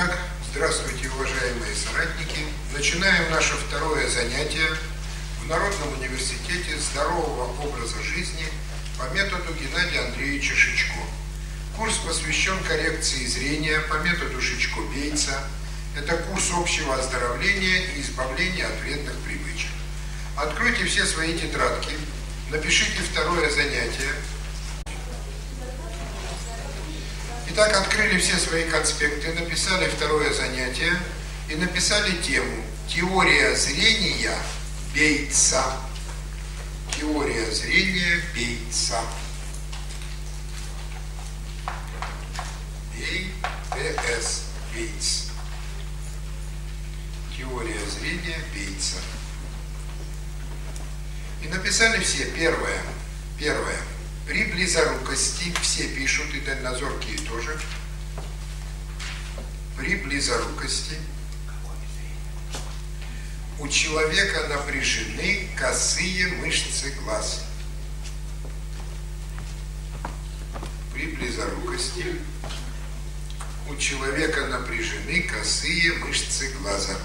Итак, здравствуйте, уважаемые соратники. Начинаем наше второе занятие в Народном университете здорового образа жизни по методу Геннадия Андреевича Шичко. Курс посвящен коррекции зрения по методу Шичко-Бейца. Это курс общего оздоровления и избавления от вредных привычек. Откройте все свои тетрадки, напишите второе занятие, Итак, открыли все свои конспекты, написали второе занятие и написали тему «Теория зрения Бейтса». Теория зрения Бейтса. Бейтс. Бейтс. Теория зрения Бейтса. И написали все первое. Первое. При близорукости, все пишут, и дальнозоркие тоже, при близорукости у человека напряжены косые мышцы глаз. При близорукости у человека напряжены косые мышцы глаза.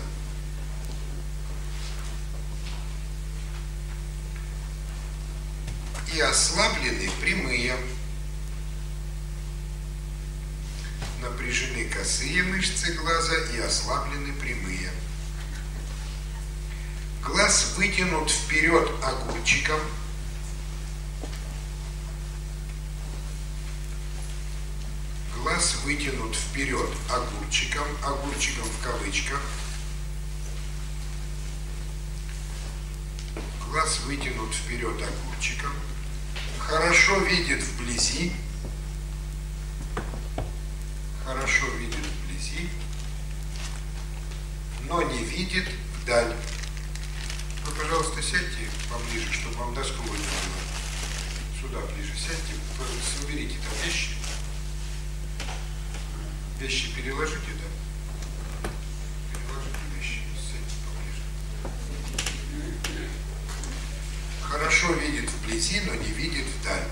И ослаблены прямые. Напряжены косые мышцы глаза и ослаблены прямые. Глаз вытянут вперед огурчиком. Глаз вытянут вперед огурчиком, огурчиком в кавычках. Глаз вытянут вперед огурчиком хорошо видит вблизи, хорошо видит вблизи, но не видит вдаль. Вы, пожалуйста, сядьте поближе, чтобы вам доску было. Сюда ближе сядьте, соберите там вещи. Вещи переложите, да? Хорошо видит вблизи, но не видит вдаль.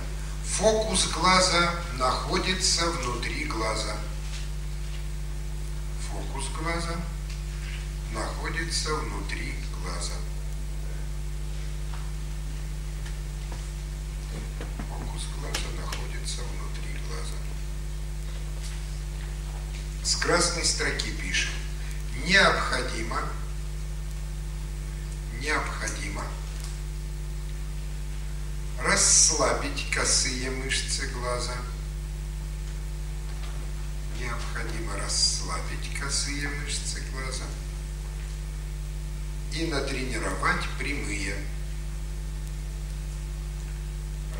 Фокус глаза находится внутри глаза. Фокус глаза находится внутри глаза. Фокус глаза находится внутри глаза. С красной строки пишем. Необходимо, необходимо расслабить косые мышцы глаза. Необходимо расслабить косые мышцы глаза и натренировать прямые.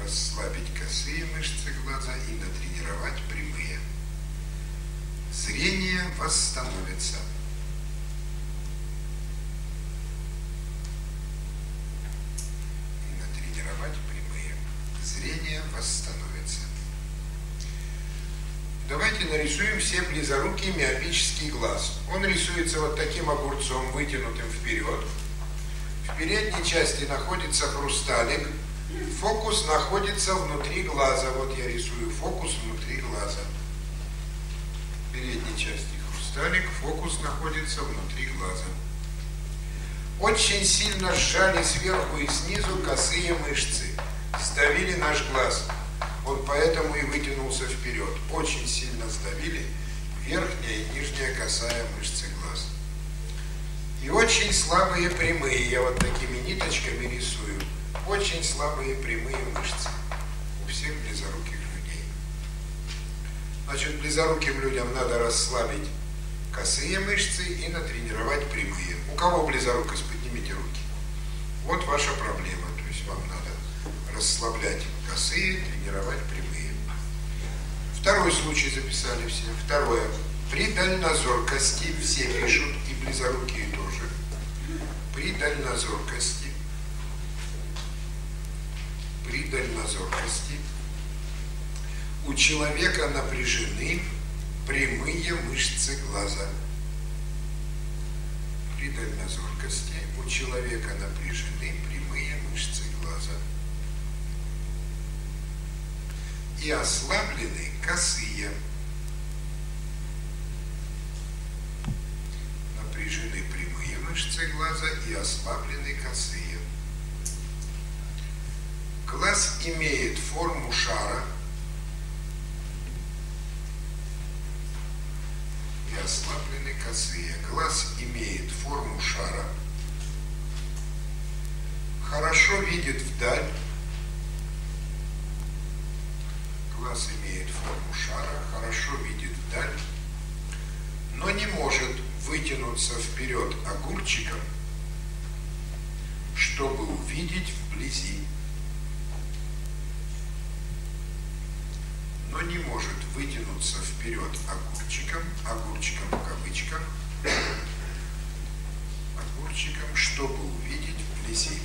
Расслабить косые мышцы глаза и натренировать прямые. Зрение восстановится. Восстановится. Давайте нарисуем все близорукий миопический глаз. Он рисуется вот таким огурцом, вытянутым вперед. В передней части находится хрусталик. Фокус находится внутри глаза. Вот я рисую фокус внутри глаза. В передней части хрусталик, фокус находится внутри глаза. Очень сильно сжали сверху и снизу косые мышцы сдавили наш глаз. Он поэтому и вытянулся вперед. Очень сильно сдавили верхняя и нижняя косая мышцы глаз. И очень слабые прямые, я вот такими ниточками рисую, очень слабые прямые мышцы у всех близоруких людей. Значит, близоруким людям надо расслабить косые мышцы и натренировать прямые. У кого близорукость, поднимите руки. Вот ваша проблема, то есть вам надо расслаблять косые, тренировать прямые. Второй случай записали все. Второе. При дальнозоркости, все пишут, и близорукие тоже. При дальнозоркости, при дальнозоркости у человека напряжены прямые мышцы глаза. При дальнозоркости у человека напряжены прямые мышцы глаза. И ослаблены косые. мышцы глаза и ослаблены косые. Глаз имеет форму шара и ослаблены косые. Глаз имеет форму шара, хорошо видит вдаль, глаз имеет форму шара, хорошо видит вдаль, но не может вытянуться вперед огурчиком, чтобы увидеть вблизи. Но не может вытянуться вперед огурчиком, огурчиком в кавычках, огурчиком, чтобы увидеть вблизи.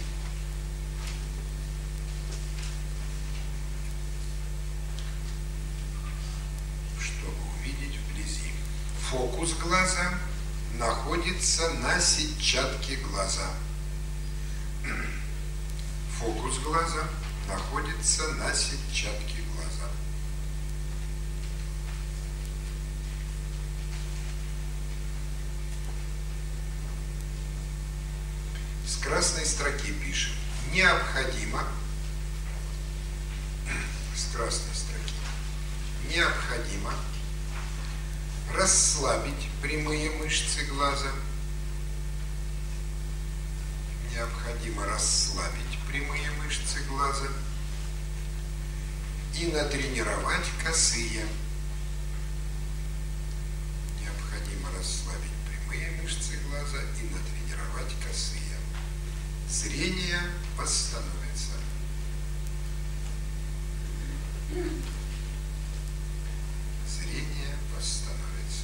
фокус глаза находится на сетчатке глаза. Фокус глаза находится на сетчатке глаза. С красной строки пишем. Необходимо с красной строки. Необходимо расслабить прямые мышцы глаза. Необходимо расслабить прямые мышцы глаза и натренировать косые. Необходимо расслабить прямые мышцы глаза и натренировать косые. Зрение восстановится. Зрение восстановится.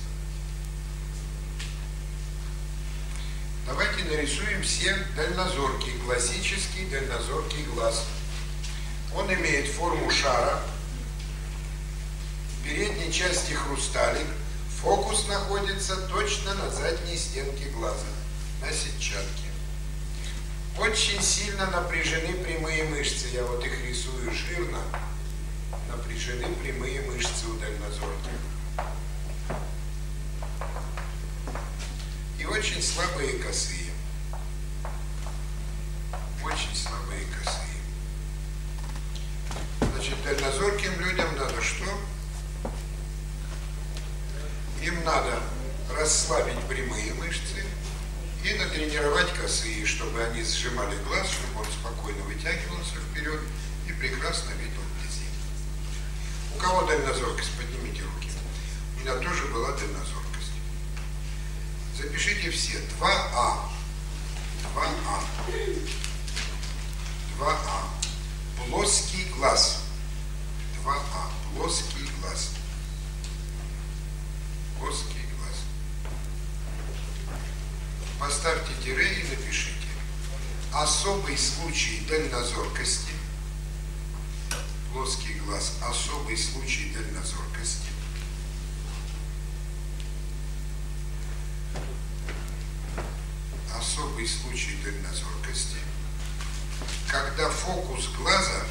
Давайте нарисуем всем дальнозоркий, классический дальнозоркий глаз. Он имеет форму шара, в передней части хрусталик, фокус находится точно на задней стенке глаза, на сетчатке. Очень сильно напряжены прямые мышцы, я вот их рисую жирно, напряжены прямые мышцы у дальнозорких. и очень слабые косые. Очень слабые косые. Дальнозорким людям надо что? Им надо расслабить прямые мышцы и натренировать косые, чтобы они сжимали глаз, чтобы он спокойно вытягивался вперед и прекрасно видел вблизи. У кого дальнозоркость? Поднимите руки. У меня тоже была дальнозоркость. Запишите все. 2А. 2А. 2А. Плоский глаз. 2А. Плоский глаз. Плоский глаз. Поставьте тире и напишите. Особый случай дальнозоркости. Плоский глаз. Особый случай дальнозоркости особый случай дальнозоркости, когда фокус глаза,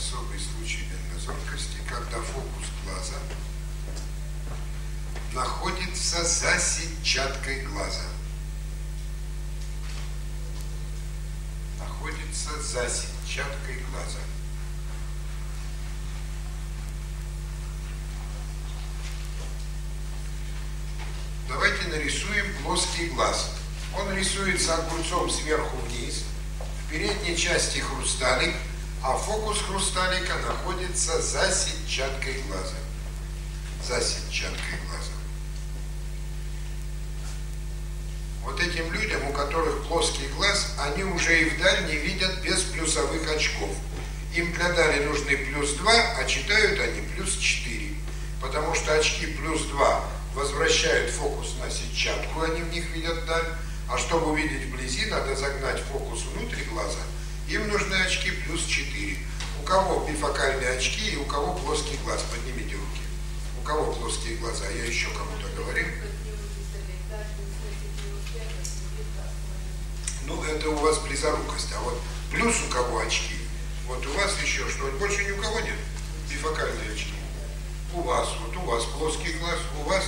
особый случай дальнозоркости, когда фокус глаза находится за сетчаткой глаза. Находится за сетчаткой глаза. Давайте нарисуем плоский глаз. Он рисуется огурцом сверху вниз, в передней части хрусталик, а фокус хрусталика находится за сетчаткой глаза. За сетчаткой глаза. Вот этим людям, у которых плоский глаз, они уже и вдаль не видят без плюсовых очков. Им для дали нужны плюс 2, а читают они плюс 4. Потому что очки плюс 2 возвращают фокус на сетчатку, они в них видят даль. А чтобы увидеть вблизи, надо загнать фокус внутрь глаза. Им нужны очки плюс 4. У кого бифокальные очки и у кого плоский глаз? Поднимите руки. У кого плоские глаза? Я еще кому-то говорил. Ну, это у вас близорукость. А вот плюс у кого очки? Вот у вас еще что? Больше ни у кого нет бифокальные очки. У вас, вот у вас плоский глаз, у вас?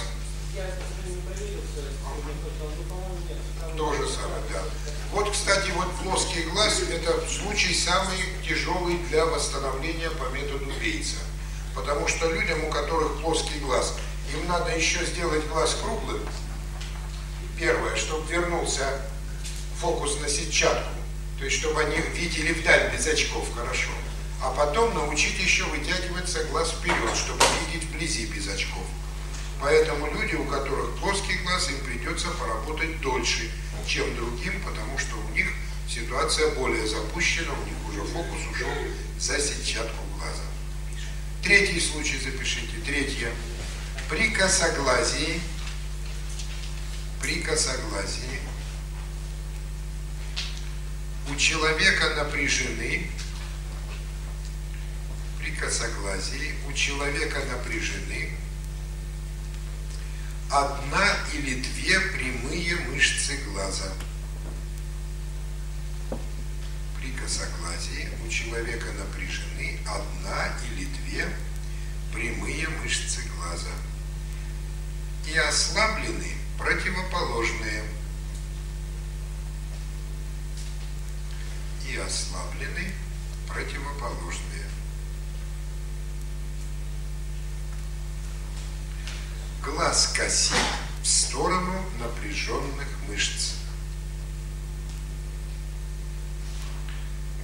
То же самое, да. Вот, кстати, вот плоский глаз – это случай самый тяжелый для восстановления по методу Бейца. Потому что людям, у которых плоский глаз, им надо еще сделать глаз круглым. Первое, чтобы вернулся фокус на сетчатку, то есть чтобы они видели вдаль без очков хорошо. А потом научить еще вытягиваться глаз вперед, чтобы видеть вблизи без очков. Поэтому люди, у которых плоский глаз, им придется поработать дольше, чем другим, потому что у них ситуация более запущена, у них уже фокус ушел за сетчатку глаза. Третий случай запишите. Третье. При косоглазии, при косоглазии у человека напряжены, при косоглазии у человека напряжены одна или две прямые мышцы глаза. При косоглазии у человека напряжены одна или две прямые мышцы глаза. И ослаблены противоположные. И ослаблены противоположные. Глаз косит в сторону напряженных мышц.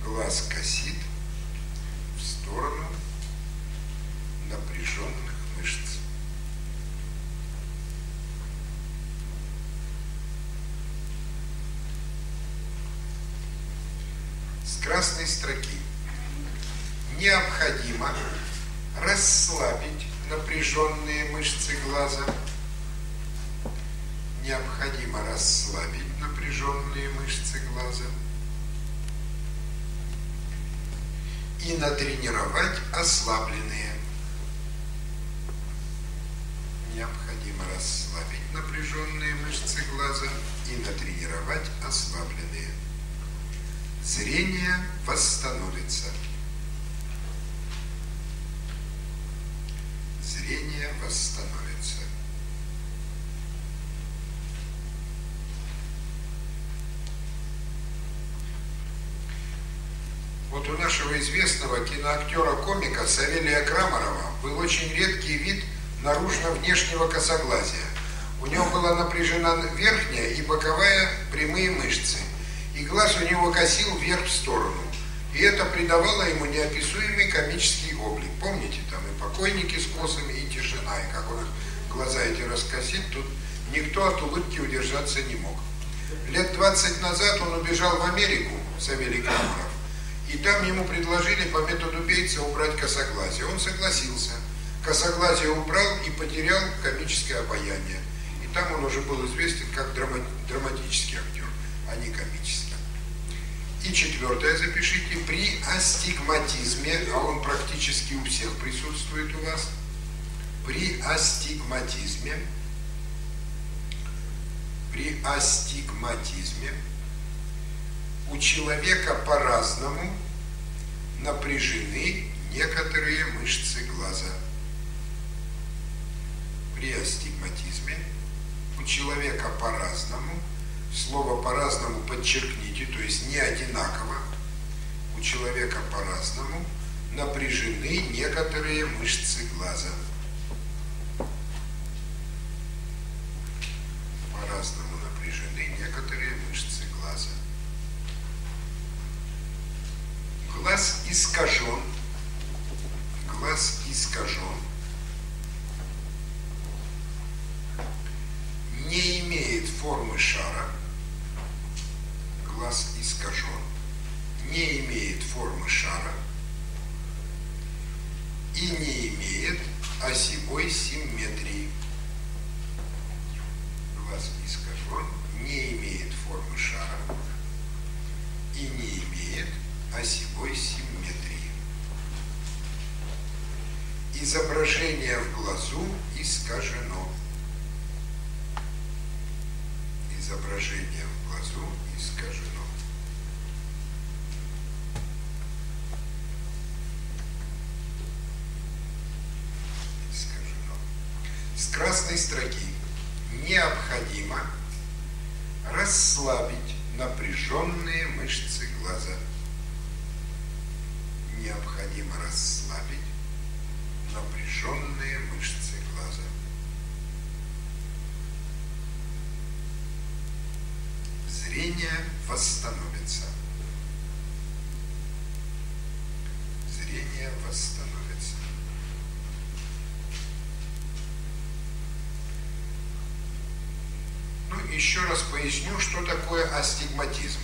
Глаз косит в сторону напряженных мышц. С красной строки. Необходимо расслабить напряженные мышцы глаза. Необходимо расслабить напряженные мышцы глаза. И натренировать ослабленные. Необходимо расслабить напряженные мышцы глаза и натренировать ослабленные. Зрение восстановится. Зрение восстановится. Вот у нашего известного киноактера-комика Савелия Крамарова был очень редкий вид наружно-внешнего косоглазия. У него была напряжена верхняя и боковая прямые мышцы, и глаз у него косил вверх в сторону. И это придавало ему неописуемый комический облик. Помните, там и покойники с косами, и тишина, и как он глаза эти раскосит, тут никто от улыбки удержаться не мог. Лет 20 назад он убежал в Америку, Савелий Крамаров, и там ему предложили по методу Бейтса убрать косоглазие. Он согласился. Косоглазие убрал и потерял комическое обаяние. И там он уже был известен как драма драматический актер, а не комический. И четвертое запишите, при астигматизме, а он практически у всех присутствует у вас, при астигматизме, при астигматизме у человека по-разному напряжены некоторые мышцы глаза. При астигматизме у человека по-разному слово по-разному подчеркните, то есть не одинаково, у человека по-разному напряжены некоторые мышцы глаза. По-разному напряжены некоторые мышцы глаза. Глаз искажен. Глаз искажен. Не имеет формы шара глаз искажен, не имеет формы шара и не имеет осевой симметрии. Глаз искажен, не имеет формы шара и не имеет осевой симметрии. Изображение в глазу искажено. Изображение в глазу искажено. Искажено. С красной строки необходимо расслабить напряженные мышцы глаза. необходимо расслабить напряженные мышцы глаза. Зрение восстановится. Зрение восстановится. Ну, еще раз поясню, что такое астигматизм.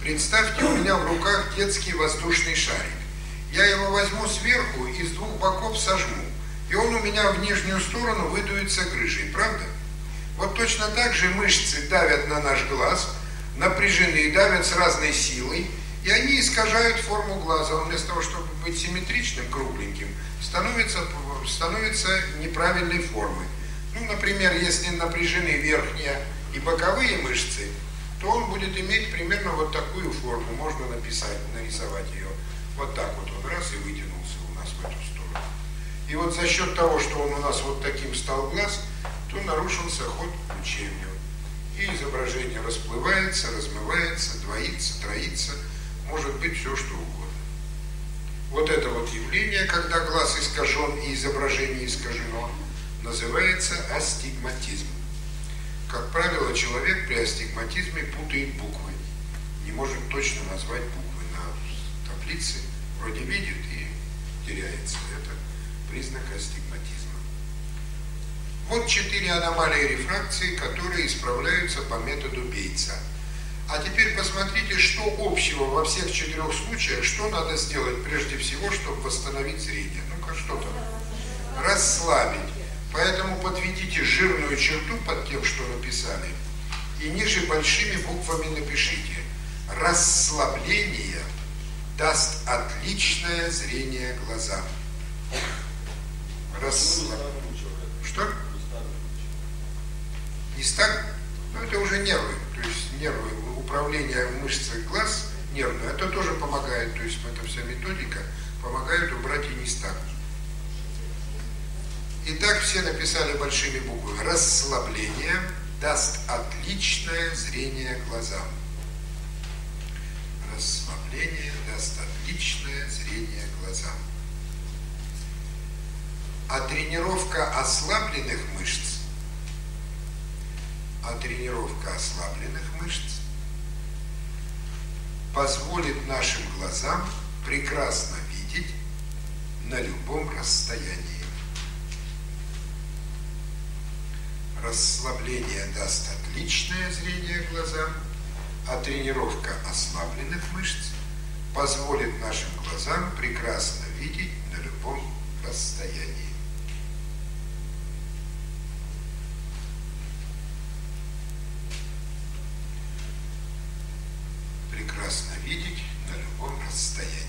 Представьте, у меня в руках детский воздушный шарик. Я его возьму сверху и с двух боков сожму. И он у меня в нижнюю сторону выдуется грыжей, правда? Вот точно так же мышцы давят на наш глаз, напряжены, давят с разной силой, и они искажают форму глаза. Он вместо того, чтобы быть симметричным, кругленьким, становится, становится неправильной формы. Ну, например, если напряжены верхние и боковые мышцы, то он будет иметь примерно вот такую форму. Можно написать, нарисовать ее. Вот так вот он раз и вытянулся у нас в эту сторону. И вот за счет того, что он у нас вот таким стал глаз, то нарушился ход него. И изображение расплывается, размывается, двоится, троится, может быть все что угодно. Вот это вот явление, когда глаз искажен и изображение искажено, называется астигматизм. Как правило, человек при астигматизме путает буквы, не может точно назвать буквы на таблице, вроде видит и теряется. Это признак астигматизма. Вот четыре аномалии рефракции, которые исправляются по методу Бейтса. А теперь посмотрите, что общего во всех четырех случаях, что надо сделать прежде всего, чтобы восстановить зрение. Ну-ка, что там? Расслабить Поэтому подведите жирную черту под тем, что написали, и ниже большими буквами напишите «Расслабление даст отличное зрение глазам». Расслаб... Что? Нистаг? Ну, это уже нервы. То есть нервы, управление мышцей глаз нервную, это тоже помогает. То есть эта вся методика помогает убрать и нистагмус. Итак, все написали большими буквами. Расслабление даст отличное зрение глазам. Расслабление даст отличное зрение глазам. А тренировка ослабленных мышц, а тренировка ослабленных мышц позволит нашим глазам прекрасно видеть на любом расстоянии. Расслабление даст отличное зрение глазам, а тренировка ослабленных мышц позволит нашим глазам прекрасно видеть на любом расстоянии. Прекрасно видеть на любом расстоянии.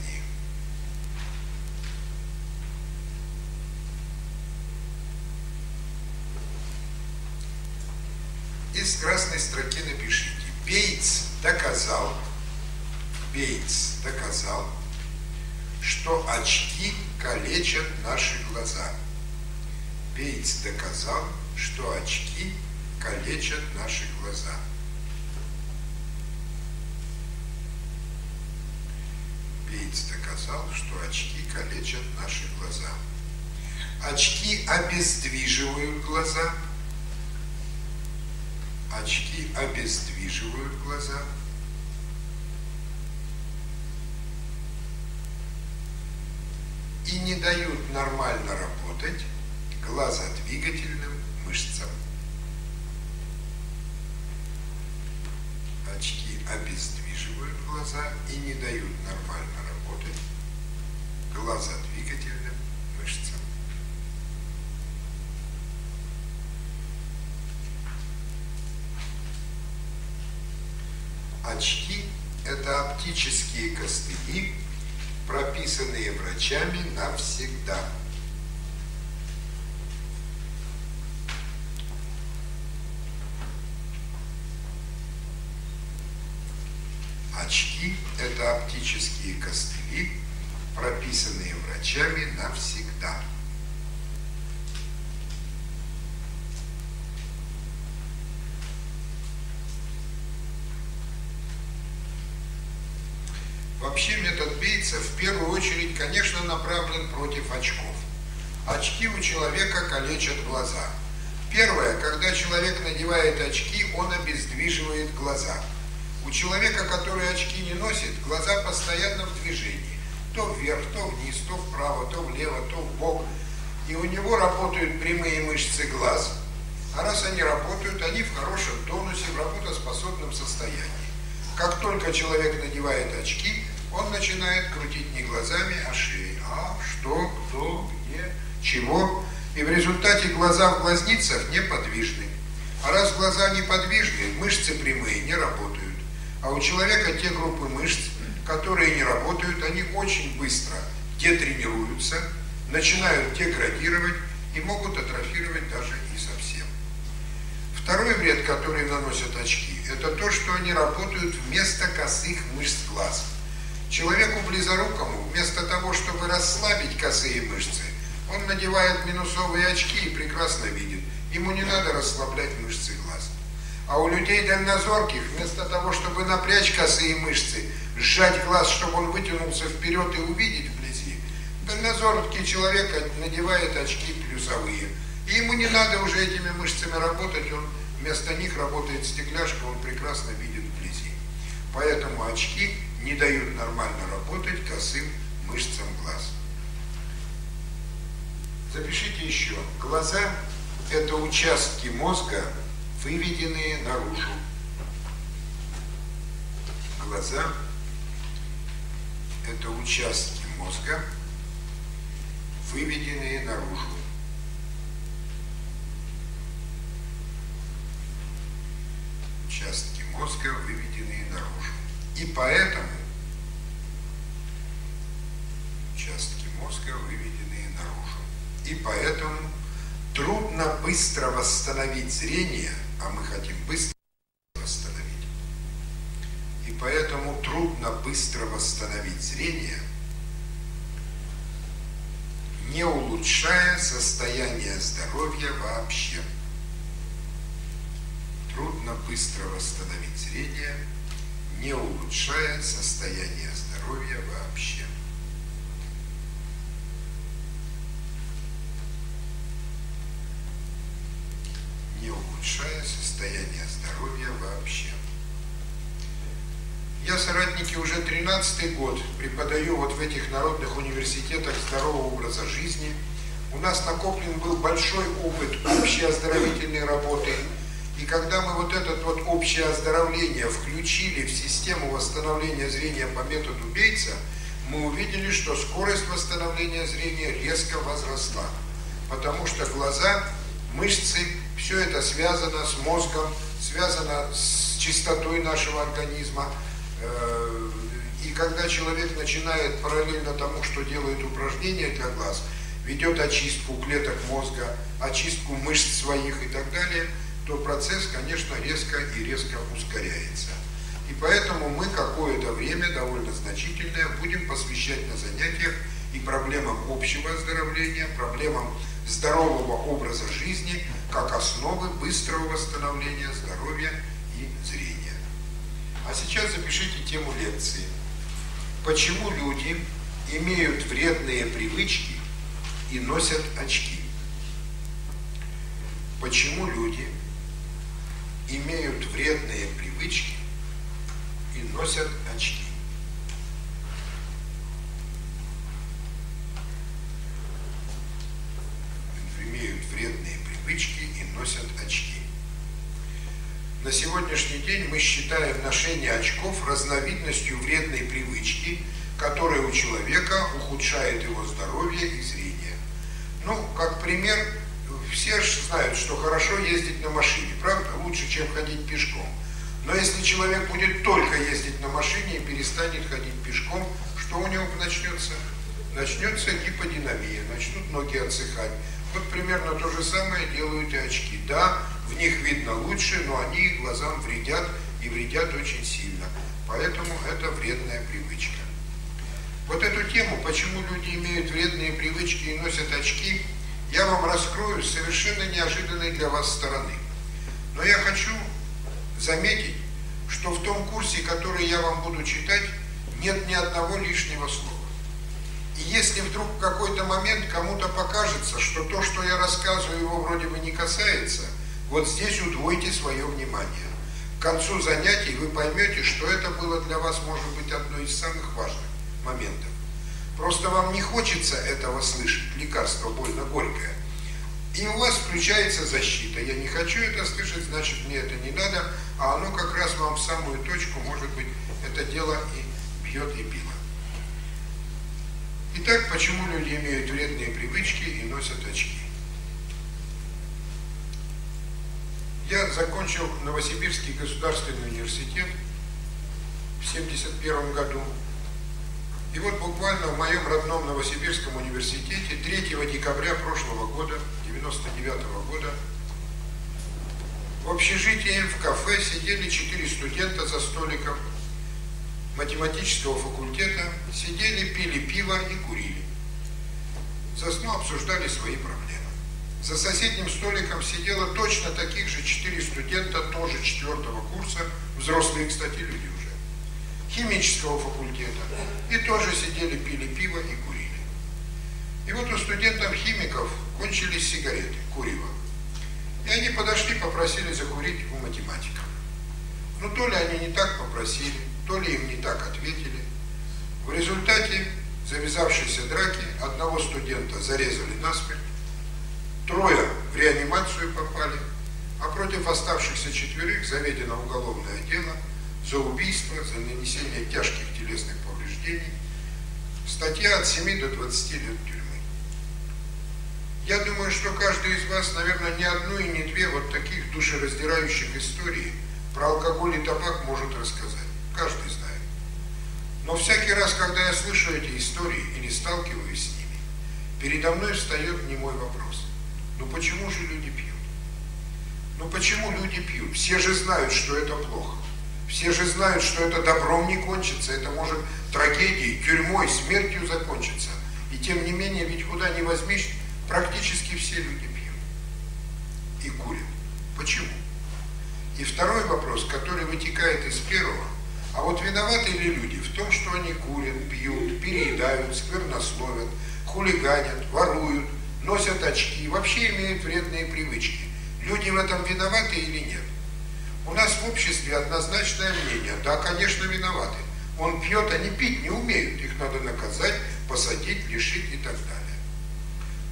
Из красной строки напишите. Бейтс доказал, Бейтс доказал, что очки калечат наши глаза. Бейтс доказал, что очки калечат наши глаза. Бейтс доказал, что очки калечат наши глаза. Очки обездвиживают глаза – Очки обездвиживают глаза. И не дают нормально работать глазодвигательным мышцам. Очки обездвиживают глаза и не дают нормально работать глазодвигательным мышцам. Очки – это оптические костыли, прописанные врачами навсегда. Очки – это оптические костыли, прописанные врачами навсегда. вообще метод Бейтса в первую очередь, конечно, направлен против очков. Очки у человека калечат глаза. Первое, когда человек надевает очки, он обездвиживает глаза. У человека, который очки не носит, глаза постоянно в движении. То вверх, то вниз, то вправо, то влево, то в бок. И у него работают прямые мышцы глаз. А раз они работают, они в хорошем тонусе, в работоспособном состоянии. Как только человек надевает очки, он начинает крутить не глазами, а шеей. А, что, кто, где, чего. И в результате глаза в глазницах неподвижны. А раз глаза неподвижны, мышцы прямые не работают. А у человека те группы мышц, которые не работают, они очень быстро детренируются, начинают деградировать и могут атрофировать даже и совсем. Второй вред, который наносят очки, это то, что они работают вместо косых мышц глаз. Человеку близорукому, вместо того, чтобы расслабить косые мышцы, он надевает минусовые очки и прекрасно видит. Ему не надо расслаблять мышцы глаз. А у людей дальнозорких, вместо того, чтобы напрячь косые мышцы, сжать глаз, чтобы он вытянулся вперед и увидеть вблизи, дальнозоркий человек надевает очки плюсовые. И ему не надо уже этими мышцами работать, он вместо них работает стекляшка, он прекрасно видит вблизи. Поэтому очки не дают нормально работать косым мышцам глаз. Запишите еще. Глаза – это участки мозга, выведенные наружу. Глаза – это участки мозга, выведенные наружу. Участки мозга, выведенные наружу. И поэтому участки мозга, выведенные наружу. И поэтому трудно быстро восстановить зрение, а мы хотим быстро восстановить. И поэтому трудно быстро восстановить зрение, не улучшая состояние здоровья вообще. Трудно быстро восстановить зрение, не улучшая состояние здоровья вообще. Не улучшая состояние здоровья вообще. Я, соратники, уже 13 год преподаю вот в этих народных университетах здорового образа жизни. У нас накоплен был большой опыт общей оздоровительной работы – и когда мы вот это вот общее оздоровление включили в систему восстановления зрения по методу Бейтса, мы увидели, что скорость восстановления зрения резко возросла. Потому что глаза, мышцы, все это связано с мозгом, связано с чистотой нашего организма. Э, и когда человек начинает параллельно тому, что делает упражнения для глаз, ведет очистку клеток мозга, очистку мышц своих и так далее – то процесс, конечно, резко и резко ускоряется. И поэтому мы какое-то время, довольно значительное, будем посвящать на занятиях и проблемам общего оздоровления, проблемам здорового образа жизни, как основы быстрого восстановления здоровья и зрения. А сейчас запишите тему лекции. Почему люди имеют вредные привычки и носят очки? Почему люди имеют вредные привычки и носят очки. Имеют вредные привычки и носят очки. На сегодняшний день мы считаем ношение очков разновидностью вредной привычки, которая у человека ухудшает его здоровье и зрение. Ну, как пример, все знают, что хорошо ездить на машине, правда? Лучше, чем ходить пешком. Но если человек будет только ездить на машине и перестанет ходить пешком, что у него начнется? Начнется гиподинамия, начнут ноги отсыхать. Вот примерно то же самое делают и очки. Да, в них видно лучше, но они глазам вредят и вредят очень сильно. Поэтому это вредная привычка. Вот эту тему, почему люди имеют вредные привычки и носят очки – я вам раскрою с совершенно неожиданной для вас стороны. Но я хочу заметить, что в том курсе, который я вам буду читать, нет ни одного лишнего слова. И если вдруг в какой-то момент кому-то покажется, что то, что я рассказываю, его вроде бы не касается, вот здесь удвойте свое внимание. К концу занятий вы поймете, что это было для вас, может быть, одно из самых важных моментов. Просто вам не хочется этого слышать, лекарство больно горькое. И у вас включается защита. Я не хочу это слышать, значит мне это не надо, а оно как раз вам в самую точку, может быть, это дело и бьет и било. Итак, почему люди имеют вредные привычки и носят очки? Я закончил Новосибирский государственный университет в 1971 году. И вот буквально в моем родном Новосибирском университете 3 декабря прошлого года, 99 -го года, в общежитии в кафе сидели четыре студента за столиком математического факультета, сидели, пили пиво и курили. За сном обсуждали свои проблемы. За соседним столиком сидело точно таких же четыре студента, тоже четвертого курса, взрослые, кстати, люди уже, химического факультета, и тоже сидели, пили пиво и курили. И вот у студентов-химиков кончились сигареты, куриво. И они подошли, попросили закурить у математиков. Но то ли они не так попросили, то ли им не так ответили. В результате завязавшейся драки одного студента зарезали насмерть, трое в реанимацию попали, а против оставшихся четверых заведено уголовное дело за убийство, за нанесение тяжких телесных повреждений, статья от 7 до 20 лет тюрьмы. Я думаю, что каждый из вас, наверное, не одну и не две вот таких душераздирающих историй про алкоголь и табак может рассказать каждый знает. Но всякий раз, когда я слышу эти истории или сталкиваюсь с ними, передо мной встает не мой вопрос. Ну почему же люди пьют? Ну почему люди пьют? Все же знают, что это плохо. Все же знают, что это добром не кончится, это может трагедией, тюрьмой, смертью закончиться. И тем не менее, ведь куда ни возьмешь, практически все люди пьют и курят. Почему? И второй вопрос, который вытекает из первого – а вот виноваты ли люди в том, что они курят, пьют, переедают, сквернословят, хулиганят, воруют, носят очки, вообще имеют вредные привычки? Люди в этом виноваты или нет? У нас в обществе однозначное мнение, да, конечно, виноваты. Он пьет, они пить не умеют, их надо наказать, посадить, лишить и так далее.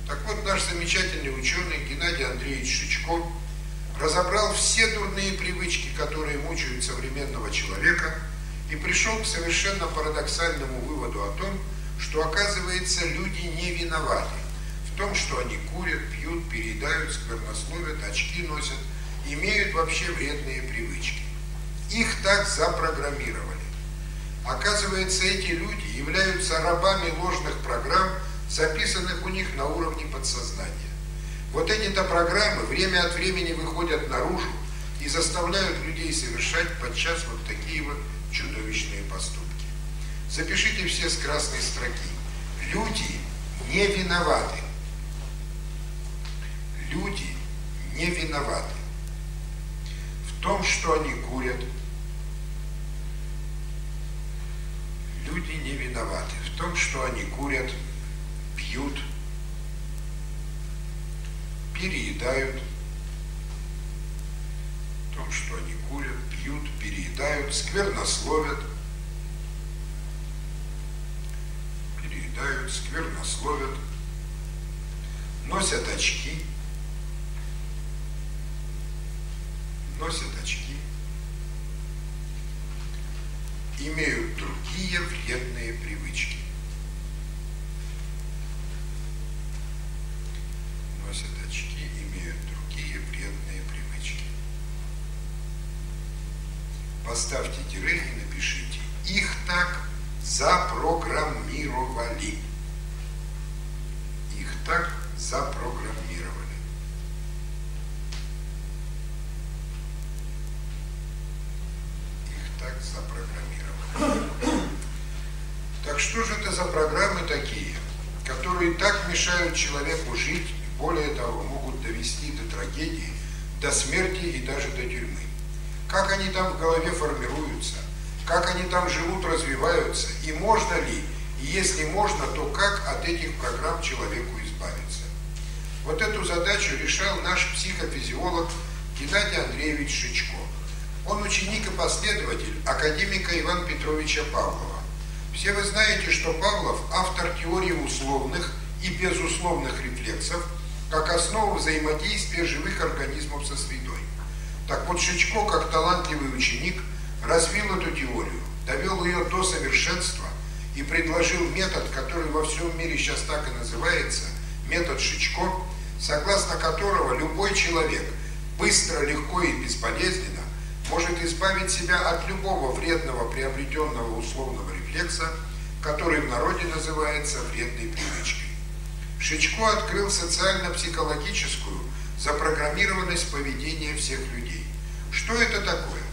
Так вот, наш замечательный ученый Геннадий Андреевич Шичко разобрал все дурные привычки, которые мучают современного человека, и пришел к совершенно парадоксальному выводу о том, что, оказывается, люди не виноваты в том, что они курят, пьют, переедают, сквернословят, очки носят, имеют вообще вредные привычки. Их так запрограммировали. Оказывается, эти люди являются рабами ложных программ, записанных у них на уровне подсознания. Вот эти-то программы время от времени выходят наружу и заставляют людей совершать подчас вот такие вот чудовищные поступки. Запишите все с красной строки. Люди не виноваты. Люди не виноваты в том, что они курят. Люди не виноваты в том, что они курят, пьют, переедают, в том, что они курят, пьют, переедают, сквернословят, переедают, сквернословят, носят очки, носят очки, имеют другие вредные привычки. Носят очки, имеют другие вредные привычки поставьте тире и напишите. Их так запрограммировали. Их так запрограммировали. Их так запрограммировали. Так что же это за программы такие, которые так мешают человеку жить, более того, могут довести до трагедии, до смерти и даже до тюрьмы? Как они там в голове формируются? как они там живут, развиваются, и можно ли, и если можно, то как от этих программ человеку избавиться. Вот эту задачу решал наш психофизиолог Геннадий Андреевич Шичко. Он ученик и последователь академика Ивана Петровича Павлова. Все вы знаете, что Павлов – автор теории условных и безусловных рефлексов как основу взаимодействия живых организмов со средой. Так вот, Шичко, как талантливый ученик, развил эту теорию, довел ее до совершенства и предложил метод, который во всем мире сейчас так и называется, метод Шичко, согласно которого любой человек быстро, легко и безболезненно может избавить себя от любого вредного приобретенного условного рефлекса, который в народе называется вредной привычкой. Шичко открыл социально-психологическую запрограммированность поведения всех людей. Что это такое?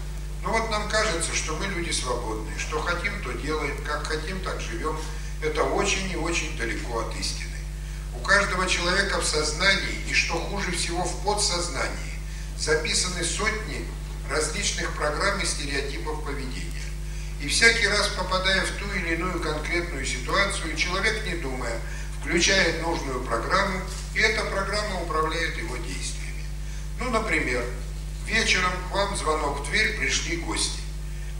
Ну вот нам кажется, что мы люди свободные, что хотим, то делаем, как хотим, так живем. Это очень и очень далеко от истины. У каждого человека в сознании, и что хуже всего в подсознании, записаны сотни различных программ и стереотипов поведения. И всякий раз, попадая в ту или иную конкретную ситуацию, человек, не думая, включает нужную программу, и эта программа управляет его действиями. Ну, например, Вечером к вам звонок в дверь, пришли гости.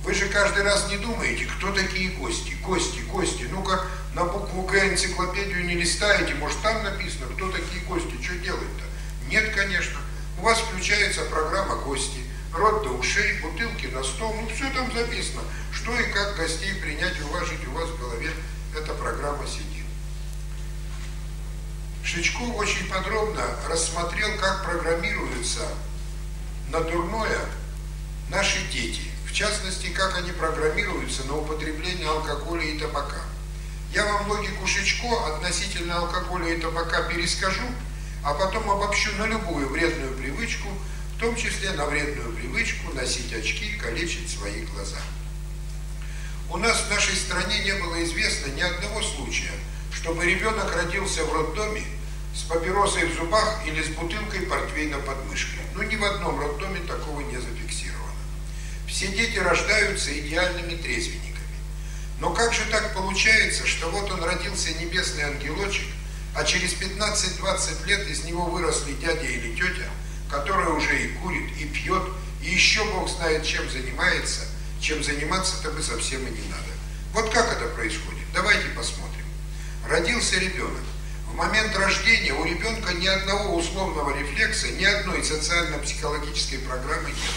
Вы же каждый раз не думаете, кто такие гости? Гости, гости. Ну-ка, на букву Г энциклопедию не листаете, может там написано, кто такие гости, что делать-то? Нет, конечно. У вас включается программа «Гости», рот до ушей, бутылки на стол, ну все там записано. Что и как гостей принять, уважить, у вас в голове эта программа сидит. Шичков очень подробно рассмотрел, как программируются на дурное наши дети, в частности, как они программируются на употребление алкоголя и табака. Я вам логику Шичко относительно алкоголя и табака перескажу, а потом обобщу на любую вредную привычку, в том числе на вредную привычку носить очки и калечить свои глаза. У нас в нашей стране не было известно ни одного случая, чтобы ребенок родился в роддоме с папиросой в зубах или с бутылкой портвейна под мышкой. Ну, ни в одном роддоме такого не зафиксировано. Все дети рождаются идеальными трезвенниками. Но как же так получается, что вот он родился небесный ангелочек, а через 15-20 лет из него выросли дядя или тетя, которая уже и курит, и пьет, и еще Бог знает, чем занимается, чем заниматься-то бы совсем и не надо. Вот как это происходит? Давайте посмотрим. Родился ребенок. В момент рождения у ребенка ни одного условного рефлекса, ни одной социально-психологической программы нет.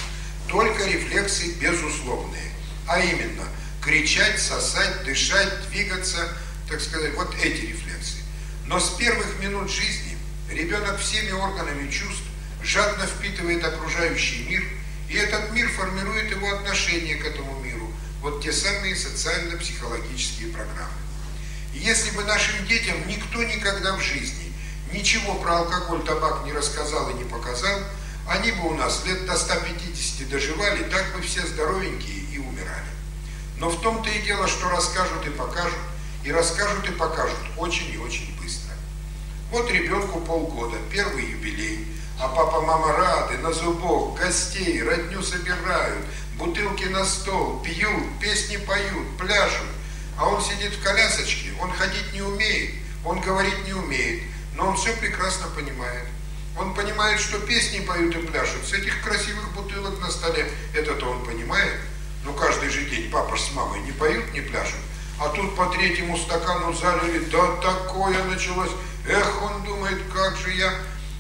Только рефлексы безусловные. А именно, кричать, сосать, дышать, двигаться, так сказать, вот эти рефлексы. Но с первых минут жизни ребенок всеми органами чувств жадно впитывает окружающий мир, и этот мир формирует его отношение к этому миру. Вот те самые социально-психологические программы. Если бы нашим детям никто никогда в жизни ничего про алкоголь, табак не рассказал и не показал, они бы у нас лет до 150 доживали, так бы все здоровенькие и умирали. Но в том-то и дело, что расскажут и покажут, и расскажут и покажут очень и очень быстро. Вот ребенку полгода, первый юбилей, а папа, мама рады, на зубок, гостей, родню собирают, бутылки на стол, пьют, песни поют, пляшут. А он сидит в колясочке, он ходить не умеет, он говорить не умеет, но он все прекрасно понимает. Он понимает, что песни поют и пляшут. С этих красивых бутылок на столе это-то он понимает. Но каждый же день папа с мамой не поют, не пляшут. А тут по третьему стакану залили, да такое началось. Эх, он думает, как же я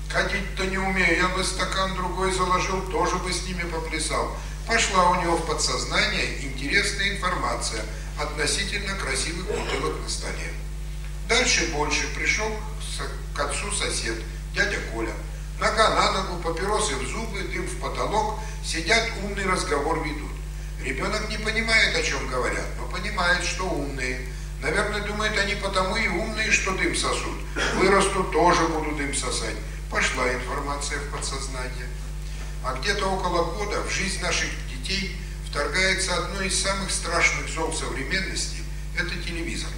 ходить-то не умею. Я бы стакан другой заложил, тоже бы с ними поплясал. Пошла у него в подсознание интересная информация – относительно красивых бутылок на столе. Дальше больше пришел к отцу сосед, дядя Коля. Нога на ногу, папиросы в зубы, дым в потолок, сидят, умный разговор ведут. Ребенок не понимает, о чем говорят, но понимает, что умные. Наверное, думает, они потому и умные, что дым сосут. Вырасту, тоже буду дым сосать. Пошла информация в подсознание. А где-то около года в жизнь наших детей – вторгается одно из самых страшных зол современности – это телевизор.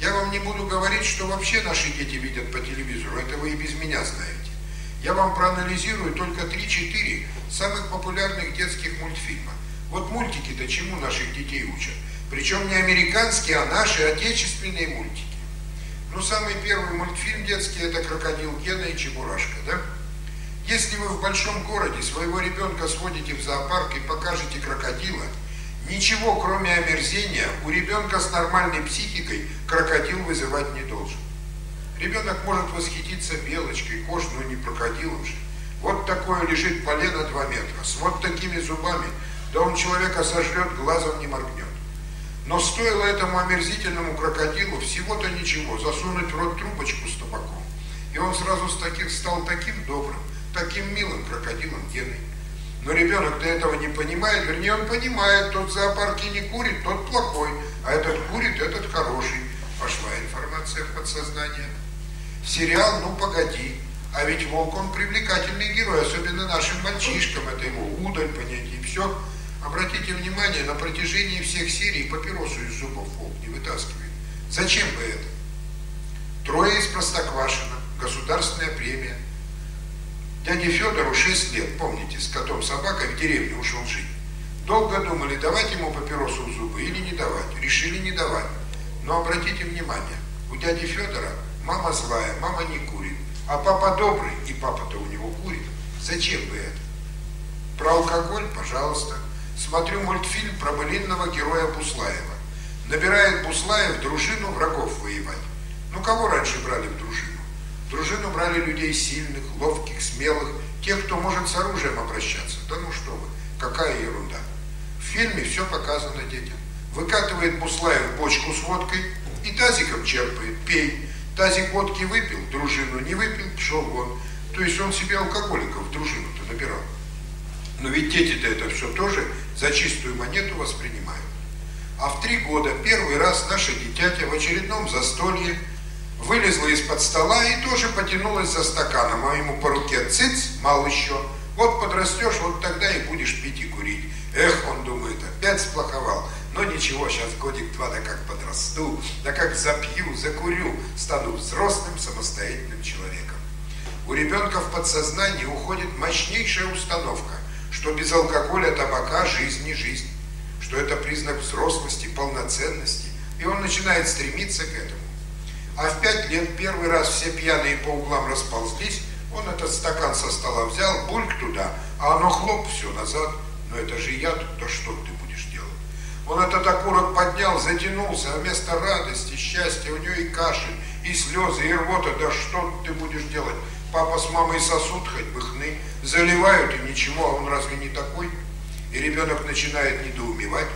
Я вам не буду говорить, что вообще наши дети видят по телевизору, это вы и без меня знаете. Я вам проанализирую только 3-4 самых популярных детских мультфильма. Вот мультики-то чему наших детей учат? Причем не американские, а наши отечественные мультики. Ну, самый первый мультфильм детский – это «Крокодил Гена» и «Чебурашка», да? Если вы в большом городе своего ребенка сводите в зоопарк и покажете крокодила, ничего, кроме омерзения, у ребенка с нормальной психикой крокодил вызывать не должен. Ребенок может восхититься белочкой, кожей, но не крокодилом же. Вот такое лежит полено 2 метра, с вот такими зубами, да он человека сожрет, глазом не моргнет. Но стоило этому омерзительному крокодилу всего-то ничего, засунуть в рот трубочку с табаком. И он сразу с таких стал таким добрым, таким милым крокодилом Геной. Но ребенок до этого не понимает, вернее он понимает, тот в зоопарке не курит, тот плохой, а этот курит, этот хороший. Пошла информация в подсознание. Сериал «Ну погоди», а ведь волк он привлекательный герой, особенно нашим мальчишкам, это его удаль, понятие, все. Обратите внимание, на протяжении всех серий папиросу из зубов волк не вытаскивает. Зачем бы это? Трое из Простоквашино, государственная премия. Дяде Федору 6 лет, помните, с котом собакой в деревне ушел жить. Долго думали, давать ему папиросу в зубы или не давать. Решили не давать. Но обратите внимание, у дяди Федора мама злая, мама не курит. А папа добрый, и папа-то у него курит. Зачем бы это? Про алкоголь, пожалуйста. Смотрю мультфильм про былинного героя Буслаева. Набирает Буслаев дружину врагов воевать. Ну, кого раньше брали в дружину? Дружину брали людей сильных, ловких, смелых, тех, кто может с оружием обращаться. Да ну что вы, какая ерунда. В фильме все показано детям. Выкатывает Буслаев бочку с водкой и тазиком черпает, пей. Тазик водки выпил, дружину не выпил, пошел вон. То есть он себе алкоголиков в дружину-то набирал. Но ведь дети-то это все тоже за чистую монету воспринимают. А в три года первый раз наша дитятя в очередном застолье вылезла из-под стола и тоже потянулась за стаканом, а ему по руке цыц, мало еще. Вот подрастешь, вот тогда и будешь пить и курить. Эх, он думает, опять сплоховал. Но ничего, сейчас годик-два, да как подрасту, да как запью, закурю, стану взрослым самостоятельным человеком. У ребенка в подсознании уходит мощнейшая установка – что без алкоголя, табака жизнь не жизнь, что это признак взрослости, полноценности, и он начинает стремиться к этому. А в пять лет первый раз все пьяные по углам расползлись, он этот стакан со стола взял, бульк туда, а оно хлоп все назад. Но это же яд, да что ты будешь делать? Он этот окурок поднял, затянулся, а вместо радости, счастья у него и кашель, и слезы, и рвота, да что ты будешь делать? Папа с мамой сосут, хоть бы хны, заливают и ничего, а он разве не такой? И ребенок начинает недоумевать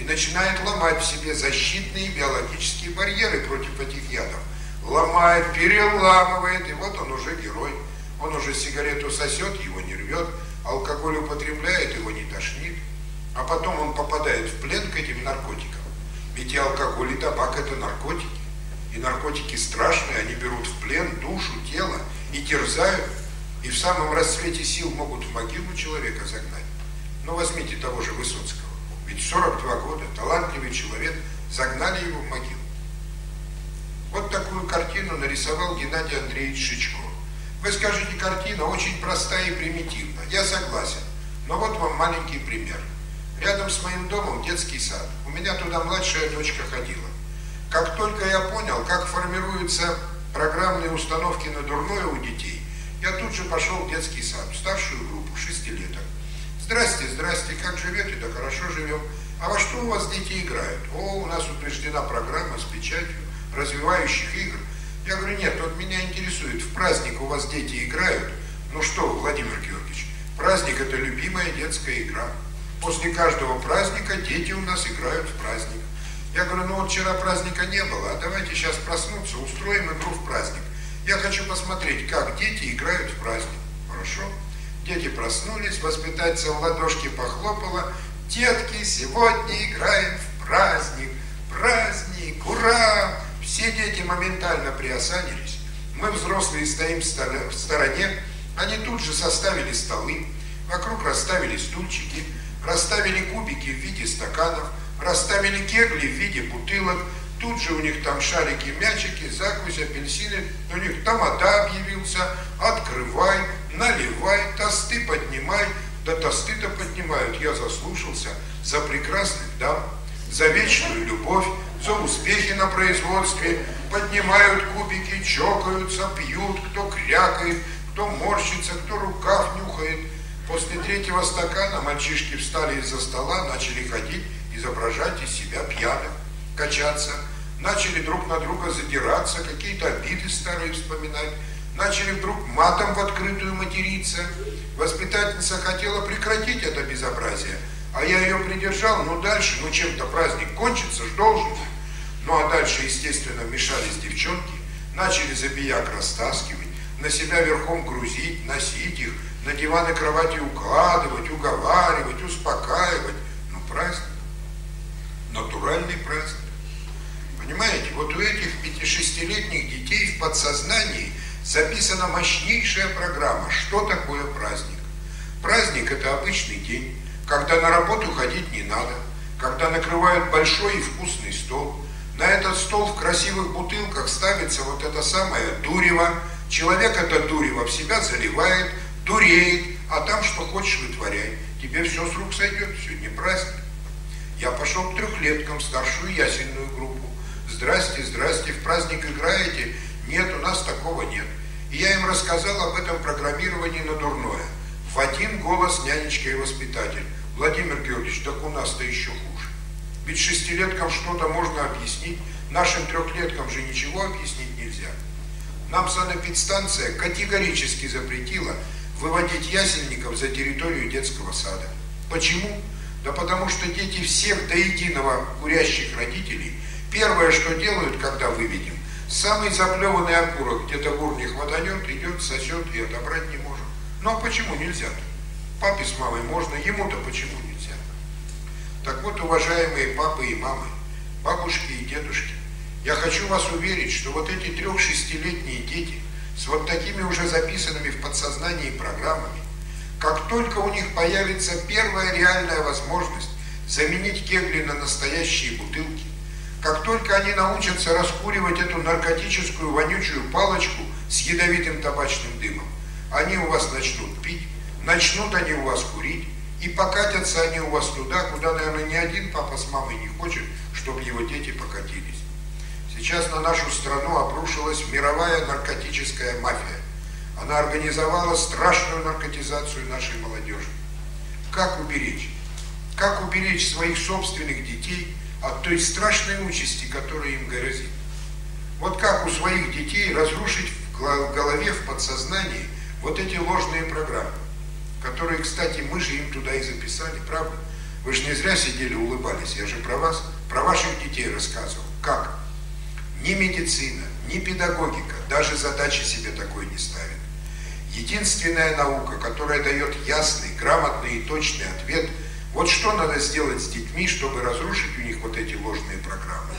и начинает ломать в себе защитные биологические барьеры против этих ядов. Ломает, переламывает, и вот он уже герой. Он уже сигарету сосет, его не рвет, алкоголь употребляет, его не тошнит. А потом он попадает в плен к этим наркотикам. Ведь и алкоголь, и табак – это наркотики. И наркотики страшные, они берут в плен душу, тело и терзают, и в самом расцвете сил могут в могилу человека загнать. Но возьмите того же Высоцкого. Ведь 42 года, талантливый человек, загнали его в могилу. Вот такую картину нарисовал Геннадий Андреевич Шичко. Вы скажете, картина очень простая и примитивна. Я согласен. Но вот вам маленький пример. Рядом с моим домом детский сад. У меня туда младшая дочка ходила. Как только я понял, как формируются программные установки на дурное у детей, я тут же пошел в детский сад, в старшую группу, шестилеток. Здрасте, здрасте, как живете? Да хорошо живем. А во что у вас дети играют? О, у нас утверждена программа с печатью развивающих игр. Я говорю, нет, вот меня интересует, в праздник у вас дети играют? Ну что, Владимир Георгиевич, праздник это любимая детская игра. После каждого праздника дети у нас играют в праздник. Я говорю, ну вот вчера праздника не было, а давайте сейчас проснуться, устроим игру в праздник. Я хочу посмотреть, как дети играют в праздник. Хорошо? Дети проснулись, воспитательница в ладошки похлопала. Детки, сегодня играем в праздник. Праздник, ура! Все дети моментально приосанились. Мы, взрослые, стоим в стороне. Они тут же составили столы. Вокруг расставили стульчики, расставили кубики в виде стаканов, расставили кегли в виде бутылок, Тут же у них там шарики, мячики, закусь, апельсины. У них тамада объявился. Открывай, наливай, тосты поднимай. Да тосты-то поднимают. Я заслушался. Производстве поднимают кубики, чокаются, пьют, кто крякает, кто морщится, кто рукав нюхает. После третьего стакана мальчишки встали из-за стола, начали ходить, изображать из себя пьяных, качаться, начали друг на друга задираться, какие-то обиды старые вспоминать, начали вдруг матом в открытую материться. Воспитательница хотела прекратить это безобразие, а я ее придержал, ну дальше, ну чем-то праздник кончится, ж должен. Ну а дальше, естественно, вмешались девчонки, начали забияк растаскивать, на себя верхом грузить, носить их, на диваны кровати укладывать, уговаривать, успокаивать. Ну праздник. Натуральный праздник. Понимаете, вот у этих 5-6-летних детей в подсознании записана мощнейшая программа, что такое праздник. Праздник – это обычный день, когда на работу ходить не надо, когда накрывают большой и вкусный стол. На этот стол в красивых бутылках ставится вот это самое дурево. Человек это дурево в себя заливает, дуреет, а там что хочешь вытворяй. Тебе все с рук сойдет, сегодня праздник. Я пошел к трехлеткам, старшую ясельную группу. Здрасте, здрасте, в праздник играете? Нет, у нас такого нет. И я им рассказал об этом программировании на дурное. В один голос нянечка и воспитатель. Владимир Георгиевич, так у нас-то еще хуже. Ведь шестилеткам что-то можно объяснить, нашим трехлеткам же ничего объяснить нельзя. Нам санэпидстанция категорически запретила выводить ясельников за территорию детского сада. Почему? Да потому что дети всех до единого курящих родителей первое, что делают, когда выведем, самый заплеванный окурок где-то в урне хватанет, идет, сосет и отобрать не может. Ну а почему нельзя-то? Папе с мамой можно, ему-то почему нельзя? Так вот, уважаемые папы и мамы, бабушки и дедушки, я хочу вас уверить, что вот эти трех-шестилетние дети с вот такими уже записанными в подсознании программами, как только у них появится первая реальная возможность заменить кегли на настоящие бутылки, как только они научатся раскуривать эту наркотическую вонючую палочку с ядовитым табачным дымом, они у вас начнут пить, начнут они у вас курить, и покатятся они у вас туда, куда, наверное, ни один папа с мамой не хочет, чтобы его дети покатились. Сейчас на нашу страну обрушилась мировая наркотическая мафия. Она организовала страшную наркотизацию нашей молодежи. Как уберечь? Как уберечь своих собственных детей от той страшной участи, которая им грозит? Вот как у своих детей разрушить в голове, в подсознании вот эти ложные программы, которые, кстати, мы же им туда и записали, правда? Вы же не зря сидели, улыбались. Я же про вас, про ваших детей рассказывал. Как? Ни медицина, ни педагогика даже задачи себе такой не ставят. Единственная наука, которая дает ясный, грамотный и точный ответ, вот что надо сделать с детьми, чтобы разрушить у них вот эти ложные программы.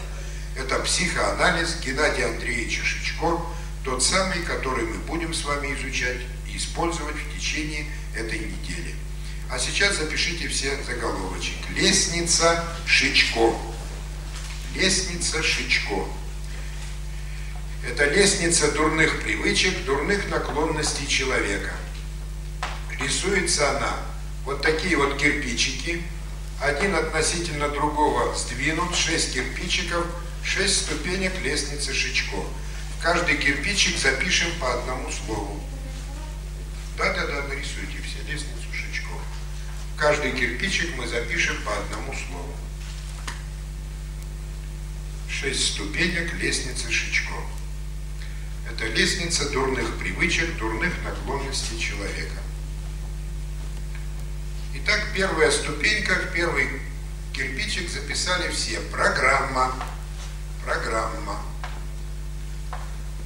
Это психоанализ Геннадия Андреевича Шичко, тот самый, который мы будем с вами изучать и использовать в течение этой недели. А сейчас запишите все заголовочек. Лестница Шичко. Лестница Шичко. Это лестница дурных привычек, дурных наклонностей человека. Рисуется она. Вот такие вот кирпичики. Один относительно другого сдвинут. Шесть кирпичиков, шесть ступенек лестницы Шичко. Каждый кирпичик запишем по одному слову. Да-да-да, нарисуйте лестницу Шичко. Каждый кирпичик мы запишем по одному слову. Шесть ступенек лестницы Шичко. Это лестница дурных привычек, дурных наклонностей человека. Итак, первая ступенька, первый кирпичик записали все. Программа. Программа.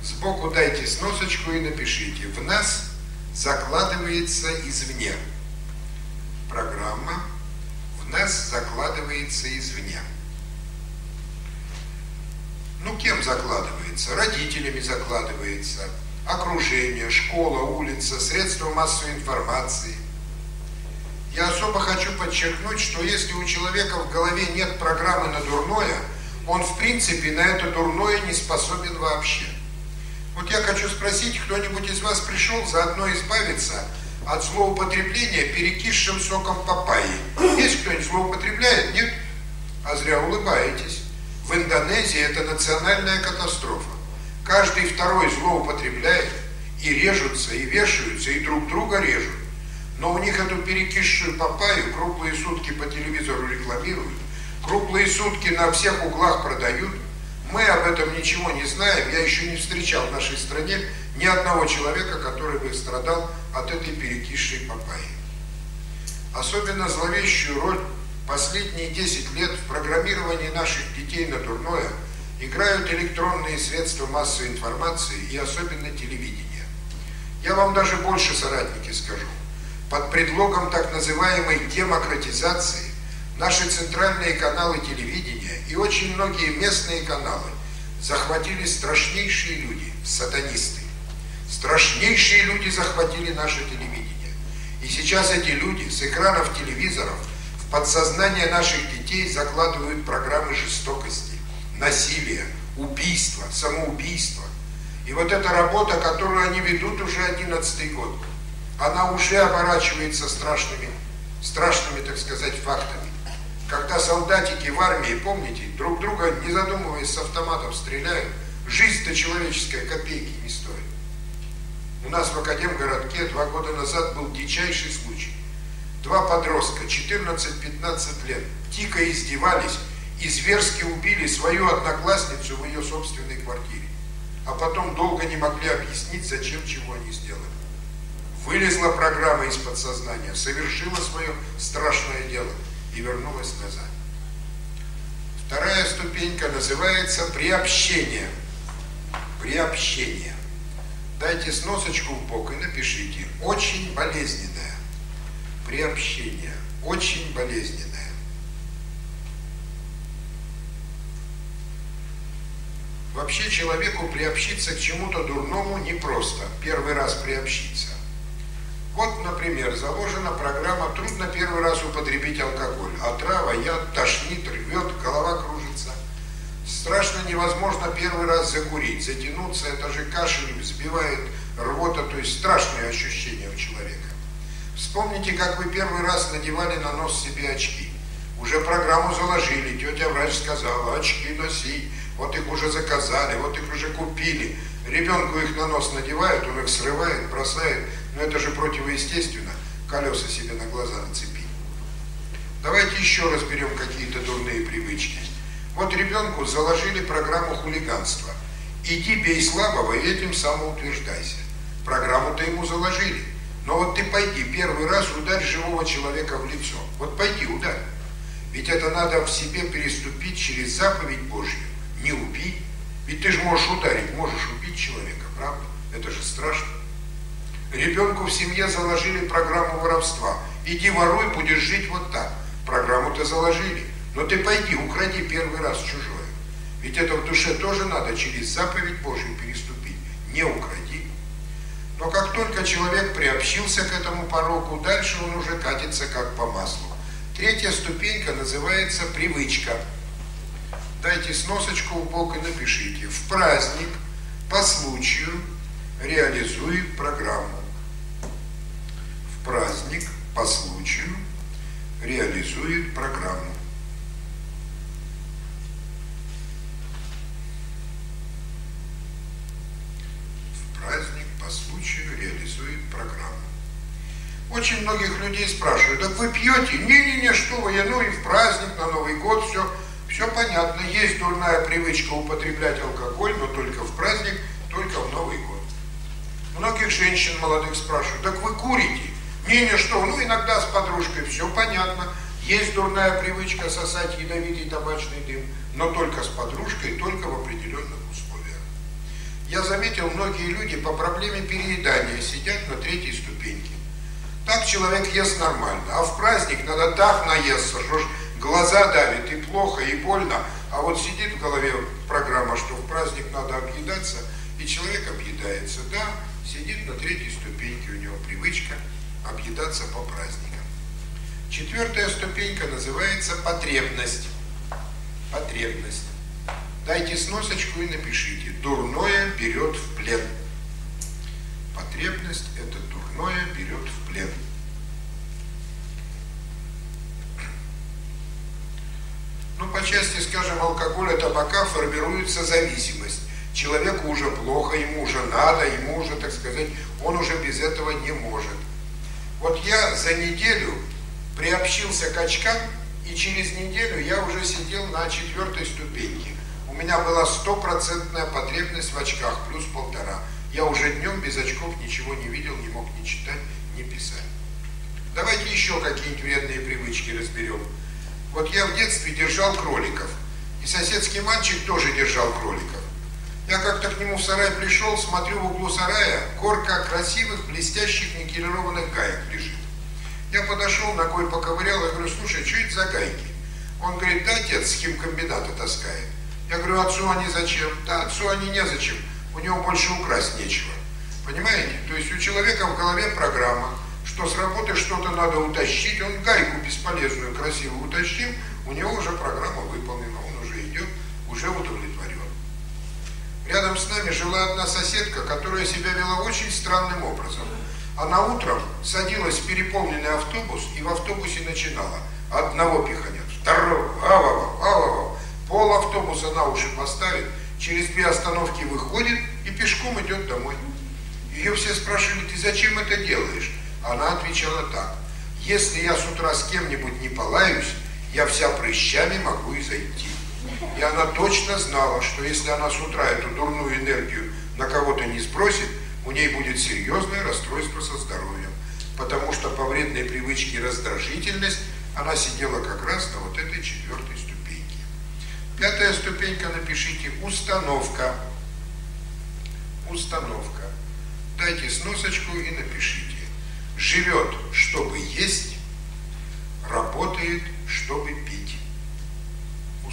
Сбоку дайте сносочку и напишите. В нас закладывается извне. Программа в нас закладывается извне. Ну, кем закладывается? Родителями закладывается, окружение, школа, улица, средства массовой информации. Я особо хочу подчеркнуть, что если у человека в голове нет программы на дурное, он в принципе на это дурное не способен вообще. Вот я хочу спросить, кто-нибудь из вас пришел заодно избавиться от злоупотребления перекисшим соком папайи? Есть кто-нибудь злоупотребляет? Нет? А зря улыбаетесь. В Индонезии это национальная катастрофа. Каждый второй злоупотребляет, и режутся, и вешаются, и друг друга режут. Но у них эту перекисшую папаю круглые сутки по телевизору рекламируют, круглые сутки на всех углах продают. Мы об этом ничего не знаем. Я еще не встречал в нашей стране ни одного человека, который бы страдал от этой перекисшей папайи. Особенно зловещую роль последние 10 лет в программировании наших детей на дурное играют электронные средства массовой информации и особенно телевидение. Я вам даже больше, соратники, скажу. Под предлогом так называемой демократизации наши центральные каналы телевидения и очень многие местные каналы захватили страшнейшие люди, сатанисты. Страшнейшие люди захватили наше телевидение. И сейчас эти люди с экранов телевизоров в подсознание наших детей закладывают программы жестокости, насилия, убийства, самоубийства. И вот эта работа, которую они ведут уже одиннадцатый год, она уже оборачивается страшными, страшными, так сказать, фактами. Когда солдатики в армии, помните, друг друга, не задумываясь, с автоматом стреляют, жизнь-то человеческая копейки не стоит. У нас в Академгородке два года назад был дичайший случай. Два подростка, 14-15 лет, дико издевались и зверски убили свою одноклассницу в ее собственной квартире. А потом долго не могли объяснить, зачем чего они сделали. Вылезла программа из подсознания, совершила свое страшное дело и вернулась назад. Вторая ступенька называется приобщение. Приобщение. Дайте сносочку в бок и напишите «Очень болезненное». Приобщение. Очень болезненное. Вообще человеку приобщиться к чему-то дурному непросто. Первый раз приобщиться. Вот, например, заложена программа «Трудно первый раз употребить алкоголь». Отрава, яд, тошнит, рвет, голова кружится. Страшно невозможно первый раз закурить, затянуться, это же кашель взбивает рвота, то есть страшные ощущения у человека. Вспомните, как вы первый раз надевали на нос себе очки. Уже программу заложили, тетя врач сказала, очки носи, вот их уже заказали, вот их уже купили. Ребенку их на нос надевают, он их срывает, бросает, но это же противоестественно, колеса себе на глаза нацепить. Давайте еще разберем какие-то дурные привычки. Вот ребенку заложили программу хулиганства. Иди бей слабого и этим самоутверждайся. Программу-то ему заложили. Но вот ты пойди первый раз ударь живого человека в лицо. Вот пойди ударь. Ведь это надо в себе переступить через заповедь Божью. Не убей. Ведь ты же можешь ударить, можешь убить человека, правда? Это же страшно. Ребенку в семье заложили программу воровства. Иди воруй, будешь жить вот так. Программу-то заложили. Но ты пойди, укради первый раз чужое. Ведь это в душе тоже надо через заповедь Божью переступить. Не укради. Но как только человек приобщился к этому пороку, дальше он уже катится как по маслу. Третья ступенька называется привычка. Дайте сносочку в бок и напишите. В праздник по случаю реализует программу. В праздник по случаю реализует программу. праздник по случаю реализует программу. Очень многих людей спрашивают, так вы пьете? Не-не-не, что вы, я, ну и в праздник, на Новый год, все, все понятно. Есть дурная привычка употреблять алкоголь, но только в праздник, только в Новый год. Многих женщин молодых спрашивают, так вы курите? Не-не, что, ну иногда с подружкой, все понятно. Есть дурная привычка сосать ядовитый табачный дым, но только с подружкой, только в определенных я заметил, многие люди по проблеме переедания сидят на третьей ступеньке. Так человек ест нормально, а в праздник надо так наесться, что ж глаза давит и плохо, и больно. А вот сидит в голове программа, что в праздник надо объедаться, и человек объедается. Да, сидит на третьей ступеньке, у него привычка объедаться по праздникам. Четвертая ступенька называется потребность. Потребность. Дайте сносочку и напишите. Дурное берет в плен. Потребность – это дурное берет в плен. Ну, по части, скажем, алкоголя, табака формируется зависимость. Человеку уже плохо, ему уже надо, ему уже, так сказать, он уже без этого не может. Вот я за неделю приобщился к очкам, и через неделю я уже сидел на четвертой ступеньке. У меня была стопроцентная потребность в очках, плюс полтора. Я уже днем без очков ничего не видел, не мог ни читать, ни писать. Давайте еще какие-нибудь вредные привычки разберем. Вот я в детстве держал кроликов. И соседский мальчик тоже держал кроликов. Я как-то к нему в сарай пришел, смотрю в углу сарая, горка красивых, блестящих, никелированных гаек лежит. Я подошел, ногой поковырял, и говорю, слушай, что это за гайки? Он говорит, да, отец с химкомбината таскает. Я говорю, отцу они зачем? Да, отцу они незачем, у него больше украсть нечего. Понимаете? То есть у человека в голове программа, что с работы что-то надо утащить, он гайку бесполезную, красивую утащил, у него уже программа выполнена, он уже идет, уже удовлетворен. Рядом с нами жила одна соседка, которая себя вела очень странным образом. Она утром садилась в переполненный автобус и в автобусе начинала. Одного пиханет, второго, ава, ава, пол автобуса на уши поставит, через две остановки выходит и пешком идет домой. Ее все спрашивали, ты зачем это делаешь? Она отвечала так, если я с утра с кем-нибудь не полаюсь, я вся прыщами могу и зайти. И она точно знала, что если она с утра эту дурную энергию на кого-то не сбросит, у ней будет серьезное расстройство со здоровьем. Потому что по вредной привычке раздражительность она сидела как раз на вот этой четвертой ступеньке. Пятая ступенька, напишите, установка. Установка. Дайте сносочку и напишите. Живет, чтобы есть, работает, чтобы пить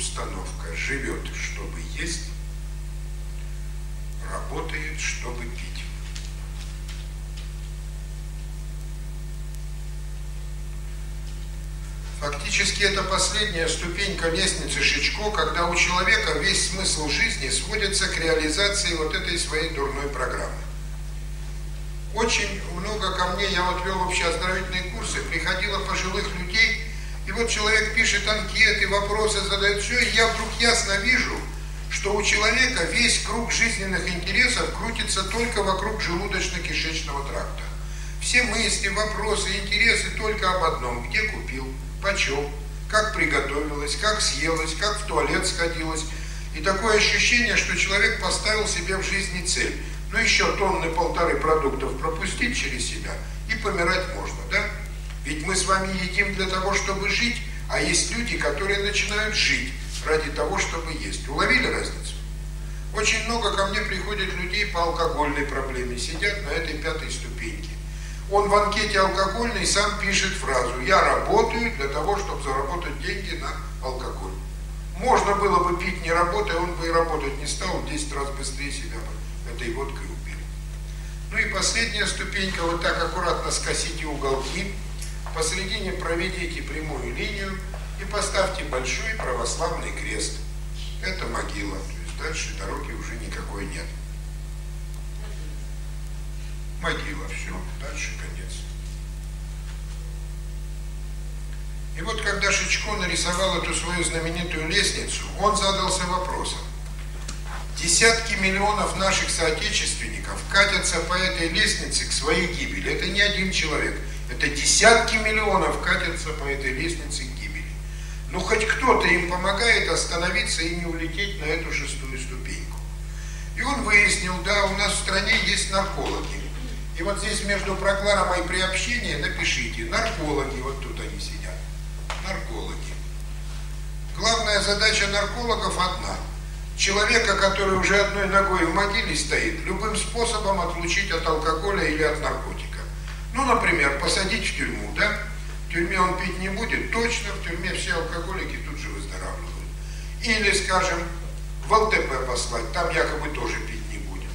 установка живет, чтобы есть, работает, чтобы пить. Фактически это последняя ступенька лестницы Шичко, когда у человека весь смысл жизни сводится к реализации вот этой своей дурной программы. Очень много ко мне, я вот вел общеоздоровительные курсы, приходило пожилых людей, и вот человек пишет анкеты, вопросы задает, все, и я вдруг ясно вижу, что у человека весь круг жизненных интересов крутится только вокруг желудочно-кишечного тракта. Все мысли, вопросы, интересы только об одном. Где купил, почем, как приготовилось, как съелось, как в туалет сходилось. И такое ощущение, что человек поставил себе в жизни цель. Ну еще тонны полторы продуктов пропустить через себя, и помирать можно, да? Ведь мы с вами едим для того, чтобы жить, а есть люди, которые начинают жить ради того, чтобы есть. Уловили разницу? Очень много ко мне приходят людей по алкогольной проблеме, сидят на этой пятой ступеньке. Он в анкете алкогольный сам пишет фразу «Я работаю для того, чтобы заработать деньги на алкоголь». Можно было бы пить не работая, он бы и работать не стал, в 10 раз быстрее себя бы этой водкой убил. Ну и последняя ступенька, вот так аккуратно скосите уголки, посередине проведите прямую линию и поставьте большой православный крест. Это могила, то есть дальше дороги уже никакой нет. Могила, все, дальше конец. И вот когда Шичко нарисовал эту свою знаменитую лестницу, он задался вопросом. Десятки миллионов наших соотечественников катятся по этой лестнице к своей гибели. Это не один человек – это десятки миллионов катятся по этой лестнице к гибели. Ну, хоть кто-то им помогает остановиться и не улететь на эту шестую ступеньку. И он выяснил, да, у нас в стране есть наркологи. И вот здесь между прокламой приобщения напишите, наркологи, вот тут они сидят, наркологи. Главная задача наркологов одна. Человека, который уже одной ногой в могиле стоит, любым способом отлучить от алкоголя или от наркотиков. Ну, например, посадить в тюрьму, да? В тюрьме он пить не будет, точно в тюрьме все алкоголики тут же выздоравливают. Или, скажем, в ЛТП послать, там якобы тоже пить не будет.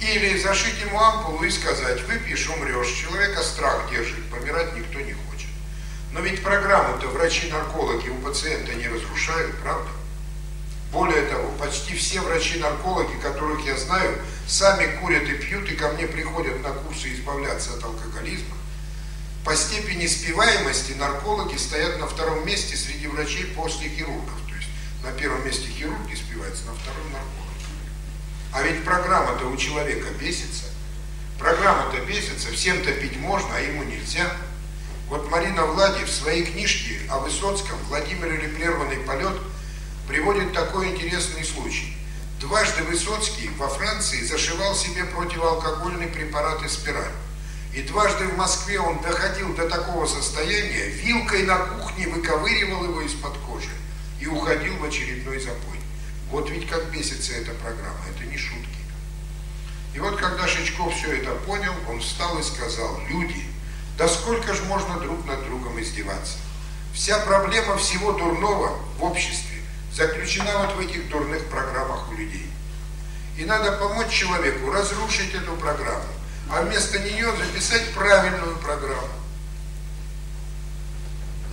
Или зашить ему ампулу и сказать, выпьешь, умрешь, человека страх держит, помирать никто не хочет. Но ведь программу-то врачи-наркологи у пациента не разрушают, правда? Более того, почти все врачи-наркологи, которых я знаю, сами курят и пьют, и ко мне приходят на курсы избавляться от алкоголизма. По степени спиваемости наркологи стоят на втором месте среди врачей после хирургов. То есть На первом месте хирурги спиваются, на втором наркологи. А ведь программа-то у человека бесится. Программа-то бесится, всем-то пить можно, а ему нельзя. Вот Марина Влади в своей книжке о Высоцком «Владимир или прерванный полет» приводит такой интересный случай. Дважды Высоцкий во Франции зашивал себе противоалкогольный препарат «Эспираль». И дважды в Москве он доходил до такого состояния, вилкой на кухне выковыривал его из-под кожи и уходил в очередной запой. Вот ведь как бесится эта программа, это не шутки. И вот когда Шичков все это понял, он встал и сказал, люди, да сколько же можно друг над другом издеваться? Вся проблема всего дурного в обществе заключена вот в этих дурных программах у людей. И надо помочь человеку разрушить эту программу, а вместо нее записать правильную программу.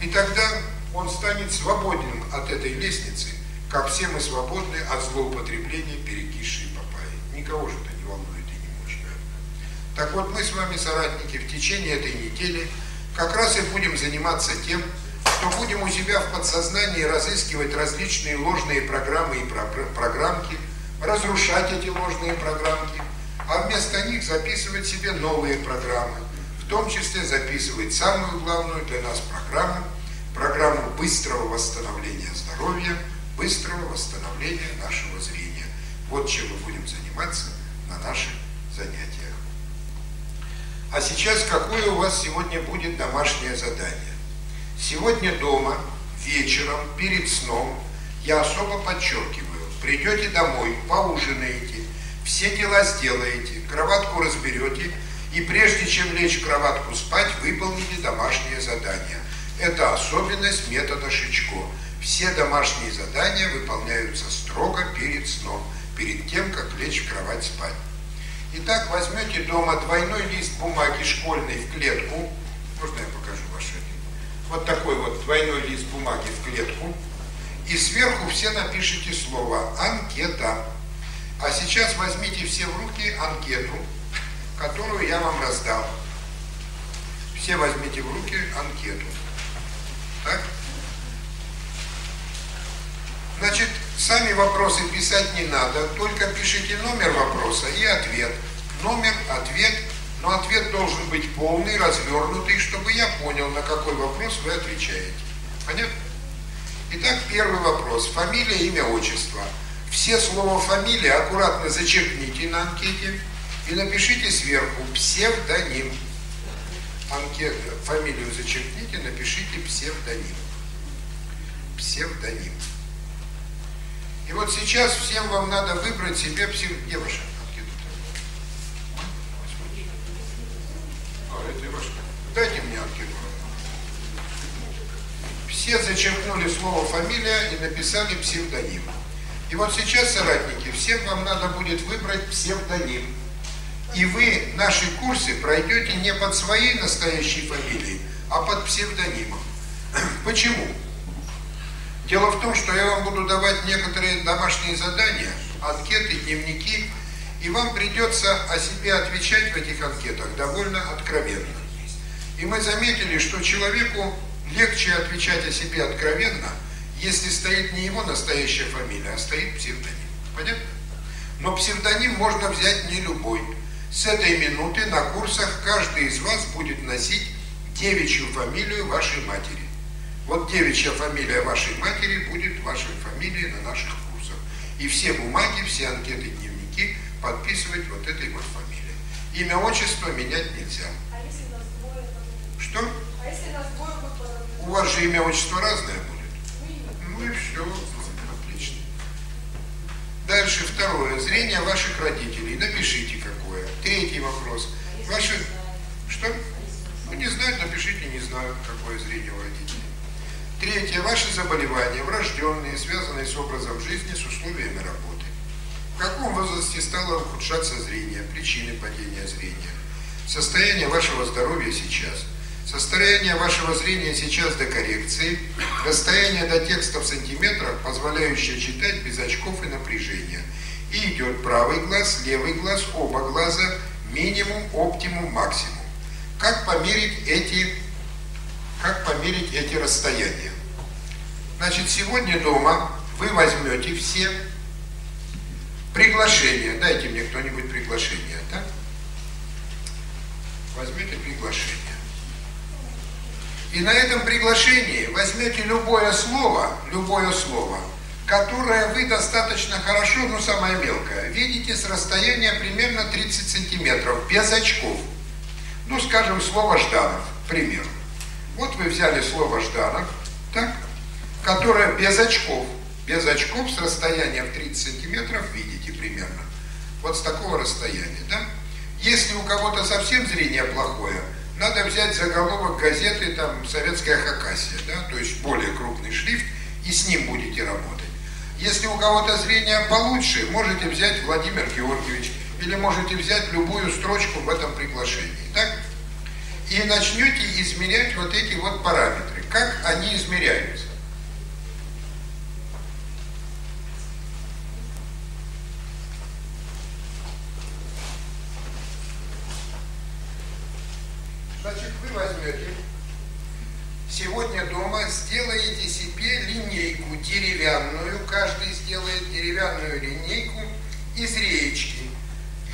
И тогда он станет свободен от этой лестницы, как все мы свободны от злоупотребления перекисшей папайи. Никого же это не волнует и не мучает. Так вот, мы с вами, соратники, в течение этой недели как раз и будем заниматься тем, что будем у себя в подсознании разыскивать различные ложные программы и программки, разрушать эти ложные программки, а вместо них записывать себе новые программы, в том числе записывать самую главную для нас программу, программу быстрого восстановления здоровья, быстрого восстановления нашего зрения. Вот чем мы будем заниматься на наших занятиях. А сейчас какое у вас сегодня будет домашнее задание? Сегодня дома, вечером, перед сном, я особо подчеркиваю, придете домой, поужинаете, все дела сделаете, кроватку разберете, и прежде чем лечь в кроватку спать, выполните домашнее задание. Это особенность метода Шичко. Все домашние задания выполняются строго перед сном, перед тем, как лечь в кровать спать. Итак, возьмете дома двойной лист бумаги школьной в клетку. Можно я покажу Вот такой вот двойной лист бумаги в клетку. И сверху все напишите слово «анкета». А сейчас возьмите все в руки анкету, которую я вам раздал. Все возьмите в руки анкету. Так? Значит, сами вопросы писать не надо, только пишите номер вопроса и ответ. Номер, ответ, но ответ должен быть полный, развернутый, чтобы я понял, на какой вопрос вы отвечаете. Понятно? Итак, первый вопрос. Фамилия, имя, отчество. Все слова фамилия аккуратно зачеркните на анкете и напишите сверху псевдоним. Анкет, фамилию зачеркните, напишите псевдоним. Псевдоним. И вот сейчас всем вам надо выбрать себе псевдоним. Где ваша анкета? А, это ваша. Дайте мне анкету. Все зачеркнули слово фамилия и написали псевдоним. И вот сейчас, соратники, всем вам надо будет выбрать псевдоним. И вы наши курсы пройдете не под своей настоящей фамилией, а под псевдонимом. Почему? Дело в том, что я вам буду давать некоторые домашние задания, анкеты, дневники, и вам придется о себе отвечать в этих анкетах довольно откровенно. И мы заметили, что человеку легче отвечать о себе откровенно – если стоит не его настоящая фамилия, а стоит псевдоним. Понятно? Но псевдоним можно взять не любой. С этой минуты на курсах каждый из вас будет носить девичью фамилию вашей матери. Вот девичья фамилия вашей матери будет вашей фамилией на наших курсах. И все бумаги, все анкеты, дневники подписывать вот этой вот фамилией. Имя, отчество менять нельзя. А если нас двое? Что? А если двое У вас же имя, отчество разное будет. Ну и все, отлично. Дальше второе. Зрение ваших родителей. Напишите какое. Третий вопрос. Ваши... Что? Ну не знают, напишите, не знаю, какое зрение у родителей. Третье. Ваши заболевания, врожденные, связанные с образом жизни, с условиями работы. В каком возрасте стало ухудшаться зрение, причины падения зрения, состояние вашего здоровья сейчас – Состояние вашего зрения сейчас до коррекции, расстояние до текста в сантиметрах, позволяющее читать без очков и напряжения. И идет правый глаз, левый глаз, оба глаза, минимум, оптимум, максимум. Как померить эти, как померить эти расстояния? Значит, сегодня дома вы возьмете все приглашение. Дайте мне кто-нибудь приглашение, да? Возьмете приглашение. И на этом приглашении возьмете любое слово, любое слово, которое вы достаточно хорошо, ну самое мелкое, видите с расстояния примерно 30 сантиметров, без очков. Ну, скажем, слово «Жданов», пример. Вот вы взяли слово «Жданов», так, которое без очков, без очков с расстояния в 30 сантиметров видите примерно. Вот с такого расстояния, да? Если у кого-то совсем зрение плохое, надо взять заголовок газеты, там, «Советская Хакасия», да, то есть более крупный шрифт, и с ним будете работать. Если у кого-то зрение получше, можете взять Владимир Георгиевич, или можете взять любую строчку в этом приглашении, так? И начнете измерять вот эти вот параметры. Как они измеряются? Значит, вы возьмете сегодня дома, сделаете себе линейку деревянную, каждый сделает деревянную линейку из реечки.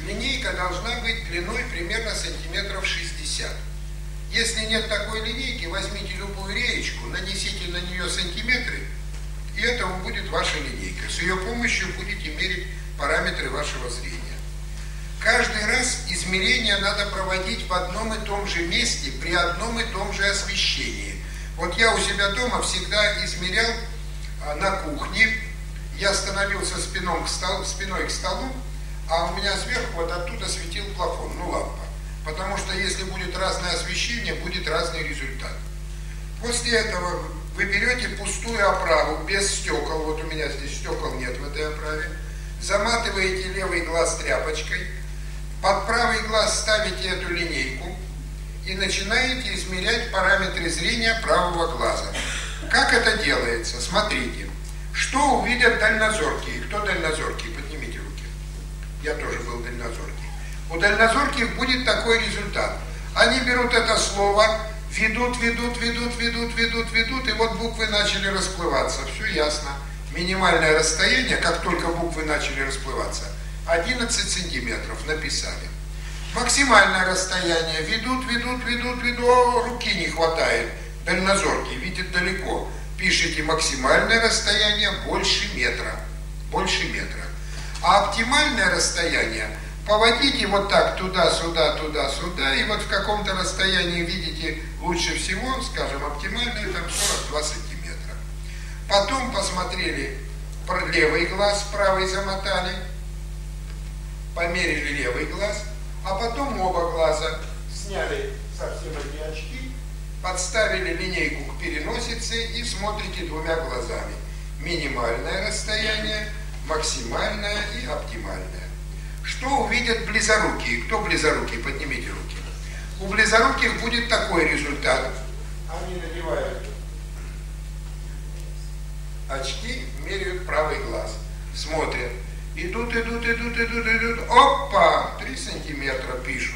Линейка должна быть длиной примерно сантиметров 60. Если нет такой линейки, возьмите любую реечку, нанесите на нее сантиметры, и это будет ваша линейка. С ее помощью будете мерить параметры вашего зрения. Каждый раз измерения надо проводить в одном и том же месте, при одном и том же освещении. Вот я у себя дома всегда измерял а, на кухне, я становился спиной к, столу, спиной к столу, а у меня сверху вот оттуда светил плафон, ну лампа. Потому что если будет разное освещение, будет разный результат. После этого вы берете пустую оправу, без стекол, вот у меня здесь стекол нет в этой оправе, заматываете левый глаз тряпочкой, под правый глаз ставите эту линейку и начинаете измерять параметры зрения правого глаза. Как это делается? Смотрите. Что увидят дальнозоркие? Кто дальнозоркие? Поднимите руки. Я тоже был дальнозоркий. У дальнозорких будет такой результат. Они берут это слово, ведут, ведут, ведут, ведут, ведут, ведут, и вот буквы начали расплываться. Все ясно. Минимальное расстояние, как только буквы начали расплываться – 11 сантиметров написали. Максимальное расстояние. Ведут, ведут, ведут, ведут. О, руки не хватает. Дальнозоркий, видит далеко. Пишите максимальное расстояние больше метра. Больше метра. А оптимальное расстояние поводите вот так туда-сюда, туда-сюда, и вот в каком-то расстоянии видите лучше всего, скажем, оптимальное там 42 сантиметра. Потом посмотрели левый глаз, правый замотали, померили левый глаз, а потом оба глаза сняли совсем эти очки, подставили линейку к переносице и смотрите двумя глазами. Минимальное расстояние, максимальное и оптимальное. Что увидят близорукие? Кто близорукие? Поднимите руки. У близоруких будет такой результат. Они надевают очки, меряют правый глаз, смотрят. Идут, идут, идут, идут, идут. Опа! 3 сантиметра пишут.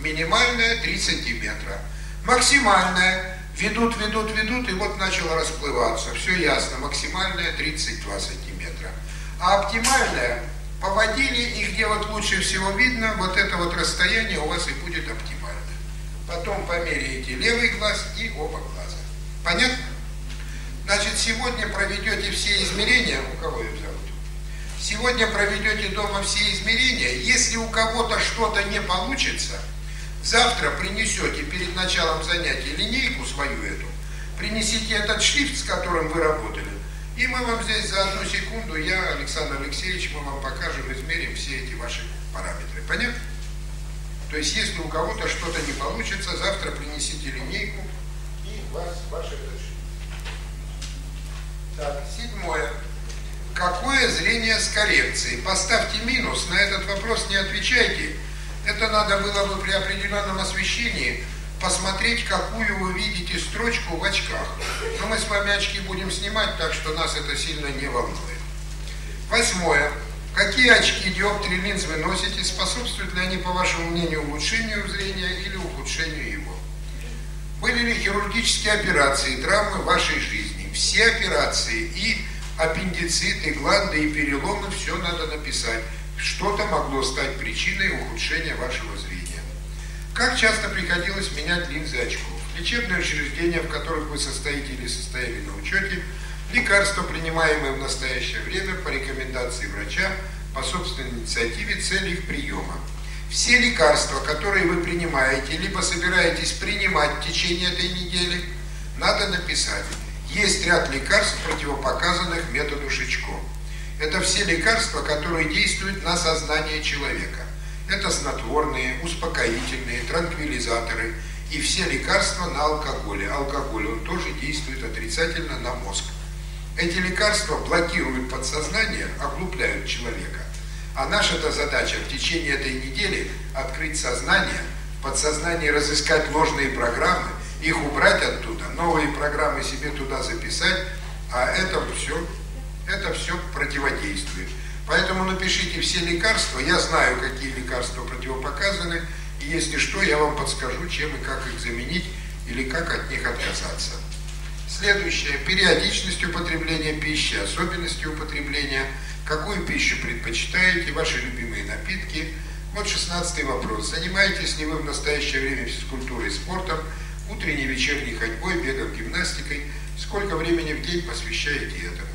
Минимальная 3 сантиметра. Максимальная. Ведут, ведут, ведут, и вот начало расплываться. Все ясно. Максимальная 32 сантиметра. А оптимальная, поводили, и где вот лучше всего видно, вот это вот расстояние у вас и будет оптимальное. Потом померяете левый глаз и оба глаза. Понятно? Значит, сегодня проведете все измерения. У кого я взял? Сегодня проведете дома все измерения. Если у кого-то что-то не получится, завтра принесете перед началом занятия линейку свою эту, принесите этот шрифт, с которым вы работали, и мы вам здесь за одну секунду, я, Александр Алексеевич, мы вам покажем, измерим все эти ваши параметры. Понятно? То есть, если у кого-то что-то не получится, завтра принесите линейку и вас, ваш этот шрифт. Так, седьмое. Какое зрение с коррекцией? Поставьте минус, на этот вопрос не отвечайте. Это надо было бы при определенном освещении посмотреть, какую вы видите строчку в очках. Но мы с вами очки будем снимать, так что нас это сильно не волнует. Восьмое. Какие очки диоптрии линз вы носите? Способствуют ли они, по вашему мнению, улучшению зрения или ухудшению его? Были ли хирургические операции, травмы в вашей жизни? Все операции и Аппендициты, гланды и переломы, все надо написать. Что-то могло стать причиной ухудшения вашего зрения. Как часто приходилось менять линзы очков? Лечебные учреждения, в которых вы состоите или состояли на учете, лекарства, принимаемые в настоящее время по рекомендации врача, по собственной инициативе, цели их приема. Все лекарства, которые вы принимаете, либо собираетесь принимать в течение этой недели, надо написать. Есть ряд лекарств, противопоказанных методу Шичко. Это все лекарства, которые действуют на сознание человека. Это снотворные, успокоительные, транквилизаторы и все лекарства на алкоголе. Алкоголь, он тоже действует отрицательно на мозг. Эти лекарства блокируют подсознание, оглупляют человека. А наша-то задача в течение этой недели открыть сознание, в подсознании разыскать ложные программы, их убрать оттуда, новые программы себе туда записать, а это все, это все противодействует. Поэтому напишите все лекарства, я знаю, какие лекарства противопоказаны, и если что, я вам подскажу, чем и как их заменить, или как от них отказаться. Следующее. Периодичность употребления пищи, особенности употребления – Какую пищу предпочитаете, ваши любимые напитки? Вот шестнадцатый вопрос. Занимаетесь ли вы в настоящее время физкультурой, спортом, утренней, вечерней ходьбой, бегом, гимнастикой? Сколько времени в день посвящаете этому?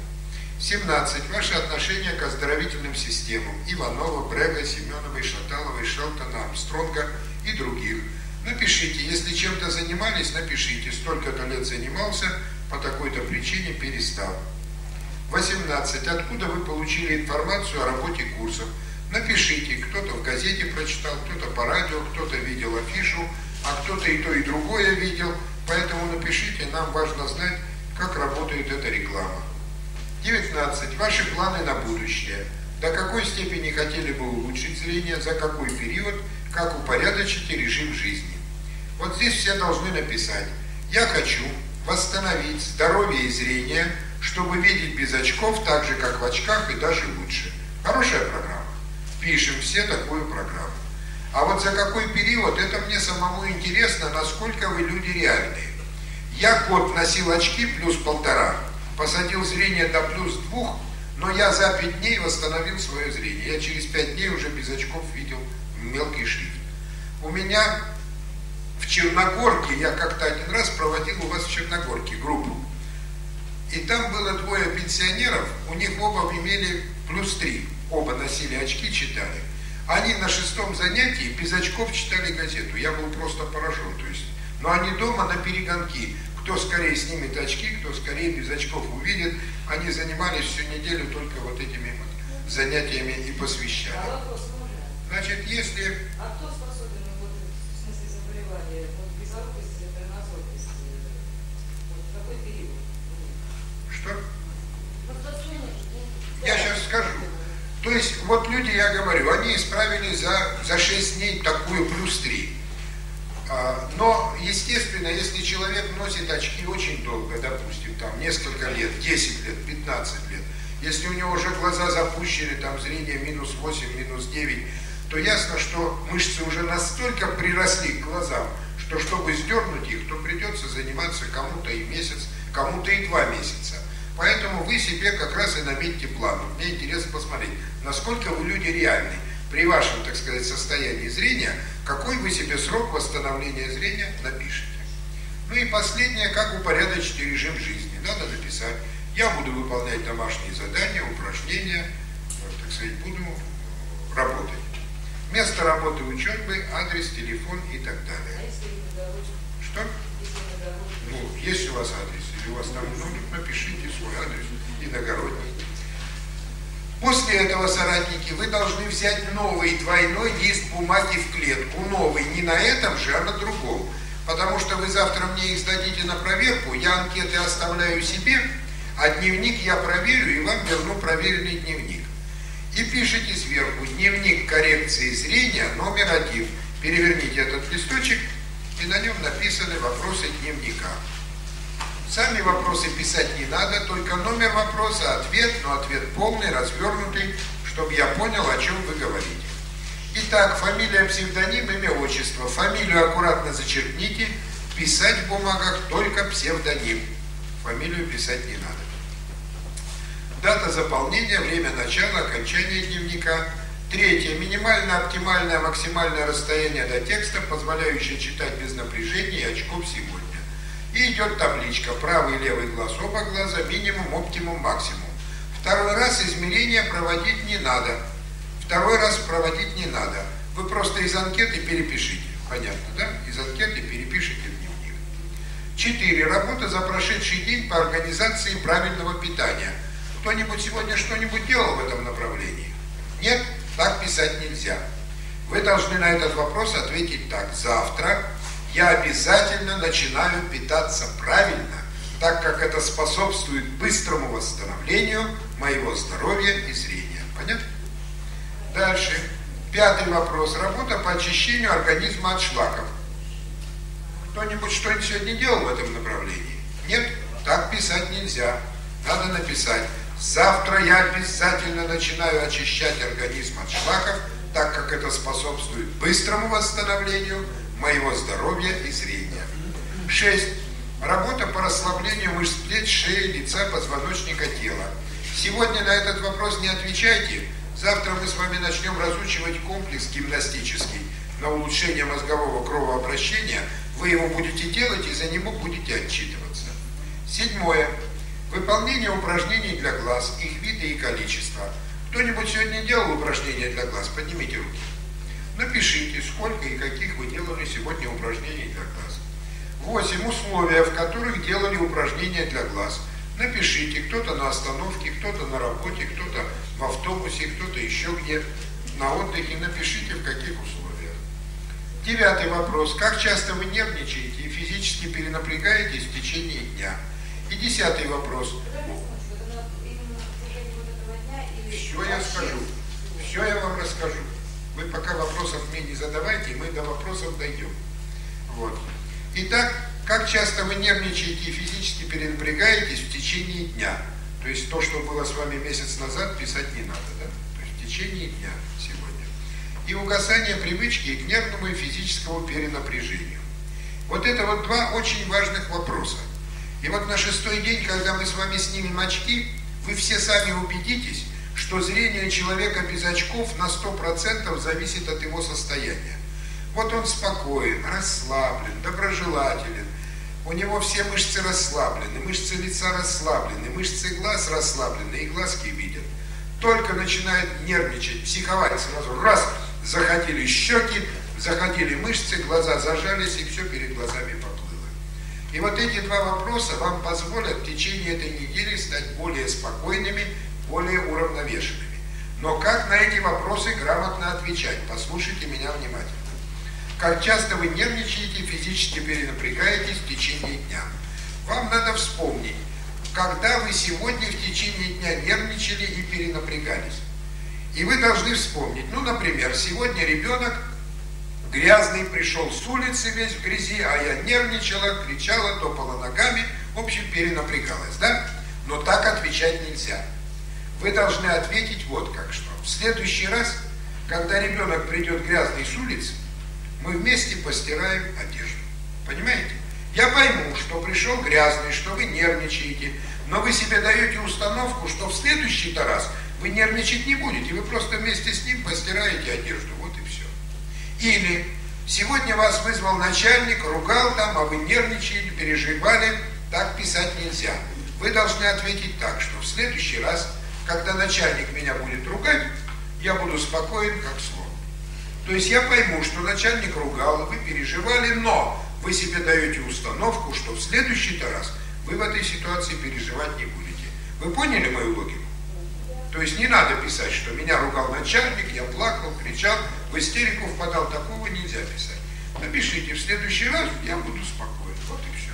17. Ваши отношения к оздоровительным системам Иванова, Брега, Семеновой, Шаталовой, Шелтона, Армстронга и других. Напишите, если чем-то занимались, напишите, столько-то лет занимался, по такой-то причине перестал. 18. Откуда вы получили информацию о работе курсов? Напишите, кто-то в газете прочитал, кто-то по радио, кто-то видел афишу, а кто-то и то, и другое видел. Поэтому напишите, нам важно знать, как работает эта реклама. 19. Ваши планы на будущее. До какой степени хотели бы улучшить зрение, за какой период, как упорядочите режим жизни. Вот здесь все должны написать. Я хочу восстановить здоровье и зрение – чтобы видеть без очков так же, как в очках и даже лучше. Хорошая программа. Пишем все такую программу. А вот за какой период, это мне самому интересно, насколько вы люди реальные. Я год носил очки плюс полтора, посадил зрение до плюс двух, но я за пять дней восстановил свое зрение. Я через пять дней уже без очков видел мелкий шрифт. У меня в Черногорке, я как-то один раз проводил у вас в Черногорке группу. И там было двое пенсионеров, у них оба имели плюс три, оба носили очки, читали. Они на шестом занятии без очков читали газету. Я был просто поражен. То есть, но они дома на перегонки. Кто скорее снимет очки, кто скорее без очков увидит. Они занимались всю неделю только вот этими занятиями и посвящали. А Значит, если... А кто способен вот, в смысле заболевания, вот безорукость, дальнозоркость, вот какой период? Что? Я сейчас скажу. То есть, вот люди, я говорю, они исправили за, за 6 дней такую плюс 3. А, но, естественно, если человек носит очки очень долго, допустим, там несколько лет, 10 лет, 15 лет, если у него уже глаза запущены, там зрение минус 8, минус 9, то ясно, что мышцы уже настолько приросли к глазам, что чтобы сдернуть их, то придется заниматься кому-то и месяц, кому-то и два месяца. Поэтому вы себе как раз и наметьте план. Мне интересно посмотреть, насколько вы люди реальны. При вашем, так сказать, состоянии зрения, какой вы себе срок восстановления зрения напишите. Ну и последнее, как упорядочить режим жизни. Надо написать. Я буду выполнять домашние задания, упражнения, так сказать, буду работать. Место работы учебы, адрес, телефон и так далее. А Что? Ну, есть у вас адрес, или у вас там номер, напишите свой адрес иногородний. После этого, соратники, вы должны взять новый двойной лист бумаги в клетку. Новый, не на этом же, а на другом. Потому что вы завтра мне их сдадите на проверку, я анкеты оставляю себе, а дневник я проверю и вам верну проверенный дневник. И пишите сверху «Дневник коррекции зрения номер один». Переверните этот листочек, и на нем написаны вопросы дневника. Сами вопросы писать не надо, только номер вопроса, ответ, но ответ полный, развернутый, чтобы я понял, о чем вы говорите. Итак, фамилия, псевдоним, имя, отчество. Фамилию аккуратно зачеркните, писать в бумагах только псевдоним. Фамилию писать не надо. дата заполнения, время начала, окончания дневника. Третье. Минимальное, оптимальное, максимальное расстояние до текста, позволяющее читать без напряжения и очков сегодня. И идет табличка. Правый и левый глаз, оба глаза, минимум, оптимум, максимум. Второй раз измерения проводить не надо. Второй раз проводить не надо. Вы просто из анкеты перепишите. Понятно, да? Из анкеты перепишите в дневник. Четыре. Работа за прошедший день по организации правильного питания. Кто-нибудь сегодня что-нибудь делал в этом направлении? Нет? Так писать нельзя. Вы должны на этот вопрос ответить так. Завтра я обязательно начинаю питаться правильно, так как это способствует быстрому восстановлению моего здоровья и зрения. Понятно? Дальше. Пятый вопрос. Работа по очищению организма от шлаков. Кто-нибудь что-нибудь сегодня делал в этом направлении? Нет? Так писать нельзя. Надо написать. Завтра я обязательно начинаю очищать организм от шлаков, так как это способствует быстрому восстановлению моего здоровья и зрения. Шесть. Работа по расслаблению мышц плеч, шеи, лица, позвоночника, тела. Сегодня на этот вопрос не отвечайте. Завтра мы с вами начнем разучивать комплекс гимнастический на улучшение мозгового кровообращения. Вы его будете делать и за него будете отчитываться. Седьмое. Выполнение упражнений для глаз, их вида и количества. Кто-нибудь сегодня делал упражнения для глаз? Поднимите руки. Напишите, сколько и каких вы делали сегодня упражнений для глаз. Восемь условия, в которых делали упражнения для глаз. Напишите, кто-то на остановке, кто-то на работе, кто-то в автобусе, кто-то еще где, на отдыхе. Напишите, в каких условиях. Девятый вопрос. Как часто вы нервничаете и физически перенапрягаетесь в течение дня? И десятый вопрос. Все я скажу. Все я вам расскажу. Вы пока вопросов мне не задавайте, мы до вопросов дойдем. Вот. Итак, как часто вы нервничаете и физически перенапрягаетесь в течение дня? То есть то, что было с вами месяц назад, писать не надо, да? То есть в течение дня сегодня. И угасание привычки к нервному и физическому перенапряжению. Вот это вот два очень важных вопроса. И вот на шестой день, когда мы с вами снимем очки, вы все сами убедитесь, что зрение человека без очков на 100% зависит от его состояния. Вот он спокоен, расслаблен, доброжелателен, у него все мышцы расслаблены, мышцы лица расслаблены, мышцы глаз расслаблены, и глазки видят. Только начинает нервничать, психовать сразу, раз, заходили щеки, заходили мышцы, глаза зажались, и все перед глазами поплыло. И вот эти два вопроса вам позволят в течение этой недели стать более спокойными, более уравновешенными. Но как на эти вопросы грамотно отвечать? Послушайте меня внимательно. Как часто вы нервничаете, физически перенапрягаетесь в течение дня? Вам надо вспомнить, когда вы сегодня в течение дня нервничали и перенапрягались. И вы должны вспомнить, ну, например, сегодня ребенок грязный пришел с улицы весь в грязи, а я нервничала, кричала, топала ногами, в общем, перенапрягалась, да? Но так отвечать нельзя вы должны ответить вот как что. В следующий раз, когда ребенок придет грязный с улицы, мы вместе постираем одежду. Понимаете? Я пойму, что пришел грязный, что вы нервничаете, но вы себе даете установку, что в следующий-то раз вы нервничать не будете, вы просто вместе с ним постираете одежду, вот и все. Или сегодня вас вызвал начальник, ругал там, а вы нервничали, переживали, так писать нельзя. Вы должны ответить так, что в следующий раз когда начальник меня будет ругать, я буду спокоен, как слон. То есть я пойму, что начальник ругал, вы переживали, но вы себе даете установку, что в следующий раз вы в этой ситуации переживать не будете. Вы поняли мою логику? То есть не надо писать, что меня ругал начальник, я плакал, кричал, в истерику впадал, такого нельзя писать. Напишите, в следующий раз я буду спокоен, вот и все.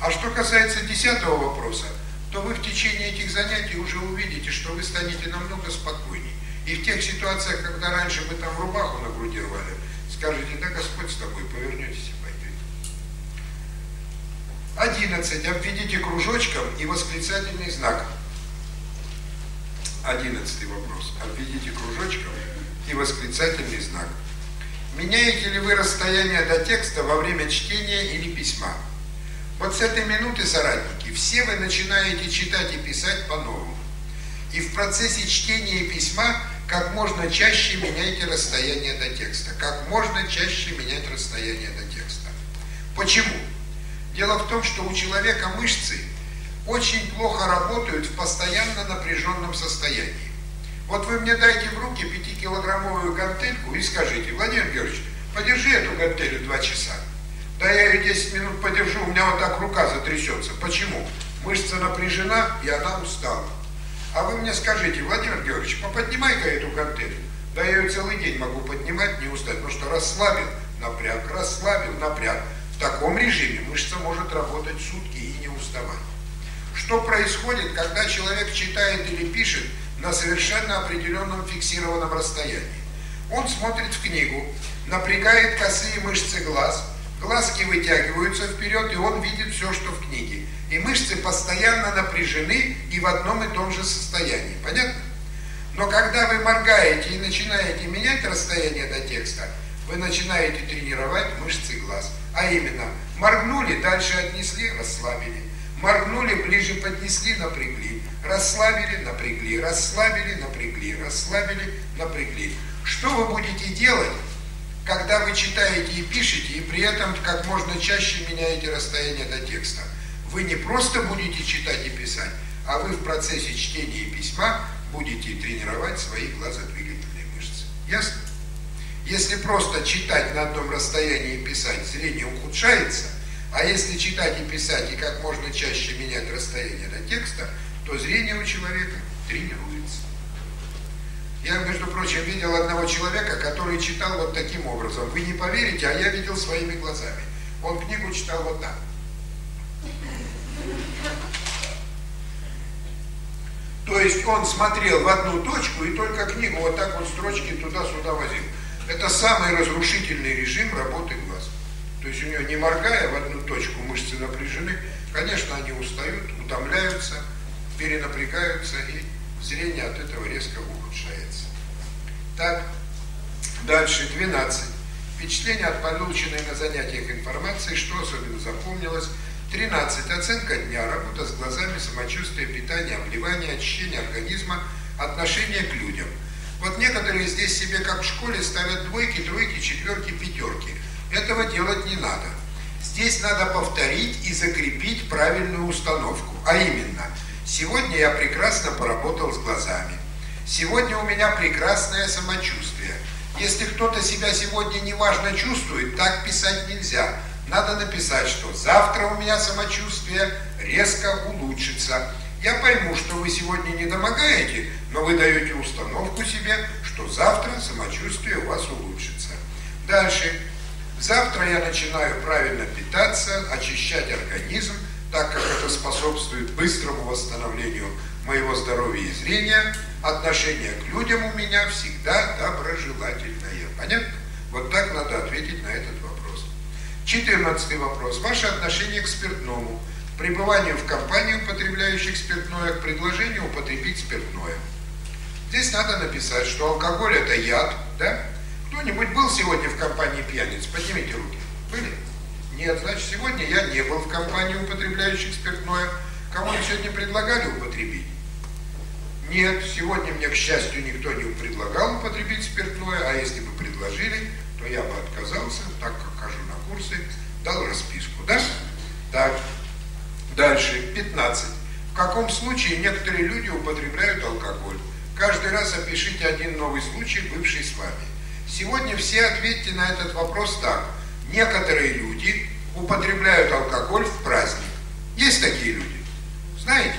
А что касается десятого вопроса, то вы в течение этих занятий уже увидите, что вы станете намного спокойнее. И в тех ситуациях, когда раньше вы там рубаху на груди рвали, скажете, да Господь с тобой, повернетесь и пойдете. Одиннадцать. Обведите кружочком и восклицательный знак. Одиннадцатый вопрос. Обведите кружочком и восклицательный знак. Меняете ли вы расстояние до текста во время чтения или письма? Вот с этой минуты, соратники, все вы начинаете читать и писать по-новому. И в процессе чтения письма как можно чаще меняйте расстояние до текста. Как можно чаще менять расстояние до текста. Почему? Дело в том, что у человека мышцы очень плохо работают в постоянно напряженном состоянии. Вот вы мне дайте в руки пятикилограммовую гантельку и скажите, Владимир Георгиевич, подержи эту гантелю два часа. Да я ее 10 минут подержу, у меня вот так рука затрясется. Почему? Мышца напряжена, и она устала. А вы мне скажите, Владимир Георгиевич, поподнимай-ка эту гантель. Да я ее целый день могу поднимать, не устать, потому что расслабил, напряг, расслабил, напряг. В таком режиме мышца может работать сутки и не уставать. Что происходит, когда человек читает или пишет на совершенно определенном фиксированном расстоянии? Он смотрит в книгу, напрягает косые мышцы глаз, глазки вытягиваются вперед, и он видит все, что в книге. И мышцы постоянно напряжены и в одном и том же состоянии. Понятно? Но когда вы моргаете и начинаете менять расстояние до текста, вы начинаете тренировать мышцы глаз. А именно, моргнули, дальше отнесли, расслабили. Моргнули, ближе поднесли, напрягли. Расслабили, напрягли. Расслабили, напрягли. Расслабили, напрягли. Что вы будете делать, когда вы читаете и пишете, и при этом как можно чаще меняете расстояние до текста? Вы не просто будете читать и писать, а вы в процессе чтения и письма будете тренировать свои глазодвигательные мышцы. Ясно? Если просто читать на одном расстоянии и писать, зрение ухудшается, а если читать и писать и как можно чаще менять расстояние до текста, то зрение у человека тренируется. Я, между прочим, видел одного человека, который читал вот таким образом. Вы не поверите, а я видел своими глазами. Он книгу читал вот так. То есть он смотрел в одну точку и только книгу вот так вот строчки туда-сюда возил. Это самый разрушительный режим работы глаз. То есть у него не моргая в одну точку мышцы напряжены, конечно, они устают, утомляются, перенапрягаются и зрение от этого резко ухудшается. Так, дальше 12. Впечатление от полученной на занятиях информации, что особенно запомнилось – 13. Оценка дня, работа с глазами, самочувствие, питание, обливание, очищение организма, отношение к людям. Вот некоторые здесь себе, как в школе, ставят двойки, тройки, четверки, пятерки. Этого делать не надо. Здесь надо повторить и закрепить правильную установку. А именно, сегодня я прекрасно поработал с глазами. Сегодня у меня прекрасное самочувствие. Если кто-то себя сегодня неважно чувствует, так писать нельзя надо написать, что завтра у меня самочувствие резко улучшится. Я пойму, что вы сегодня не домогаете, но вы даете установку себе, что завтра самочувствие у вас улучшится. Дальше. Завтра я начинаю правильно питаться, очищать организм, так как это способствует быстрому восстановлению моего здоровья и зрения. Отношение к людям у меня всегда доброжелательное. Понятно? Вот так надо ответить на этот вопрос. Четырнадцатый вопрос. Ваше отношение к спиртному. Пребывание в компании употребляющих спиртное, к предложению употребить спиртное. Здесь надо написать, что алкоголь это яд, да? Кто-нибудь был сегодня в компании пьяниц? Поднимите руки. Были? Нет, значит, сегодня я не был в компании употребляющих спиртное. Кому-нибудь сегодня предлагали употребить? Нет, сегодня мне, к счастью, никто не предлагал употребить спиртное, а если бы предложили, то я бы отказался, так как хожу на курсы, дал расписку, да? Так, дальше, 15. В каком случае некоторые люди употребляют алкоголь? Каждый раз опишите один новый случай, бывший с вами. Сегодня все ответьте на этот вопрос так. Некоторые люди употребляют алкоголь в праздник. Есть такие люди? Знаете?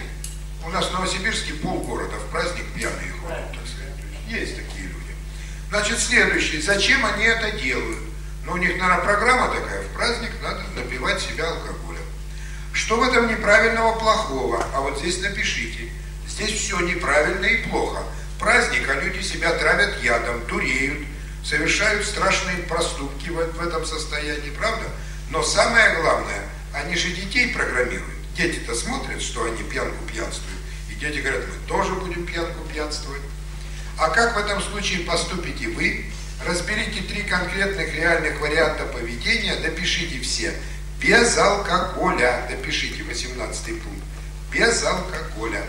У нас в Новосибирске полгорода в праздник пьяные ходят, так сказать. Есть такие люди. Значит, следующий. Зачем они это делают? Ну, у них, наверное, программа такая. В праздник надо напивать себя алкоголем. Что в этом неправильного, плохого? А вот здесь напишите. Здесь все неправильно и плохо. Праздник, а люди себя травят ядом, дуреют, совершают страшные проступки в, в этом состоянии, правда? Но самое главное, они же детей программируют. Дети-то смотрят, что они пьянку пьянствуют. И дети говорят, мы тоже будем пьянку пьянствовать. А как в этом случае поступите вы? Разберите три конкретных реальных варианта поведения, допишите все. Без алкоголя. Допишите 18 пункт. Без алкоголя.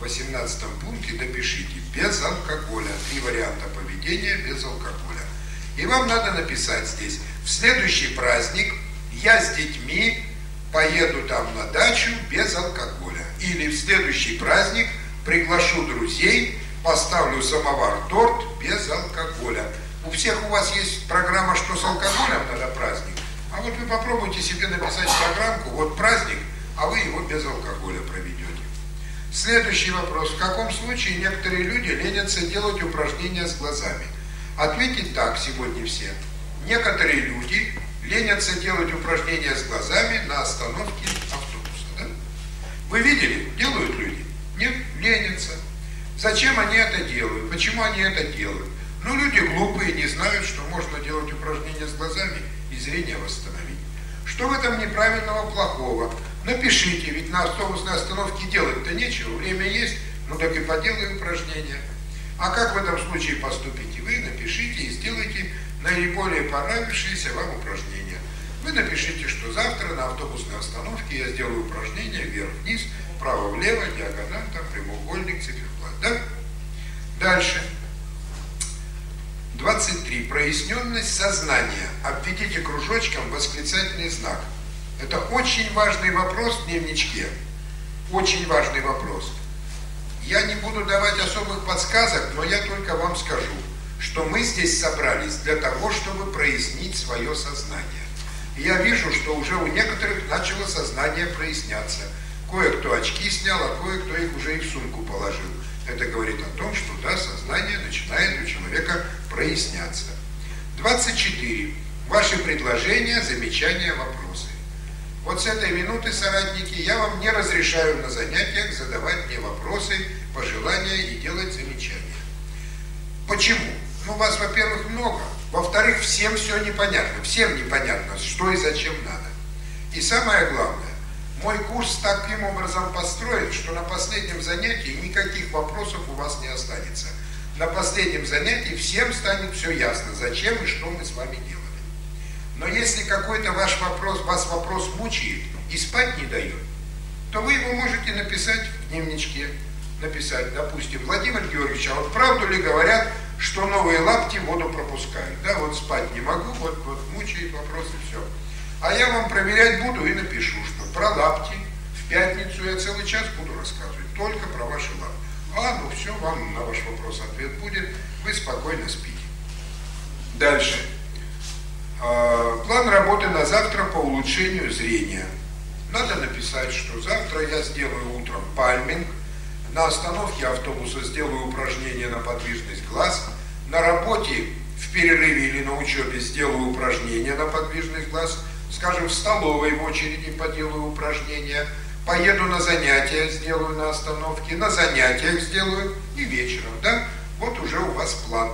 18 пункте напишите без алкоголя. Три варианта поведения без алкоголя. И вам надо написать здесь, в следующий праздник я с детьми поеду там на дачу без алкоголя. Или в следующий праздник приглашу друзей, поставлю самовар, торт без алкоголя. У всех у вас есть программа «Что с алкоголем?» надо праздник. А вот вы попробуйте себе написать программку, вот праздник, а вы его без алкоголя проведете. Следующий вопрос. В каком случае некоторые люди ленятся делать упражнения с глазами? Ответить так сегодня все. Некоторые люди ленятся делать упражнения с глазами на остановке автобуса. Да? Вы видели? Делают люди? Нет, ленятся. Зачем они это делают? Почему они это делают? Ну, люди глупые, не знают, что можно делать упражнения с глазами и зрение восстановить. Что в этом неправильного, плохого? Напишите, ведь на автобусной остановке делать-то нечего, время есть, ну так и поделаем упражнения. А как в этом случае поступите вы? Напишите и сделайте наиболее понравившиеся вам упражнения. Вы напишите, что завтра на автобусной остановке я сделаю упражнения вверх-вниз, вправо-влево, диагональ, там прямоугольник, циферблат. Да? Дальше. 23. Проясненность сознания. Обведите кружочком восклицательный знак. Это очень важный вопрос в дневничке. Очень важный вопрос. Я не буду давать особых подсказок, но я только вам скажу, что мы здесь собрались для того, чтобы прояснить свое сознание. Я вижу, что уже у некоторых начало сознание проясняться. Кое-кто очки снял, а кое-кто их уже и в сумку положил. Это говорит о том, что да, сознание начинает у человека проясняться. 24. Ваши предложения, замечания, вопросы. Вот с этой минуты, соратники, я вам не разрешаю на занятиях задавать мне вопросы, пожелания и делать замечания. Почему? Ну, вас, во-первых, много. Во-вторых, всем все непонятно. Всем непонятно, что и зачем надо. И самое главное, мой курс таким образом построен, что на последнем занятии никаких вопросов у вас не останется. На последнем занятии всем станет все ясно, зачем и что мы с вами делали. Но если какой-то ваш вопрос, вас вопрос мучает и спать не дает, то вы его можете написать в дневничке. Написать, допустим, Владимир Георгиевич, а вот правду ли говорят, что новые лапти воду пропускают? Да, вот спать не могу, вот, вот мучает вопрос и все. А я вам проверять буду и напишу, что про лапти в пятницу я целый час буду рассказывать, только про ваши лапти. А, ну все, вам на ваш вопрос ответ будет, вы спокойно спите. Дальше. А, план работы на завтра по улучшению зрения. Надо написать, что завтра я сделаю утром пальминг, на остановке автобуса сделаю упражнение на подвижность глаз, на работе в перерыве или на учебе сделаю упражнение на подвижность глаз – скажем, в столовой в очереди поделаю упражнения, поеду на занятия, сделаю на остановке, на занятиях сделаю и вечером, да? Вот уже у вас план.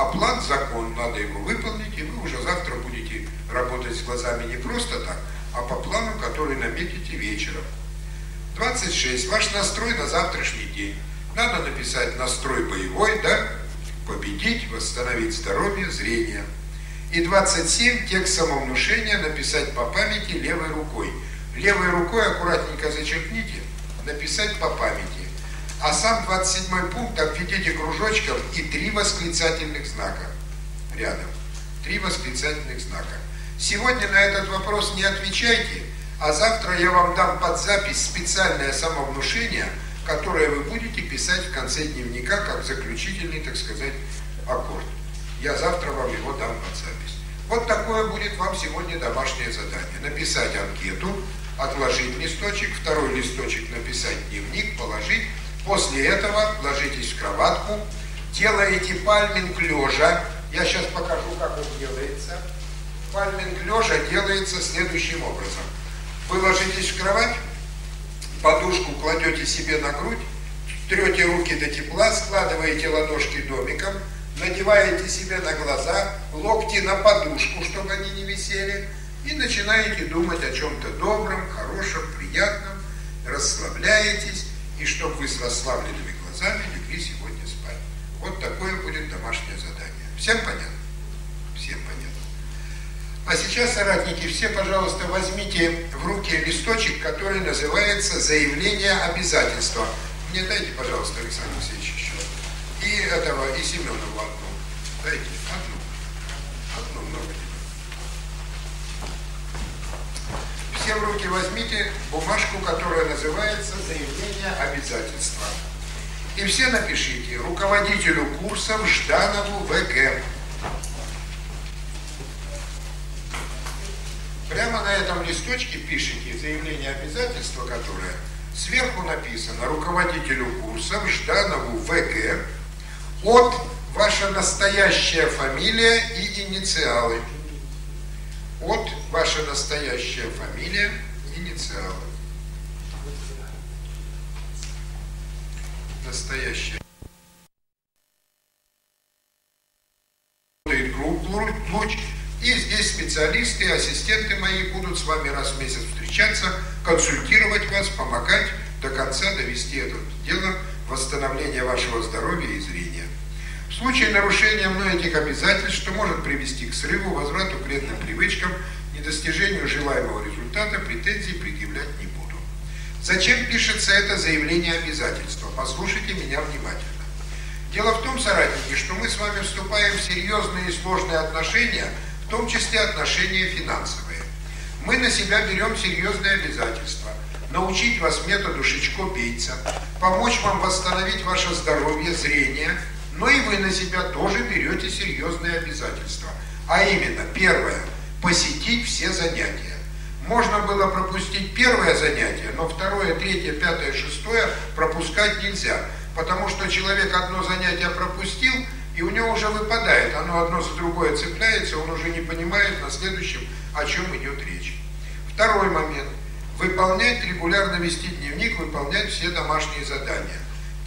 А план – закон, надо его выполнить, и вы уже завтра будете работать с глазами не просто так, а по плану, который наметите вечером. 26. Ваш настрой на завтрашний день. Надо написать настрой боевой, да? Победить, восстановить здоровье, зрение. И 27 текст самовнушения написать по памяти левой рукой. Левой рукой аккуратненько зачеркните, написать по памяти. А сам 27 пункт обведите кружочком и три восклицательных знака рядом. Три восклицательных знака. Сегодня на этот вопрос не отвечайте, а завтра я вам дам под запись специальное самовнушение, которое вы будете писать в конце дневника, как заключительный, так сказать, аккорд. Я завтра вам его дам под запись. Вот такое будет вам сегодня домашнее задание. Написать анкету, отложить листочек, второй листочек написать дневник, положить. После этого ложитесь в кроватку, делаете пальминг лежа. Я сейчас покажу, как он делается. Пальминг лежа делается следующим образом. Вы ложитесь в кровать, подушку кладете себе на грудь, трете руки до тепла, складываете ладошки домиком, надеваете себе на глаза, локти на подушку, чтобы они не висели, и начинаете думать о чем-то добром, хорошем, приятном, расслабляетесь, и чтобы вы с расслабленными глазами легли сегодня спать. Вот такое будет домашнее задание. Всем понятно? Всем понятно. А сейчас, соратники, все, пожалуйста, возьмите в руки листочек, который называется «Заявление обязательства». Мне дайте, пожалуйста, Александр Алексеевич еще. И этого, и Семенову одну. Дайте одну. Одну много Все в руки возьмите бумажку, которая называется «Заявление обязательства». И все напишите руководителю курсов Жданову ВГ. Прямо на этом листочке пишите заявление обязательства, которое сверху написано руководителю курсов Жданову ВГ от ваша настоящая фамилия и инициалы. От ваша настоящая фамилия, инициалы. Настоящая. Луч. И здесь специалисты, ассистенты мои будут с вами раз в месяц встречаться, консультировать вас, помогать до конца довести это дело восстановления вашего здоровья и зрения. Случае нарушения мной этих обязательств, что может привести к срыву, возврату к вредным привычкам, недостижению желаемого результата, претензий предъявлять не буду. Зачем пишется это заявление обязательства? Послушайте меня внимательно. Дело в том, соратники, что мы с вами вступаем в серьезные и сложные отношения, в том числе отношения финансовые. Мы на себя берем серьезные обязательства. Научить вас методу Шичко-Бейца, помочь вам восстановить ваше здоровье, зрение – но и вы на себя тоже берете серьезные обязательства. А именно, первое, посетить все занятия. Можно было пропустить первое занятие, но второе, третье, пятое, шестое пропускать нельзя. Потому что человек одно занятие пропустил, и у него уже выпадает. Оно одно за другое цепляется, он уже не понимает на следующем, о чем идет речь. Второй момент. Выполнять, регулярно вести дневник, выполнять все домашние задания.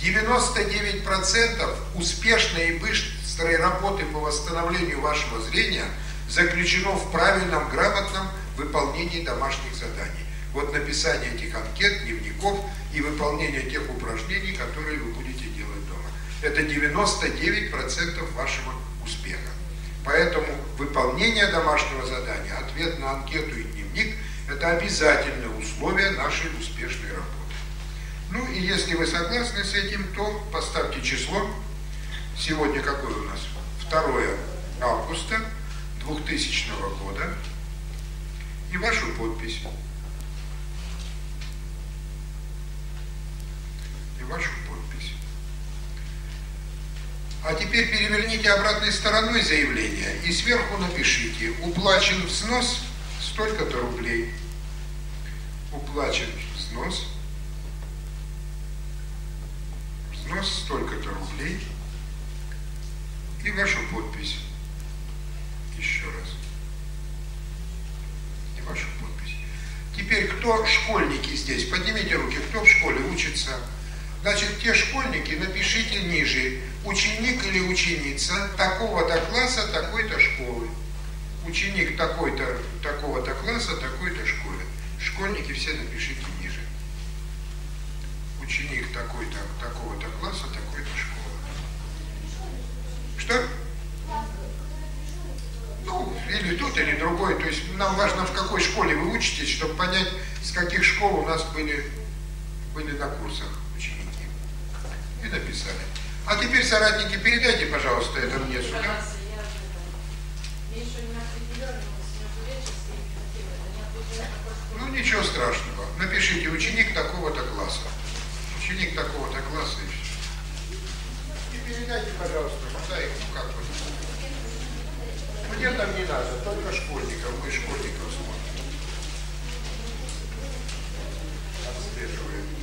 99% успешной и быстрой работы по восстановлению вашего зрения заключено в правильном, грамотном выполнении домашних заданий. Вот написание этих анкет, дневников и выполнение тех упражнений, которые вы будете делать дома. Это 99% вашего успеха. Поэтому выполнение домашнего задания, ответ на анкету и дневник – это обязательное условие нашей успешной работы. Ну и если вы согласны с этим, то поставьте число. Сегодня какое у нас? 2 августа 2000 года. И вашу подпись. И вашу подпись. А теперь переверните обратной стороной заявление и сверху напишите «Уплачен взнос столько-то рублей». Уплачен взнос взнос столько-то рублей и вашу подпись. Еще раз. И вашу подпись. Теперь, кто школьники здесь? Поднимите руки, кто в школе учится? Значит, те школьники, напишите ниже, ученик или ученица такого-то класса, такой-то школы. Ученик такой-то, такого-то класса, такой-то школы. Школьники все напишите ученик такой-то, такого-то класса, такой-то школы. Что? Ну, или тот, или другой. То есть нам важно, в какой школе вы учитесь, чтобы понять, с каких школ у нас были, были на курсах ученики. И написали. А теперь, соратники, передайте, пожалуйста, это мне сюда. Ну, ничего страшного. Напишите ученик такого-то класса ученик такого-то класса и все. И передайте, пожалуйста, ну как вот. Мне там не надо, только школьников, мы школьников смотрим. Отслеживаем.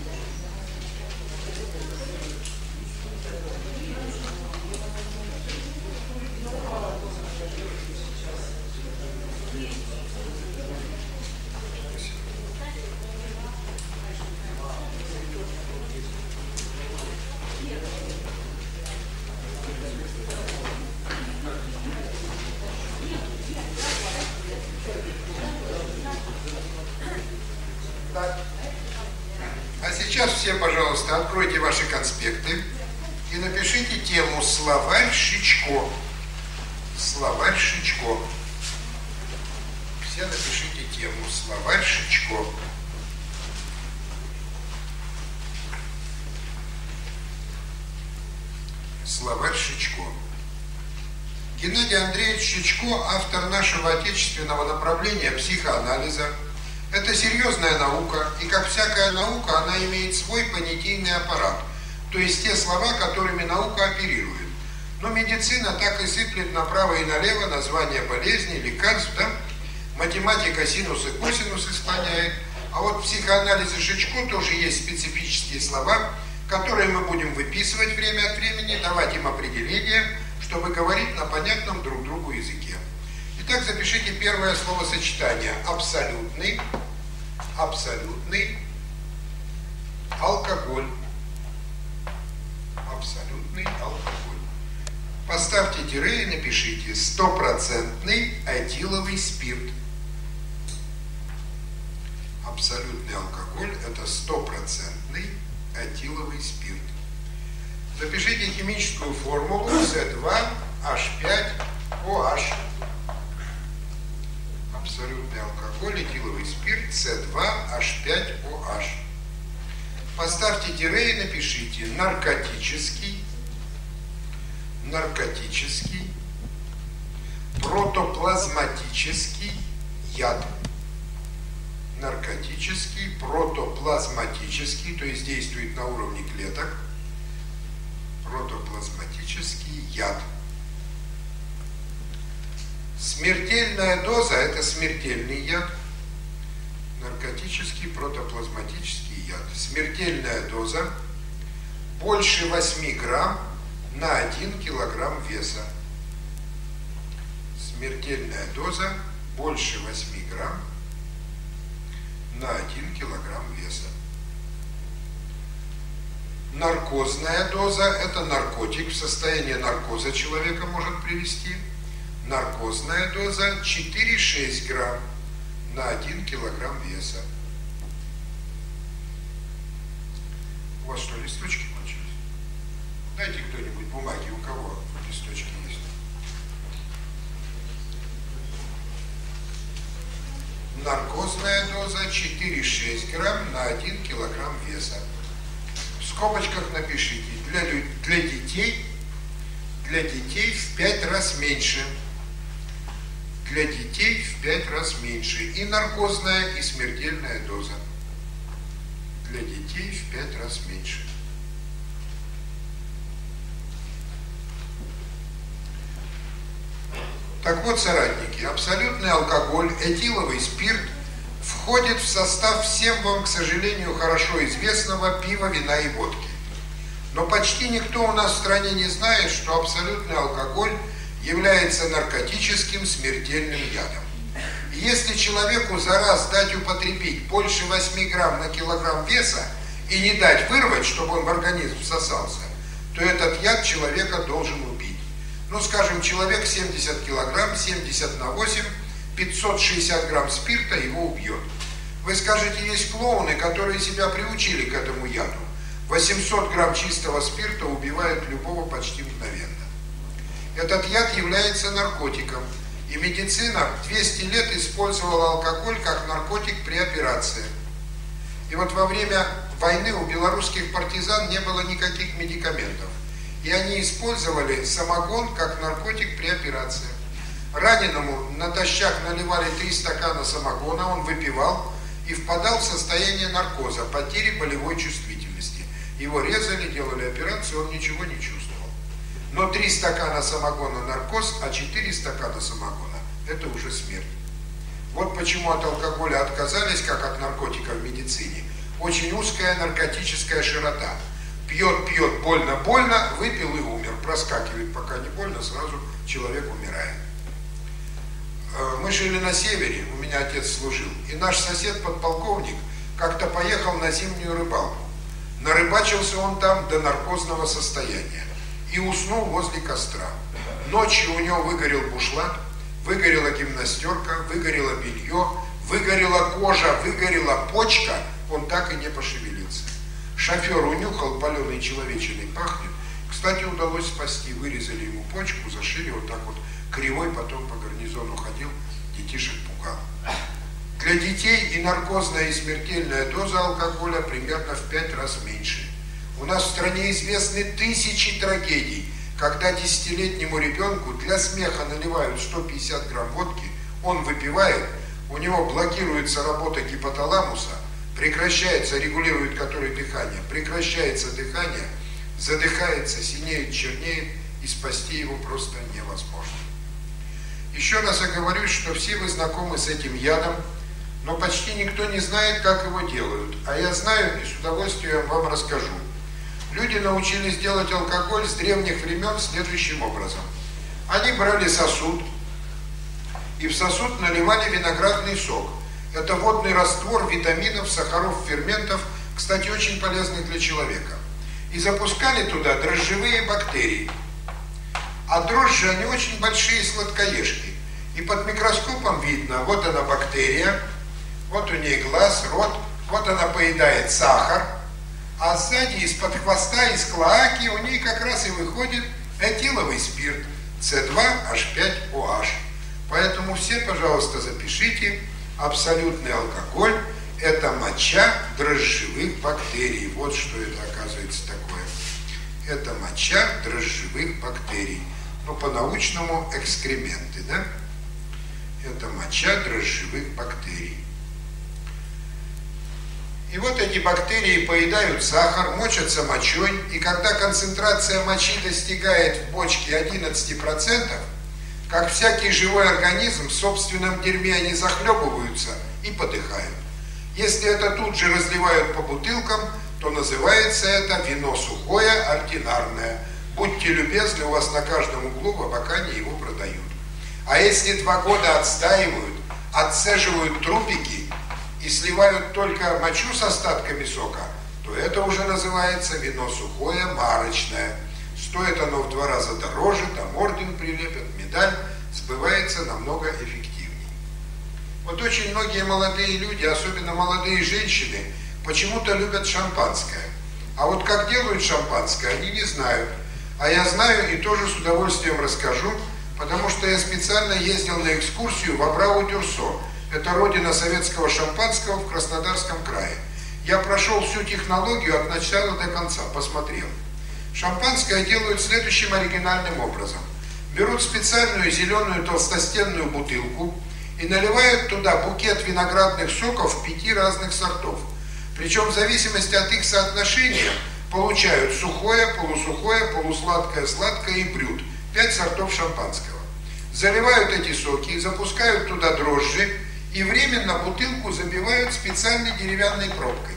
все, пожалуйста, откройте ваши конспекты и напишите тему «Словарь Шичко». Словарь Шичко. Все напишите тему «Словарь Шичко». Словарь Шичко. Геннадий Андреевич Шичко – автор нашего отечественного направления психоанализа. Это серьезная наука, и как всякая наука, она имеет свой понятийный аппарат, то есть те слова, которыми наука оперирует. Но медицина так и сыплет направо и налево названия болезней, лекарств, да? Математика синусы, косинусы склоняет. А вот в психоанализе Шичко тоже есть специфические слова, которые мы будем выписывать время от времени, давать им определение, чтобы говорить на понятном друг другу языке. Итак, запишите первое словосочетание. Абсолютный, абсолютный, алкоголь. Абсолютный алкоголь. Поставьте тире и напишите стопроцентный этиловый спирт. Абсолютный алкоголь – это стопроцентный этиловый спирт. Запишите химическую формулу С2H5OH. Абсолютный алкоголь, этиловый спирт С2H5OH. Поставьте тире и напишите наркотический наркотический, протоплазматический яд. Наркотический, протоплазматический, то есть действует на уровне клеток, протоплазматический яд. Смертельная доза – это смертельный яд. Наркотический, протоплазматический яд. Смертельная доза больше 8 грамм на 1 килограмм веса. Смертельная доза больше 8 грамм на 1 килограмм веса. Наркозная доза – это наркотик, в состояние наркоза человека может привести. Наркозная доза 4-6 грамм на 1 килограмм веса. У вас что, листочки Дайте кто-нибудь бумаги, у кого листочки есть. Наркозная доза 4-6 грамм на 1 килограмм веса. В скобочках напишите, для, для детей, для детей в 5 раз меньше. Для детей в 5 раз меньше. И наркозная, и смертельная доза. Для детей в 5 раз меньше. Так вот, соратники, абсолютный алкоголь, этиловый спирт входит в состав всем вам, к сожалению, хорошо известного пива, вина и водки. Но почти никто у нас в стране не знает, что абсолютный алкоголь является наркотическим смертельным ядом. Если человеку за раз дать употребить больше 8 грамм на килограмм веса и не дать вырвать, чтобы он в организм всосался, то этот яд человека должен убить ну, скажем, человек 70 килограмм, 70 на 8, 560 грамм спирта его убьет. Вы скажете, есть клоуны, которые себя приучили к этому яду. 800 грамм чистого спирта убивает любого почти мгновенно. Этот яд является наркотиком, и медицина 200 лет использовала алкоголь как наркотик при операции. И вот во время войны у белорусских партизан не было никаких медикаментов и они использовали самогон как наркотик при операции. Раненому натощак наливали три стакана самогона, он выпивал и впадал в состояние наркоза, потери болевой чувствительности. Его резали, делали операцию, он ничего не чувствовал. Но три стакана самогона наркоз, а четыре стакана самогона – это уже смерть. Вот почему от алкоголя отказались, как от наркотика в медицине. Очень узкая наркотическая широта – пьет, пьет, больно, больно, выпил и умер. Проскакивает, пока не больно, сразу человек умирает. Э, мы жили на севере, у меня отец служил, и наш сосед, подполковник, как-то поехал на зимнюю рыбалку. Нарыбачился он там до наркозного состояния и уснул возле костра. Ночью у него выгорел бушлат, выгорела гимнастерка, выгорело белье, выгорела кожа, выгорела почка, он так и не пошевелился. Шофер унюхал, паленой человечиной пахнет. Кстати, удалось спасти. Вырезали ему почку, зашили вот так вот кривой, потом по гарнизону ходил, детишек пугал. Для детей и наркозная, и смертельная доза алкоголя примерно в пять раз меньше. У нас в стране известны тысячи трагедий, когда десятилетнему ребенку для смеха наливают 150 грамм водки, он выпивает, у него блокируется работа гипоталамуса, прекращается, регулирует который дыхание, прекращается дыхание, задыхается, синеет, чернеет, и спасти его просто невозможно. Еще раз оговорюсь, что все вы знакомы с этим ядом, но почти никто не знает, как его делают. А я знаю и с удовольствием вам расскажу. Люди научились делать алкоголь с древних времен следующим образом. Они брали сосуд, и в сосуд наливали виноградный сок. Это водный раствор витаминов, сахаров, ферментов, кстати, очень полезный для человека. И запускали туда дрожжевые бактерии. А дрожжи, они очень большие сладкоежки. И под микроскопом видно, вот она бактерия, вот у нее глаз, рот, вот она поедает сахар, а сзади из-под хвоста, из клоаки у нее как раз и выходит этиловый спирт С2H5OH. Поэтому все, пожалуйста, запишите, абсолютный алкоголь – это моча дрожжевых бактерий. Вот что это оказывается такое. Это моча дрожжевых бактерий. Ну, по-научному экскременты, да? Это моча дрожжевых бактерий. И вот эти бактерии поедают сахар, мочатся мочой, и когда концентрация мочи достигает в бочке 11%, как всякий живой организм, в собственном дерьме они захлебываются и подыхают. Если это тут же разливают по бутылкам, то называется это вино сухое, ординарное. Будьте любезны, у вас на каждом углу в Абакане его продают. А если два года отстаивают, отцеживают трупики и сливают только мочу с остатками сока, то это уже называется вино сухое, марочное. Стоит оно в два раза дороже, там орден прилепят, медаль, сбывается намного эффективнее. Вот очень многие молодые люди, особенно молодые женщины, почему-то любят шампанское. А вот как делают шампанское, они не знают. А я знаю и тоже с удовольствием расскажу, потому что я специально ездил на экскурсию в Абрау-Дюрсо, это родина советского шампанского в Краснодарском крае. Я прошел всю технологию от начала до конца, посмотрел. Шампанское делают следующим оригинальным образом. Берут специальную зеленую толстостенную бутылку и наливают туда букет виноградных соков пяти разных сортов. Причем в зависимости от их соотношения получают сухое, полусухое, полусладкое, сладкое и брют. Пять сортов шампанского. Заливают эти соки, запускают туда дрожжи, и временно бутылку забивают специальной деревянной пробкой.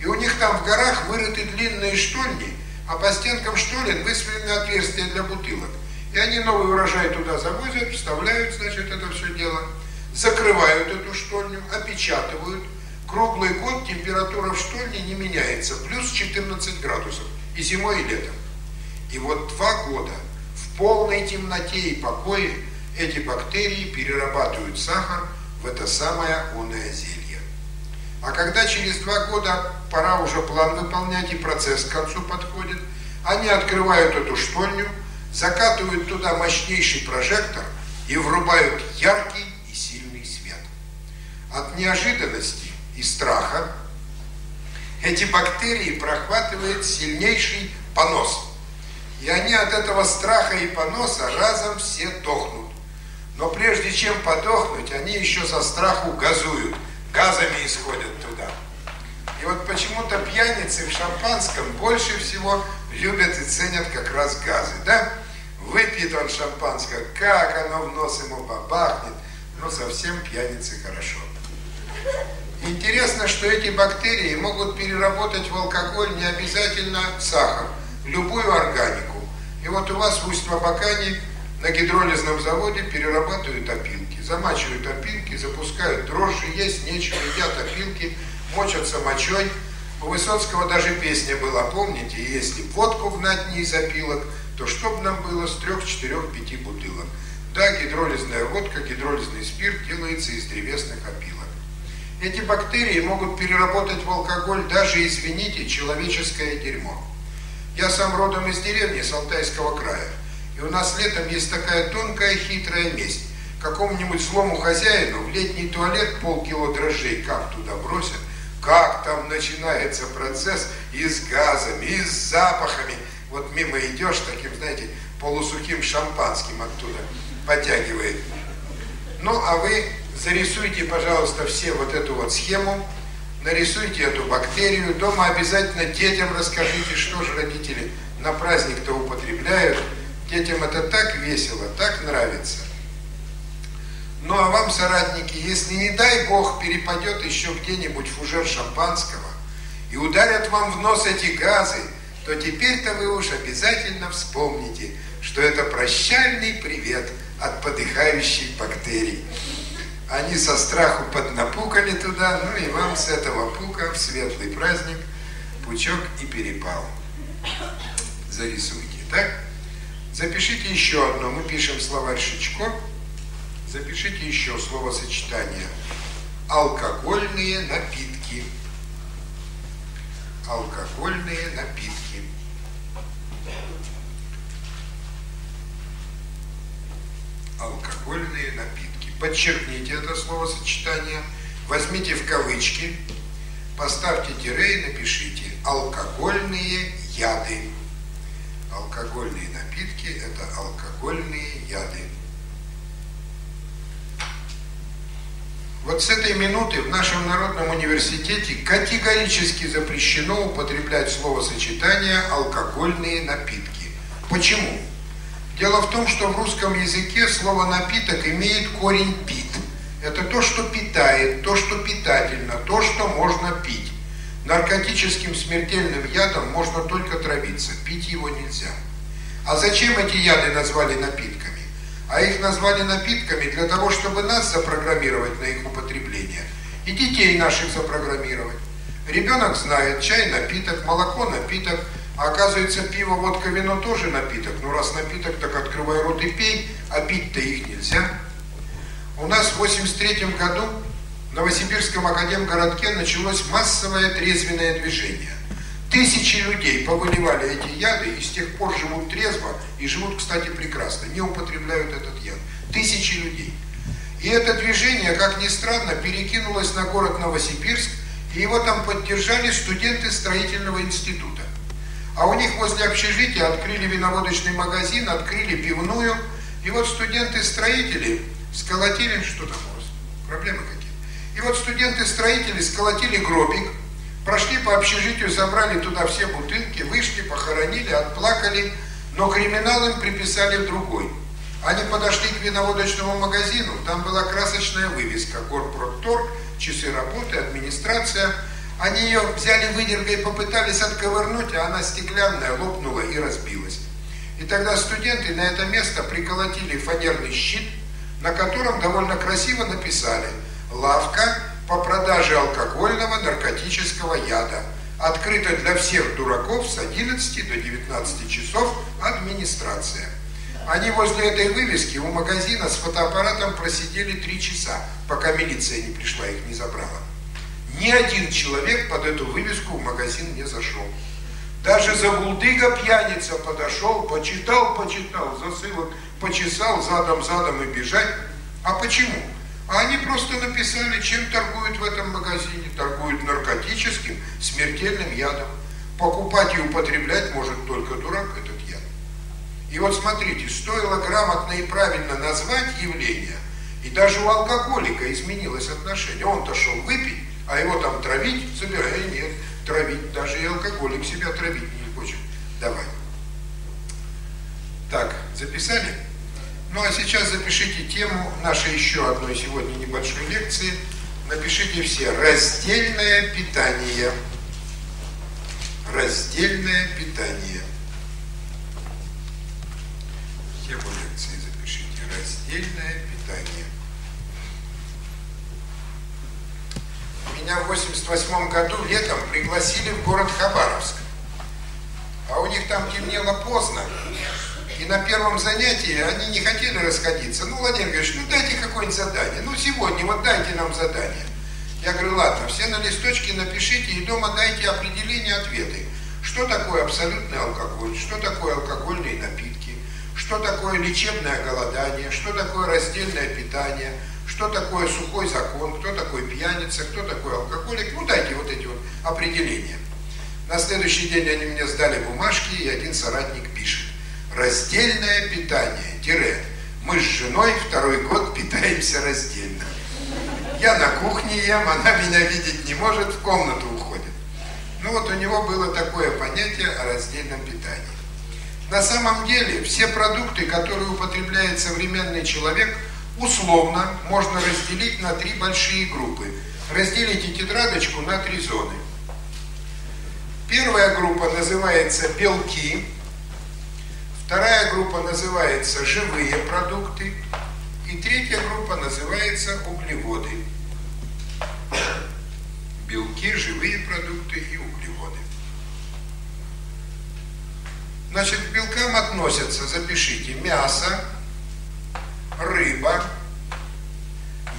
И у них там в горах вырыты длинные штольни, а по стенкам штолен высверлено отверстия для бутылок. И они новый урожай туда завозят, вставляют, значит, это все дело, закрывают эту штольню, опечатывают. Круглый год температура в штольне не меняется, плюс 14 градусов, и зимой, и летом. И вот два года в полной темноте и покое эти бактерии перерабатывают сахар в это самое онное зелье. А когда через два года пора уже план выполнять и процесс к концу подходит, они открывают эту штольню, закатывают туда мощнейший прожектор и врубают яркий и сильный свет. От неожиданности и страха эти бактерии прохватывает сильнейший понос. И они от этого страха и поноса разом все дохнут. Но прежде чем подохнуть, они еще со страху газуют, газами исходят туда. И вот почему-то пьяницы в шампанском больше всего любят и ценят как раз газы, да? Выпьет он шампанское, как оно в нос ему побахнет, но совсем пьяницы хорошо. Интересно, что эти бактерии могут переработать в алкоголь не обязательно сахар, любую органику. И вот у вас в Усть-Бабакане на гидролизном заводе перерабатывают опилки, замачивают опилки, запускают дрожжи, есть нечего, едят опилки, мочатся мочой. У Высоцкого даже песня была, помните, если водку гнать не из опилок, то чтоб нам было с трех, четырех, пяти бутылок. Да, гидролизная водка, гидролизный спирт делается из древесных опилок. Эти бактерии могут переработать в алкоголь даже, извините, человеческое дерьмо. Я сам родом из деревни, с Алтайского края. И у нас летом есть такая тонкая хитрая месть. Какому-нибудь злому хозяину в летний туалет полкило дрожжей как туда бросят, как там начинается процесс и с газами, и с запахами. вот мимо идешь таким, знаете, полусухим шампанским оттуда подтягивает. Ну, а вы зарисуйте, пожалуйста, все вот эту вот схему, нарисуйте эту бактерию, дома обязательно детям расскажите, что же родители на праздник-то употребляют. Детям это так весело, так нравится. Ну а вам, соратники, если не дай Бог перепадет еще где-нибудь фужер шампанского и ударят вам в нос эти газы, то теперь-то вы уж обязательно вспомните, что это прощальный привет от подыхающих бактерий. Они со страху поднапукали туда, ну и вам с этого пука в светлый праздник пучок и перепал. Зарисуйте, так? Запишите еще одно. Мы пишем словарь Шичко. Запишите еще словосочетание. Алкогольные напитки. Алкогольные напитки. Алкогольные напитки. Подчеркните это словосочетание. Возьмите в кавычки. Поставьте тире и напишите. Алкогольные яды. Алкогольные напитки – это алкогольные яды. Вот с этой минуты в нашем Народном университете категорически запрещено употреблять словосочетание «алкогольные напитки». Почему? Дело в том, что в русском языке слово «напиток» имеет корень «пит». Это то, что питает, то, что питательно, то, что можно пить. Наркотическим смертельным ядом можно только травиться, пить его нельзя. А зачем эти яды назвали напитками? А их назвали напитками для того, чтобы нас запрограммировать на их употребление. И детей наших запрограммировать. Ребенок знает, чай напиток, молоко напиток, а оказывается пиво, водка, вино тоже напиток. Ну раз напиток, так открывай рот и пей, а пить-то их нельзя. У нас в 83 году Новосибирском академгородке началось массовое трезвенное движение. Тысячи людей повыливали эти яды и с тех пор живут трезво и живут, кстати, прекрасно, не употребляют этот яд. Тысячи людей. И это движение, как ни странно, перекинулось на город Новосибирск, и его там поддержали студенты строительного института. А у них возле общежития открыли виноводочный магазин, открыли пивную, и вот студенты-строители сколотили, что там у вас, проблемы какие? И вот студенты-строители сколотили гробик, Прошли по общежитию, забрали туда все бутылки, вышли, похоронили, отплакали, но криминал им приписали другой. Они подошли к виноводочному магазину, там была красочная вывеска «Горпродторг», часы работы, администрация. Они ее взяли выдергой, попытались отковырнуть, а она стеклянная, лопнула и разбилась. И тогда студенты на это место приколотили фанерный щит, на котором довольно красиво написали «Лавка по продаже алкогольного наркотического яда. Открыта для всех дураков с 11 до 19 часов администрация. Они возле этой вывески у магазина с фотоаппаратом просидели три часа, пока милиция не пришла, их не забрала. Ни один человек под эту вывеску в магазин не зашел. Даже забулдыга пьяница подошел, почитал, почитал, засылок, почесал задом-задом и бежать. А почему? А они просто написали, чем торгуют в этом магазине. Торгуют наркотическим, смертельным ядом. Покупать и употреблять может только дурак этот яд. И вот смотрите, стоило грамотно и правильно назвать явление, и даже у алкоголика изменилось отношение. Он-то шел выпить, а его там травить, забирая, нет, травить. Даже и алкоголик себя травить не хочет. Давай. Так, записали? Ну а сейчас запишите тему нашей еще одной сегодня небольшой лекции. Напишите все «Раздельное питание». Раздельное питание. Тему лекции запишите «Раздельное питание». Меня в 88 году летом пригласили в город Хабаровск. А у них там темнело поздно. И на первом занятии они не хотели расходиться. Ну, Владимир говорит, ну дайте какое-нибудь задание. Ну, сегодня вот дайте нам задание. Я говорю, ладно, все на листочке напишите и дома дайте определение, ответы. Что такое абсолютный алкоголь, что такое алкогольные напитки, что такое лечебное голодание, что такое раздельное питание, что такое сухой закон, кто такой пьяница, кто такой алкоголик. Ну, дайте вот эти вот определения. На следующий день они мне сдали бумажки, и один соратник пишет. Раздельное питание, тире. Мы с женой второй год питаемся раздельно. Я на кухне ем, она меня видеть не может, в комнату уходит. Ну вот у него было такое понятие о раздельном питании. На самом деле все продукты, которые употребляет современный человек, условно можно разделить на три большие группы. Разделите тетрадочку на три зоны. Первая группа называется белки, вторая группа называется живые продукты, и третья группа называется углеводы. Белки, живые продукты и углеводы. Значит, к белкам относятся, запишите, мясо, рыба,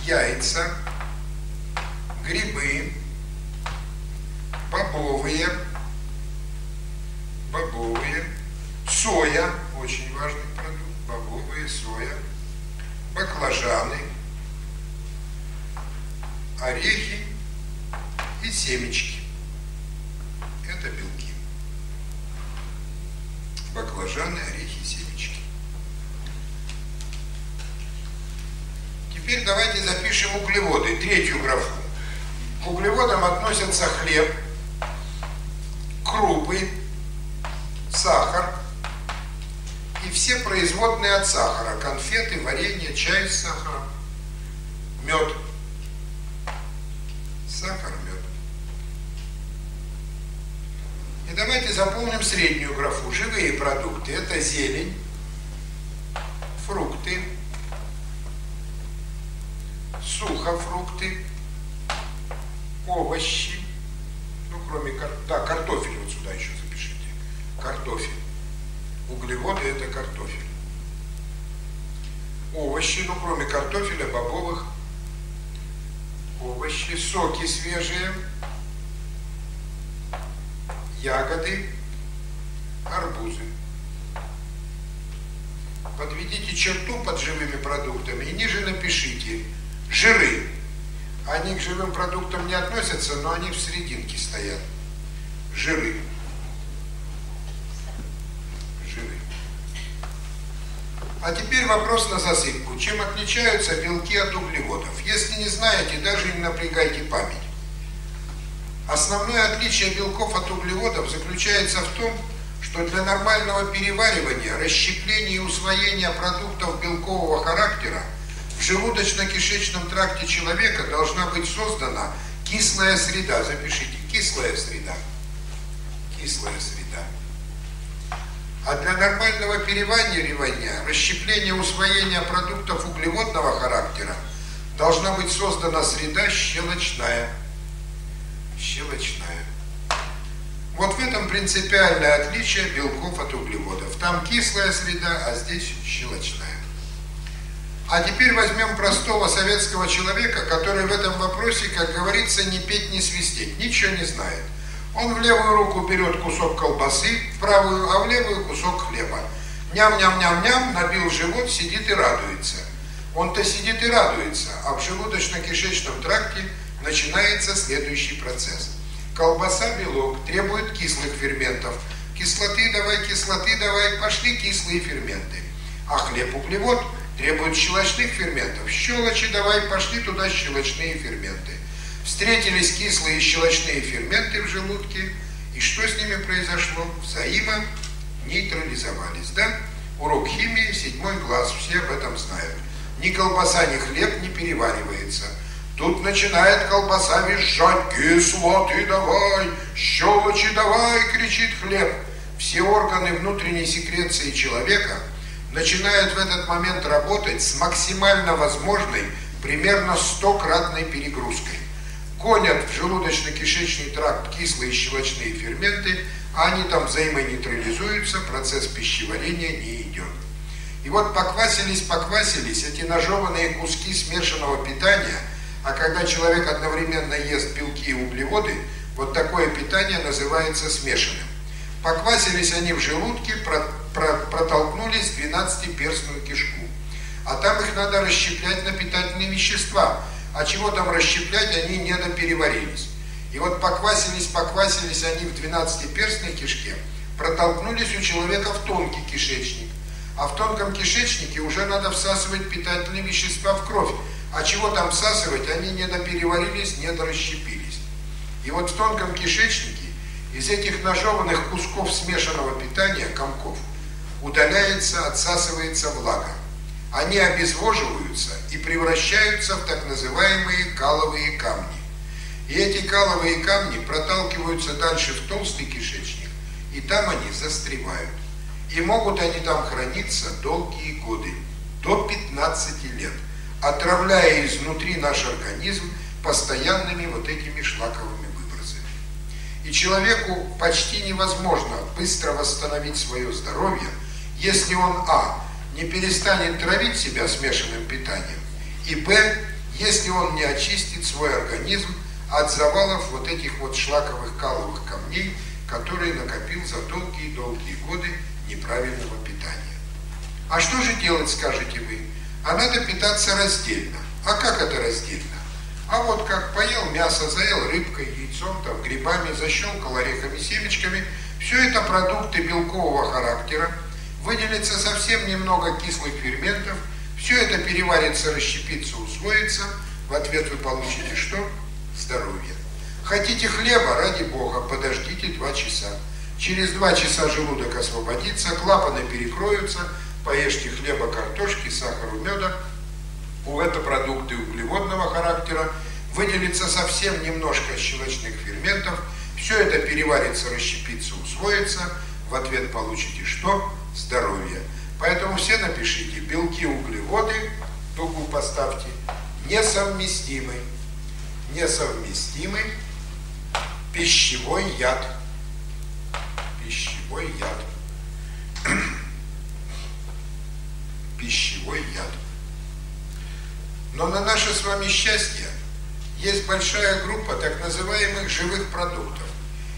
яйца, грибы, бобовые, бобовые, соя, очень важный продукт, бобовые, соя, баклажаны, орехи и семечки. Это белки. Баклажаны, орехи семечки. Теперь давайте запишем углеводы, третью графу. К углеводам относятся хлеб, крупы, сахар и все производные от сахара, конфеты, варенье, чай с сахаром, мед. Сахар, мед. И давайте заполним среднюю графу. Живые продукты – это зелень, фрукты, сухофрукты, овощи, ну кроме, да, картофель вот сюда еще запишите, картофель. Углеводы это картофель. Овощи, ну кроме картофеля, бобовых, овощи, соки свежие, ягоды, арбузы. Подведите черту под живыми продуктами и ниже напишите жиры. Они к живым продуктам не относятся, но они в серединке стоят. Жиры. А теперь вопрос на засыпку. Чем отличаются белки от углеводов? Если не знаете, даже не напрягайте память. Основное отличие белков от углеводов заключается в том, что для нормального переваривания, расщепления и усвоения продуктов белкового характера в желудочно-кишечном тракте человека должна быть создана кислая среда. Запишите, кислая среда. Кислая среда. А для нормального переваривания, расщепления, усвоения продуктов углеводного характера должна быть создана среда щелочная. Щелочная. Вот в этом принципиальное отличие белков от углеводов. Там кислая среда, а здесь щелочная. А теперь возьмем простого советского человека, который в этом вопросе, как говорится, не петь, не свистеть, ничего не знает. Он в левую руку берет кусок колбасы, в правую, а в левую кусок хлеба. Ням-ням-ням-ням, набил живот, сидит и радуется. Он-то сидит и радуется, а в желудочно-кишечном тракте начинается следующий процесс. Колбаса, белок требует кислых ферментов. Кислоты давай, кислоты давай, пошли кислые ферменты. А хлеб углевод – требует щелочных ферментов. Щелочи давай, пошли туда щелочные ферменты. Встретились кислые щелочные ферменты в желудке, и что с ними произошло? Взаимо нейтрализовались, да? Урок химии, седьмой класс, все об этом знают. Ни колбаса, ни хлеб не переваривается. Тут начинает колбаса визжать, кислоты давай, щелочи давай, кричит хлеб. Все органы внутренней секреции человека – начинают в этот момент работать с максимально возможной, примерно 100-кратной перегрузкой. Гонят в желудочно-кишечный тракт кислые щелочные ферменты, а они там взаимонейтрализуются, процесс пищеварения не идет. И вот поквасились, поквасились эти нажеванные куски смешанного питания, а когда человек одновременно ест белки и углеводы, вот такое питание называется смешанным. Поквасились они в желудке, протолкнулись в 12-перстную кишку. А там их надо расщеплять на питательные вещества. А чего там расщеплять, они недопереварились. И вот поквасились, поквасились они в 12-перстной кишке, протолкнулись у человека в тонкий кишечник. А в тонком кишечнике уже надо всасывать питательные вещества в кровь. А чего там всасывать, они не допереварились, не дорасщепились. И вот в тонком кишечнике из этих ножеванных кусков смешанного питания, комков, удаляется, отсасывается влага. Они обезвоживаются и превращаются в так называемые каловые камни. И эти каловые камни проталкиваются дальше в толстый кишечник, и там они застревают. И могут они там храниться долгие годы, до 15 лет, отравляя изнутри наш организм постоянными вот этими шлаковыми выбросами. И человеку почти невозможно быстро восстановить свое здоровье, если он, а, не перестанет травить себя смешанным питанием, и, б, если он не очистит свой организм от завалов вот этих вот шлаковых каловых камней, которые накопил за долгие-долгие годы неправильного питания. А что же делать, скажете вы? А надо питаться раздельно. А как это раздельно? А вот как поел мясо, заел рыбкой, яйцом, там, грибами, защелкал орехами, семечками, все это продукты белкового характера, выделится совсем немного кислых ферментов, все это переварится, расщепится, усвоится, в ответ вы получите что? Здоровье. Хотите хлеба, ради Бога, подождите два часа. Через два часа желудок освободится, клапаны перекроются, поешьте хлеба, картошки, сахару, меда. У это продукты углеводного характера, выделится совсем немножко щелочных ферментов, все это переварится, расщепится, усвоится, в ответ получите что? Здоровье. Поэтому все напишите, белки, углеводы, дугу поставьте, несовместимый, несовместимый пищевой яд пищевой яд. пищевой яд. Но на наше с вами счастье есть большая группа так называемых живых продуктов.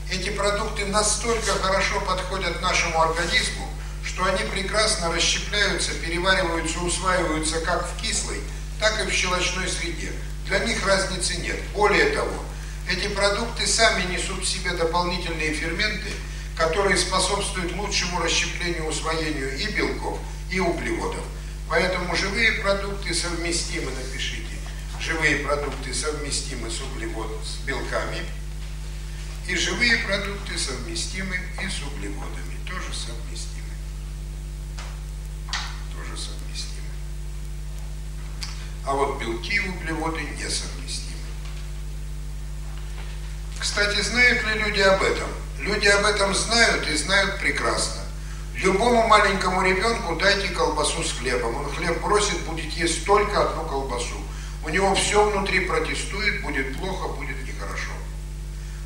Эти продукты настолько хорошо подходят нашему организму, что они прекрасно расщепляются, перевариваются, усваиваются как в кислой, так и в щелочной среде. Для них разницы нет. Более того, эти продукты сами несут в себе дополнительные ферменты, которые способствуют лучшему расщеплению, усвоению и белков, и углеводов. Поэтому живые продукты совместимы, напишите, живые продукты совместимы с углеводами, с белками, и живые продукты совместимы и с углеводами, тоже совместимы. Тоже совместимы. А вот белки и углеводы несовместимы. Кстати, знают ли люди об этом? Люди об этом знают и знают прекрасно. Любому маленькому ребенку дайте колбасу с хлебом. Он хлеб бросит, будет есть только одну колбасу. У него все внутри протестует, будет плохо, будет нехорошо.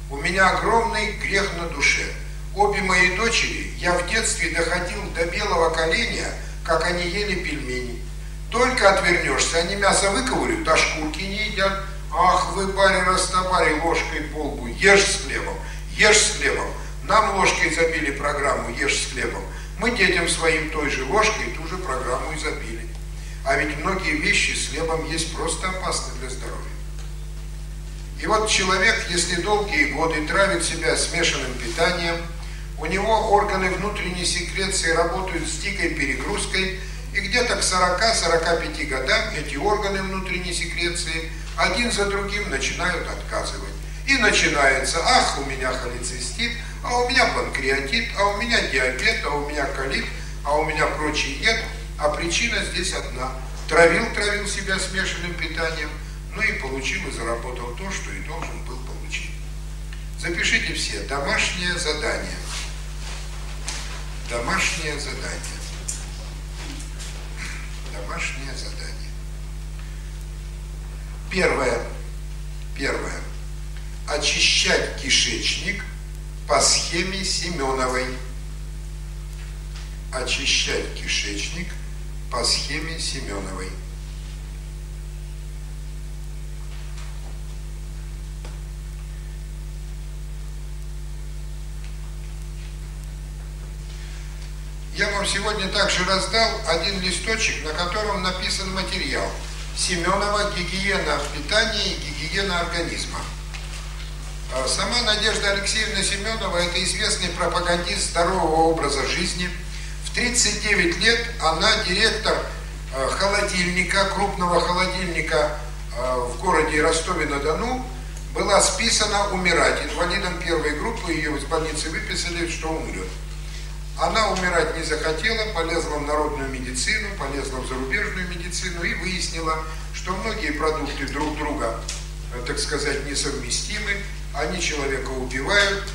У меня огромный грех на душе. Обе мои дочери, я в детстве доходил до белого коленя, как они ели пельмени. Только отвернешься, они мясо выковырят, а шкурки не едят. Ах вы, барин, растовари ложкой полбу, ешь с хлебом. Ешь с хлебом. Нам ложкой забили программу «Ешь с хлебом». Мы детям своим той же ложкой ту же программу и забили. А ведь многие вещи с хлебом есть просто опасны для здоровья. И вот человек, если долгие годы травит себя смешанным питанием, у него органы внутренней секреции работают с дикой перегрузкой, и где-то к 40-45 годам эти органы внутренней секреции один за другим начинают отказывать. И начинается, ах, у меня холецистит, а у меня панкреатит, а у меня диабет, а у меня колит, а у меня прочий нет. А причина здесь одна. Травил, травил себя смешанным питанием, ну и получил и заработал то, что и должен был получить. Запишите все. Домашнее задание. Домашнее задание. Домашнее задание. Первое. Первое очищать кишечник по схеме Семеновой. Очищать кишечник по схеме Семеновой. Я вам сегодня также раздал один листочек, на котором написан материал Семенова «Гигиена питания и гигиена организма». А сама Надежда Алексеевна Семенова – это известный пропагандист здорового образа жизни. В 39 лет она директор э, холодильника, крупного холодильника э, в городе Ростове-на-Дону, была списана умирать. Инвалидом первой группы ее из больницы выписали, что умрет. Она умирать не захотела, полезла в народную медицину, полезла в зарубежную медицину и выяснила, что многие продукты друг друга, э, так сказать, несовместимы, они человека убивают,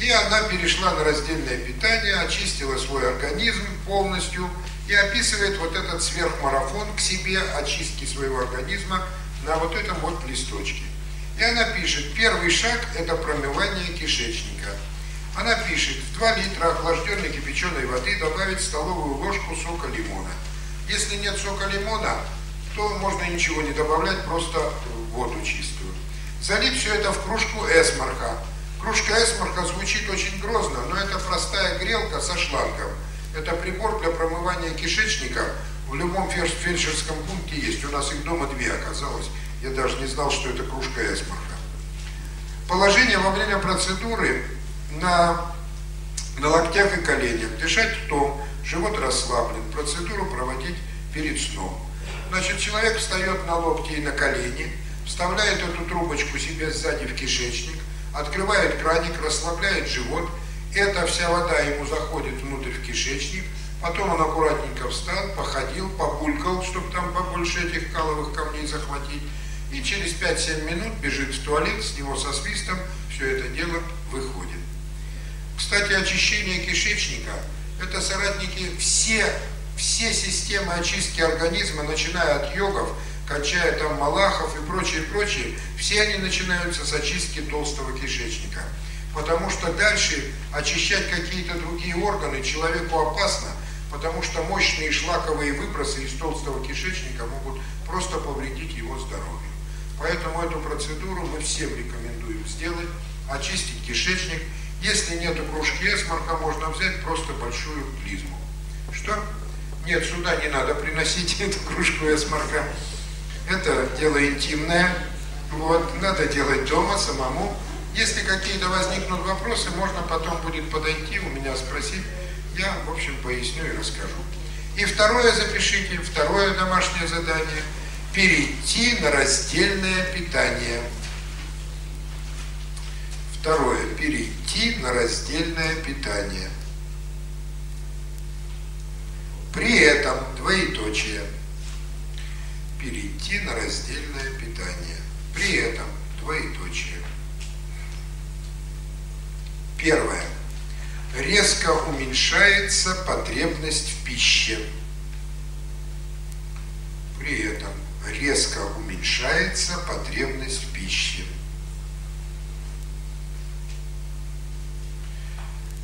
и она перешла на раздельное питание, очистила свой организм полностью и описывает вот этот сверхмарафон к себе, очистки своего организма на вот этом вот листочке. И она пишет, первый шаг – это промывание кишечника. Она пишет, в 2 литра охлажденной кипяченой воды добавить столовую ложку сока лимона. Если нет сока лимона, то можно ничего не добавлять, просто воду чистую. Залить все это в кружку эсмарха. Кружка эсмарха звучит очень грозно, но это простая грелка со шлангом. Это прибор для промывания кишечника. В любом фельдшерском пункте есть. У нас их дома две оказалось. Я даже не знал, что это кружка эсмарха. Положение во время процедуры на, на локтях и коленях. Дышать в том, живот расслаблен. Процедуру проводить перед сном. Значит, человек встает на локти и на колени, вставляет эту трубочку себе сзади в кишечник, открывает краник, расслабляет живот, эта вся вода ему заходит внутрь в кишечник, потом он аккуратненько встал, походил, побулькал, чтобы там побольше этих каловых камней захватить, и через 5-7 минут бежит в туалет, с него со свистом все это дело выходит. Кстати, очищение кишечника – это соратники все, все системы очистки организма, начиная от йогов, кончая там Малахов и прочее, прочее, все они начинаются с очистки толстого кишечника. Потому что дальше очищать какие-то другие органы человеку опасно, потому что мощные шлаковые выбросы из толстого кишечника могут просто повредить его здоровью. Поэтому эту процедуру мы всем рекомендуем сделать, очистить кишечник. Если нет кружки эсмарка, можно взять просто большую клизму. Что? Нет, сюда не надо приносить эту кружку эсмарка. Это дело интимное. Вот, надо делать дома, самому. Если какие-то возникнут вопросы, можно потом будет подойти, у меня спросить. Я, в общем, поясню и расскажу. И второе запишите, второе домашнее задание – перейти на раздельное питание. Второе – перейти на раздельное питание. При этом, двоеточие – перейти на раздельное питание. При этом двоеточие. Первое. Резко уменьшается потребность в пище. При этом резко уменьшается потребность в пище.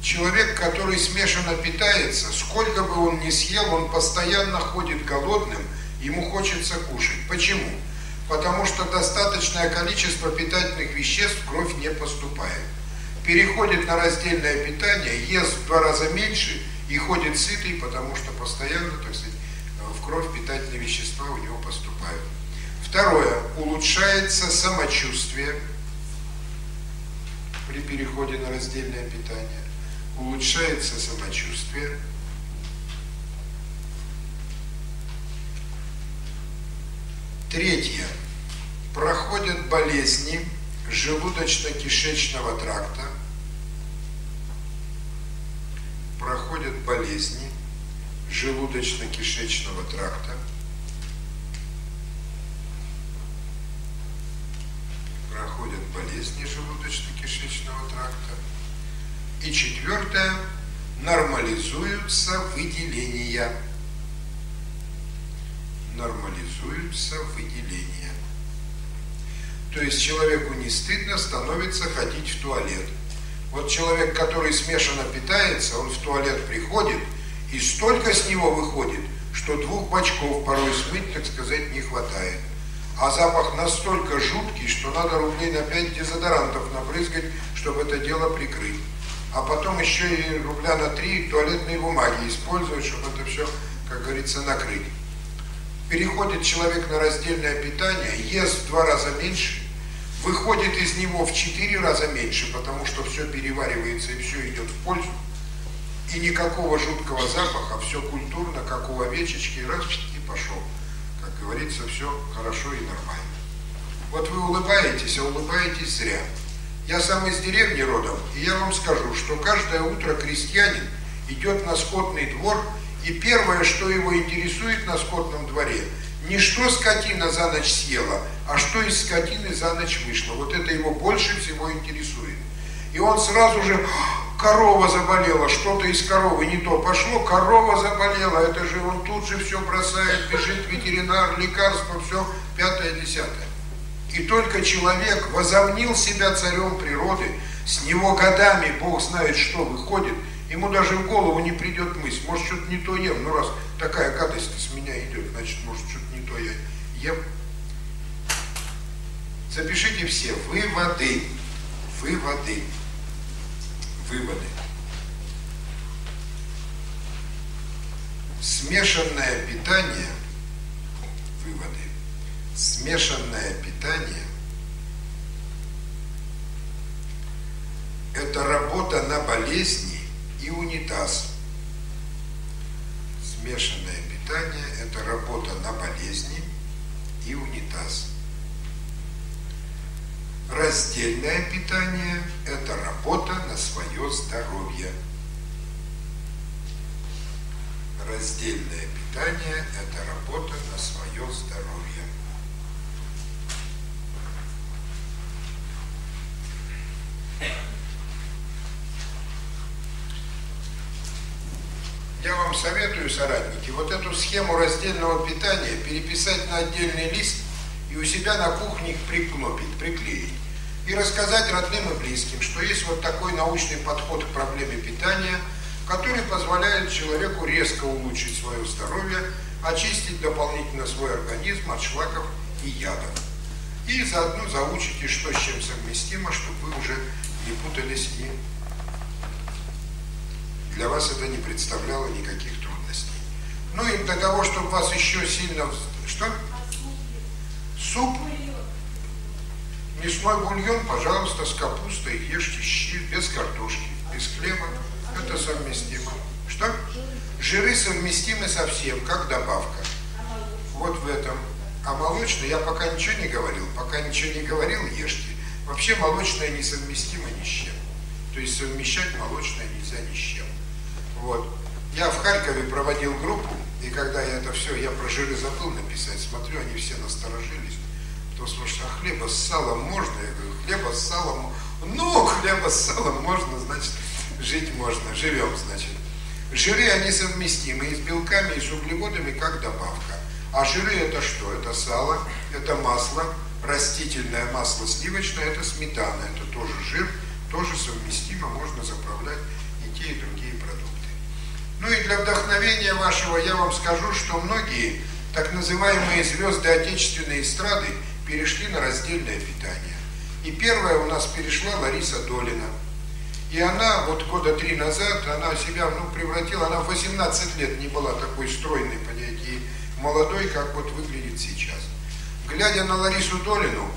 Человек, который смешанно питается, сколько бы он ни съел, он постоянно ходит голодным – ему хочется кушать. Почему? Потому что достаточное количество питательных веществ в кровь не поступает. Переходит на раздельное питание, ест в два раза меньше и ходит сытый, потому что постоянно, так сказать, в кровь питательные вещества у него поступают. Второе. Улучшается самочувствие при переходе на раздельное питание. Улучшается самочувствие. Третье. Проходят болезни желудочно-кишечного тракта. Проходят болезни желудочно-кишечного тракта. Проходят болезни желудочно-кишечного тракта. И четвертое. Нормализуются выделения нормализуются выделения. То есть человеку не стыдно становится ходить в туалет. Вот человек, который смешанно питается, он в туалет приходит, и столько с него выходит, что двух бачков порой смыть, так сказать, не хватает. А запах настолько жуткий, что надо рублей на 5 дезодорантов набрызгать, чтобы это дело прикрыть. А потом еще и рубля на 3 туалетной бумаги использовать, чтобы это все, как говорится, накрыть переходит человек на раздельное питание, ест в два раза меньше, выходит из него в 4 раза меньше, потому что все переваривается и все идет в пользу. И никакого жуткого запаха, все культурно, как у овечечки, раз и пошел. Как говорится, все хорошо и нормально. Вот вы улыбаетесь, а улыбаетесь зря. Я сам из деревни родом, и я вам скажу, что каждое утро крестьянин идет на скотный двор, и первое, что его интересует на скотном дворе, не что скотина за ночь съела, а что из скотины за ночь вышло. Вот это его больше всего интересует. И он сразу же, корова заболела, что-то из коровы не то пошло, корова заболела, это же он тут же все бросает, бежит ветеринар, лекарство, все, пятое, десятое. И только человек возомнил себя царем природы, с него годами Бог знает, что выходит, ему даже в голову не придет мысль, может, что-то не то ем, ну раз такая гадость с меня идет, значит, может, что-то не то я ем. Запишите все выводы, выводы, выводы. Смешанное питание, выводы, смешанное питание – это работа на болезни и унитаз. Смешанное питание – это работа на болезни и унитаз. Раздельное питание – это работа на свое здоровье. Раздельное питание – это работа на свое здоровье. Я вам советую, соратники, вот эту схему раздельного питания переписать на отдельный лист и у себя на кухне прикнопить, приклеить. И рассказать родным и близким, что есть вот такой научный подход к проблеме питания, который позволяет человеку резко улучшить свое здоровье, очистить дополнительно свой организм от шлаков и ядов. И заодно заучите, что с чем совместимо, чтобы вы уже не путались и для вас это не представляло никаких трудностей. Ну и для того, чтобы вас еще сильно... Что? Суп? Мясной бульон, пожалуйста, с капустой ешьте щи, без картошки, без хлеба. Это совместимо. Что? Жиры совместимы со всем, как добавка. Вот в этом. А молочное, я пока ничего не говорил, пока ничего не говорил, ешьте. Вообще молочное несовместимо ни с чем. То есть совмещать молочное нельзя ни с чем. Вот. Я в Харькове проводил группу, и когда я это все, я про жиры забыл написать, смотрю, они все насторожились. Кто спрашивает, а хлеба с салом можно? Я говорю, хлеба с салом, ну, хлеба с салом можно, значит, жить можно, живем, значит. Жиры, они совместимы и с белками, и с углеводами, как добавка. А жиры это что? Это сало, это масло, растительное масло сливочное, это сметана, это тоже жир, тоже совместимо, можно заправлять и те, и другие. Ну и для вдохновения вашего я вам скажу, что многие так называемые звезды отечественной эстрады перешли на раздельное питание. И первая у нас перешла Лариса Долина. И она вот года три назад, она себя ну, превратила, она в 18 лет не была такой стройной, понятие, молодой, как вот выглядит сейчас. Глядя на Ларису Долину,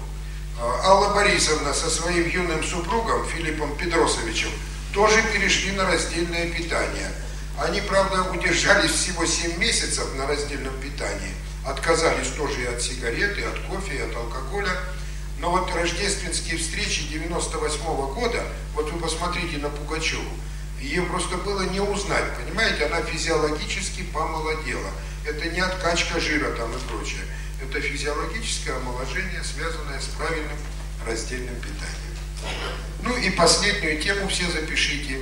а, Алла Борисовна со своим юным супругом Филиппом Педросовичем тоже перешли на раздельное питание – они, правда, удержались всего 7 месяцев на раздельном питании. Отказались тоже и от сигарет, и от кофе, и от алкоголя. Но вот рождественские встречи 98 -го года, вот вы посмотрите на Пугачеву, ее просто было не узнать, понимаете, она физиологически помолодела. Это не откачка жира там и прочее. Это физиологическое омоложение, связанное с правильным раздельным питанием. Ну и последнюю тему все запишите.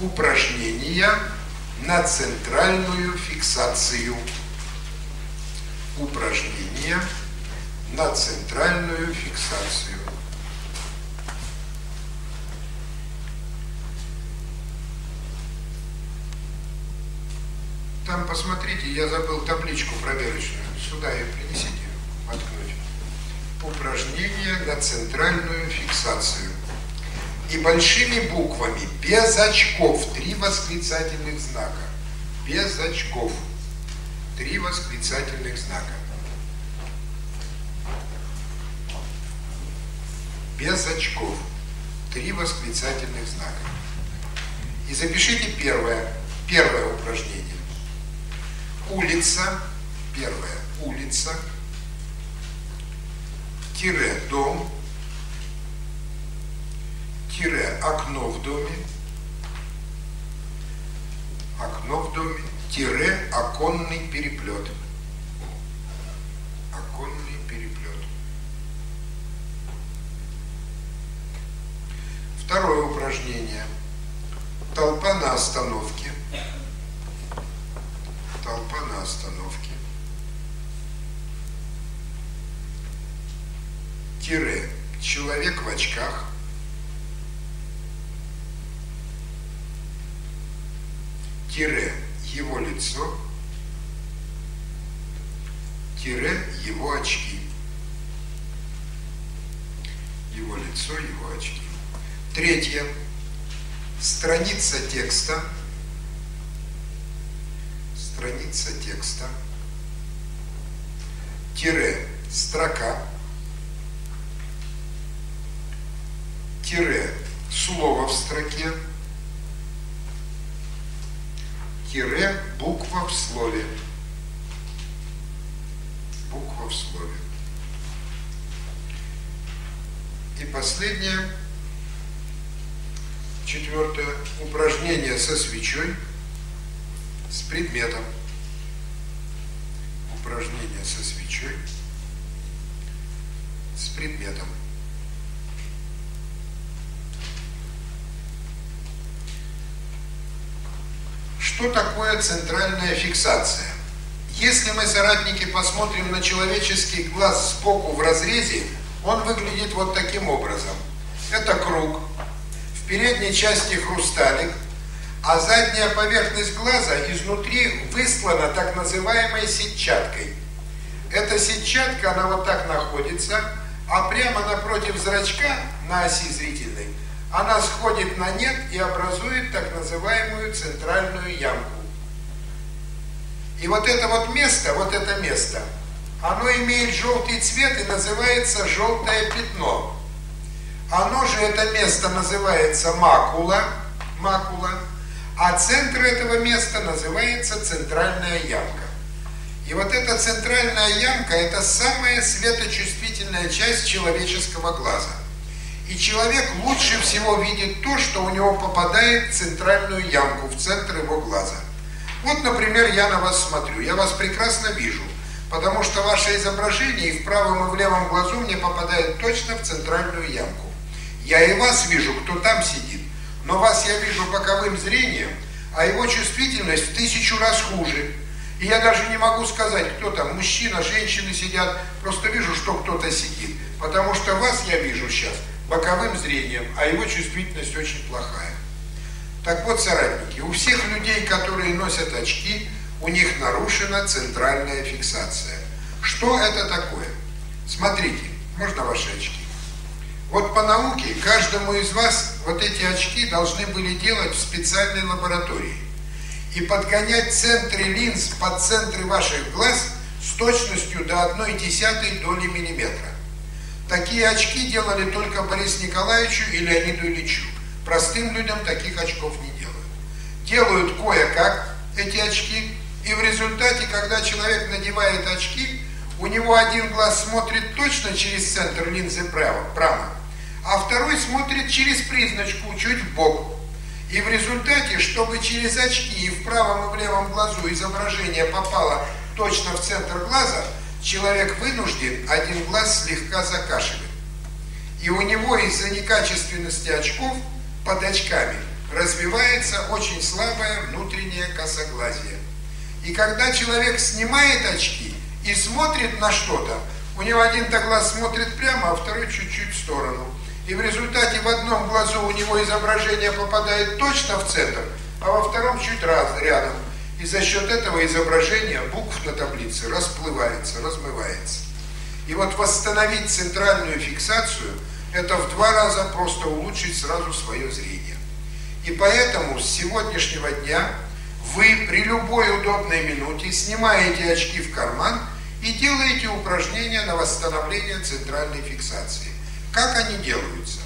Упражнения на центральную фиксацию. Упражнение на центральную фиксацию. Там, посмотрите, я забыл табличку проверочную. Сюда ее принесите, воткнуть. Упражнение на центральную фиксацию и большими буквами, без очков, три восклицательных знака. Без очков. Три восклицательных знака. без очков. Три восклицательных знака. И запишите первое, первое упражнение. Улица, первое, улица, тире дом, тире окно в доме, окно в доме, тире оконный переплет. Оконный переплет. Второе упражнение. Толпа на остановке. Толпа на остановке. Тире. Человек в очках. Тире. Его лицо. Тире. Его очки. Его лицо, его очки. Третье. Страница текста. Страница текста. Тире. Строка. Тире. Слово в строке. Тире. Буква в слове. Буква в слове. И последнее Четвертое. Упражнение со свечой, с предметом. Упражнение со свечой, с предметом. Что такое центральная фиксация? Если мы, соратники, посмотрим на человеческий глаз сбоку в разрезе, он выглядит вот таким образом. Это круг, в передней части хрусталик, а задняя поверхность глаза изнутри выслана так называемой сетчаткой. Эта сетчатка, она вот так находится, а прямо напротив зрачка, на оси зрительной, она сходит на нет и образует так называемую центральную ямку. И вот это вот место, вот это место, оно имеет желтый цвет и называется желтое пятно. Оно же, это место называется макула, макула, а центр этого места называется центральная ямка. И вот эта центральная ямка – это самая светочувствительная часть человеческого глаза. И человек лучше всего видит то, что у него попадает в центральную ямку, в центр его глаза. Вот, например, я на вас смотрю, я вас прекрасно вижу, потому что ваше изображение и в правом и в левом глазу мне попадает точно в центральную ямку. Я и вас вижу, кто там сидит, но вас я вижу боковым зрением, а его чувствительность в тысячу раз хуже. И я даже не могу сказать, кто там, мужчина, женщины сидят, просто вижу, что кто-то сидит. Потому что вас я вижу сейчас боковым зрением, а его чувствительность очень плохая. Так вот, соратники, у всех людей, которые носят очки, у них нарушена центральная фиксация. Что это такое? Смотрите, можно ваши очки? Вот по науке каждому из вас вот эти очки должны были делать в специальной лаборатории и подгонять центры линз под центры ваших глаз с точностью до одной десятой доли миллиметра. Такие очки делали только Борис Николаевичу и Леониду Ильичу. Простым людям таких очков не делают. Делают кое-как эти очки, и в результате, когда человек надевает очки, у него один глаз смотрит точно через центр линзы право, право, а второй смотрит через призначку, чуть в бок. И в результате, чтобы через очки и в правом и в левом глазу изображение попало точно в центр глаза, человек вынужден один глаз слегка закашивать. И у него из-за некачественности очков под очками развивается очень слабое внутреннее косоглазие. И когда человек снимает очки, и смотрит на что-то, у него один-то глаз смотрит прямо, а второй чуть-чуть в сторону. И в результате в одном глазу у него изображение попадает точно в центр, а во втором чуть раз рядом. И за счет этого изображение букв на таблице расплывается, размывается. И вот восстановить центральную фиксацию – это в два раза просто улучшить сразу свое зрение. И поэтому с сегодняшнего дня вы при любой удобной минуте снимаете очки в карман – и делаете упражнения на восстановление центральной фиксации. Как они делаются?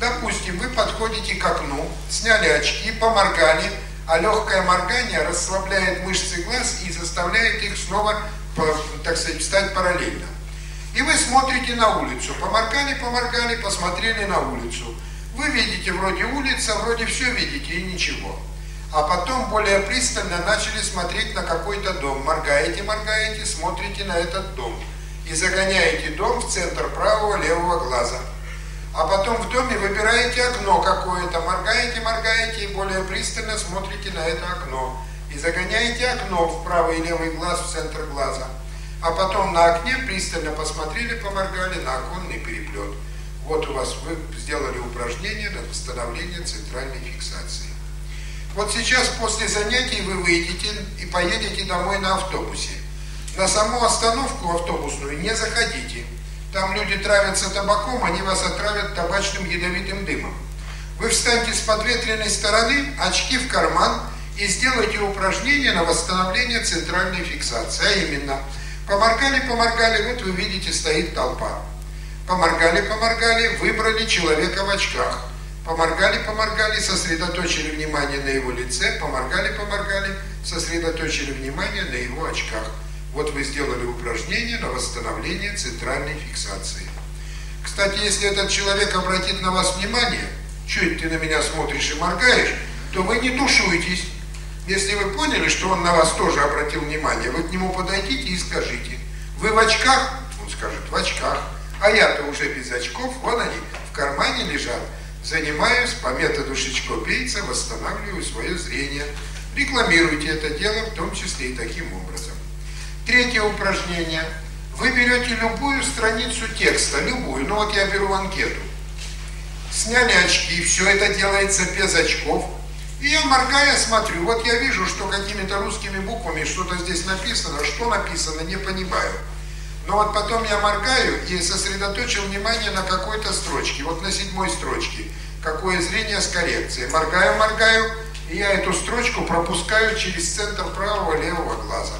Допустим, вы подходите к окну, сняли очки, поморгали, а легкое моргание расслабляет мышцы глаз и заставляет их снова, так сказать, встать параллельно. И вы смотрите на улицу, поморгали, поморгали, посмотрели на улицу. Вы видите вроде улица, вроде все видите и ничего. А потом более пристально начали смотреть на какой-то дом. Моргаете, моргаете, смотрите на этот дом. И загоняете дом в центр правого, левого глаза. А потом в доме выбираете окно какое-то, моргаете, моргаете и более пристально смотрите на это окно. И загоняете окно в правый и левый глаз, в центр глаза. А потом на окне пристально посмотрели, поморгали на оконный переплет. Вот у вас вы сделали упражнение на восстановление центральной фиксации. Вот сейчас после занятий вы выйдете и поедете домой на автобусе. На саму остановку автобусную не заходите. Там люди травятся табаком, они вас отравят табачным ядовитым дымом. Вы встаньте с подветренной стороны, очки в карман и сделайте упражнение на восстановление центральной фиксации. А именно, поморгали, поморгали, вот вы видите, стоит толпа. Поморгали, поморгали, выбрали человека в очках. Поморгали, поморгали, сосредоточили внимание на его лице, поморгали, поморгали, сосредоточили внимание на его очках. Вот вы сделали упражнение на восстановление центральной фиксации. Кстати, если этот человек обратит на вас внимание, чуть ты на меня смотришь и моргаешь, то вы не тушуйтесь. Если вы поняли, что он на вас тоже обратил внимание, вы к нему подойдите и скажите, вы в очках? Он скажет, в очках. А я-то уже без очков, вон они, в кармане лежат. Занимаюсь по методу Шичко-Пейца, восстанавливаю свое зрение. Рекламируйте это дело, в том числе и таким образом. Третье упражнение. Вы берете любую страницу текста, любую, ну вот я беру анкету. Сняли очки, все это делается без очков. И я моргая смотрю, вот я вижу, что какими-то русскими буквами что-то здесь написано, что написано, не понимаю. Но вот потом я моргаю и сосредоточил внимание на какой-то строчке. Вот на седьмой строчке. Какое зрение с коррекцией. Моргаю, моргаю, и я эту строчку пропускаю через центр правого левого глаза.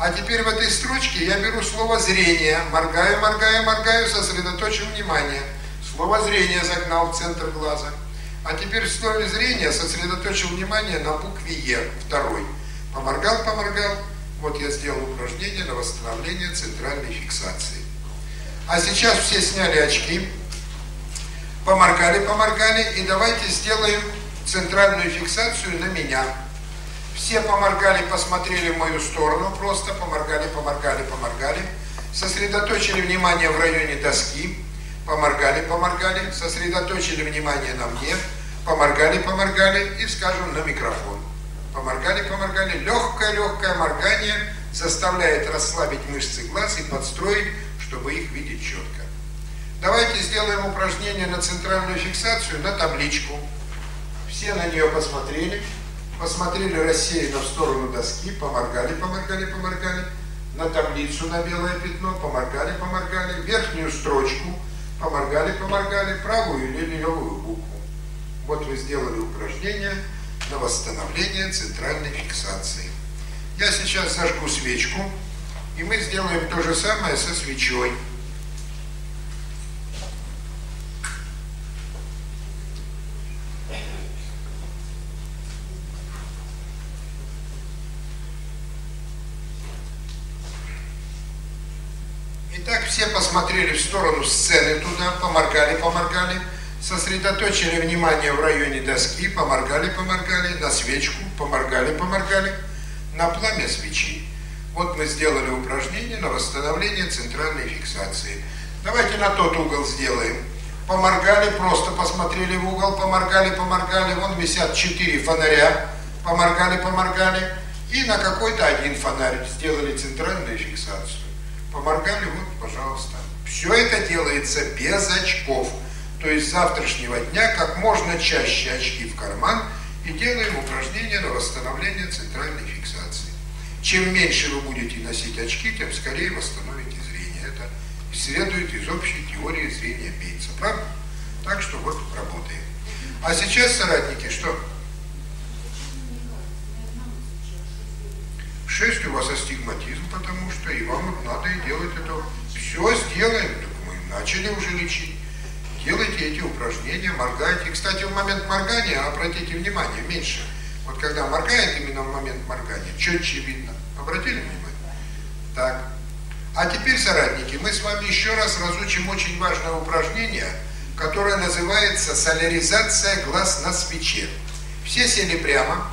А теперь в этой строчке я беру слово «зрение». Моргаю, моргаю, моргаю, сосредоточил внимание. Слово «зрение» загнал в центр глаза. А теперь в слове «зрение» сосредоточил внимание на букве «Е», второй. Поморгал, поморгал, вот я сделал упражнение на восстановление центральной фиксации. А сейчас все сняли очки, поморгали, поморгали, и давайте сделаем центральную фиксацию на меня. Все поморгали, посмотрели в мою сторону, просто поморгали, поморгали, поморгали. Сосредоточили внимание в районе доски, поморгали, поморгали, сосредоточили внимание на мне, поморгали, поморгали и, скажем, на микрофон. Поморгали, поморгали. Легкое-легкое моргание заставляет расслабить мышцы глаз и подстроить, чтобы их видеть четко. Давайте сделаем упражнение на центральную фиксацию, на табличку. Все на нее посмотрели. Посмотрели рассеянно в сторону доски, поморгали, поморгали, поморгали. На таблицу, на белое пятно, поморгали, поморгали. Верхнюю строчку, поморгали, поморгали. Правую или левую букву. Вот вы сделали упражнение на восстановление центральной фиксации. Я сейчас зажгу свечку, и мы сделаем то же самое со свечой. Итак, все посмотрели в сторону сцены туда, поморгали, поморгали сосредоточили внимание в районе доски, поморгали, поморгали, на свечку, поморгали, поморгали, на пламя свечи. Вот мы сделали упражнение на восстановление центральной фиксации. Давайте на тот угол сделаем. Поморгали, просто посмотрели в угол, поморгали, поморгали. Вон висят четыре фонаря. Поморгали, поморгали. И на какой-то один фонарь сделали центральную фиксацию. Поморгали, вот, пожалуйста. Все это делается без очков то есть с завтрашнего дня как можно чаще очки в карман и делаем упражнения на восстановление центральной фиксации. Чем меньше вы будете носить очки, тем скорее восстановите зрение. Это следует из общей теории зрения Бейтса. Правда? Так что вот работаем. А сейчас, соратники, что? Шесть у вас астигматизм, потому что и вам надо и делать это. Все сделаем, так мы начали уже лечить. делайте эти упражнения, моргайте. Кстати, в момент моргания, обратите внимание, меньше. Вот когда моргает именно в момент моргания, четче видно. Обратили внимание? Так. А теперь, соратники, мы с вами еще раз разучим очень важное упражнение, которое называется соляризация глаз на свече. Все сели прямо,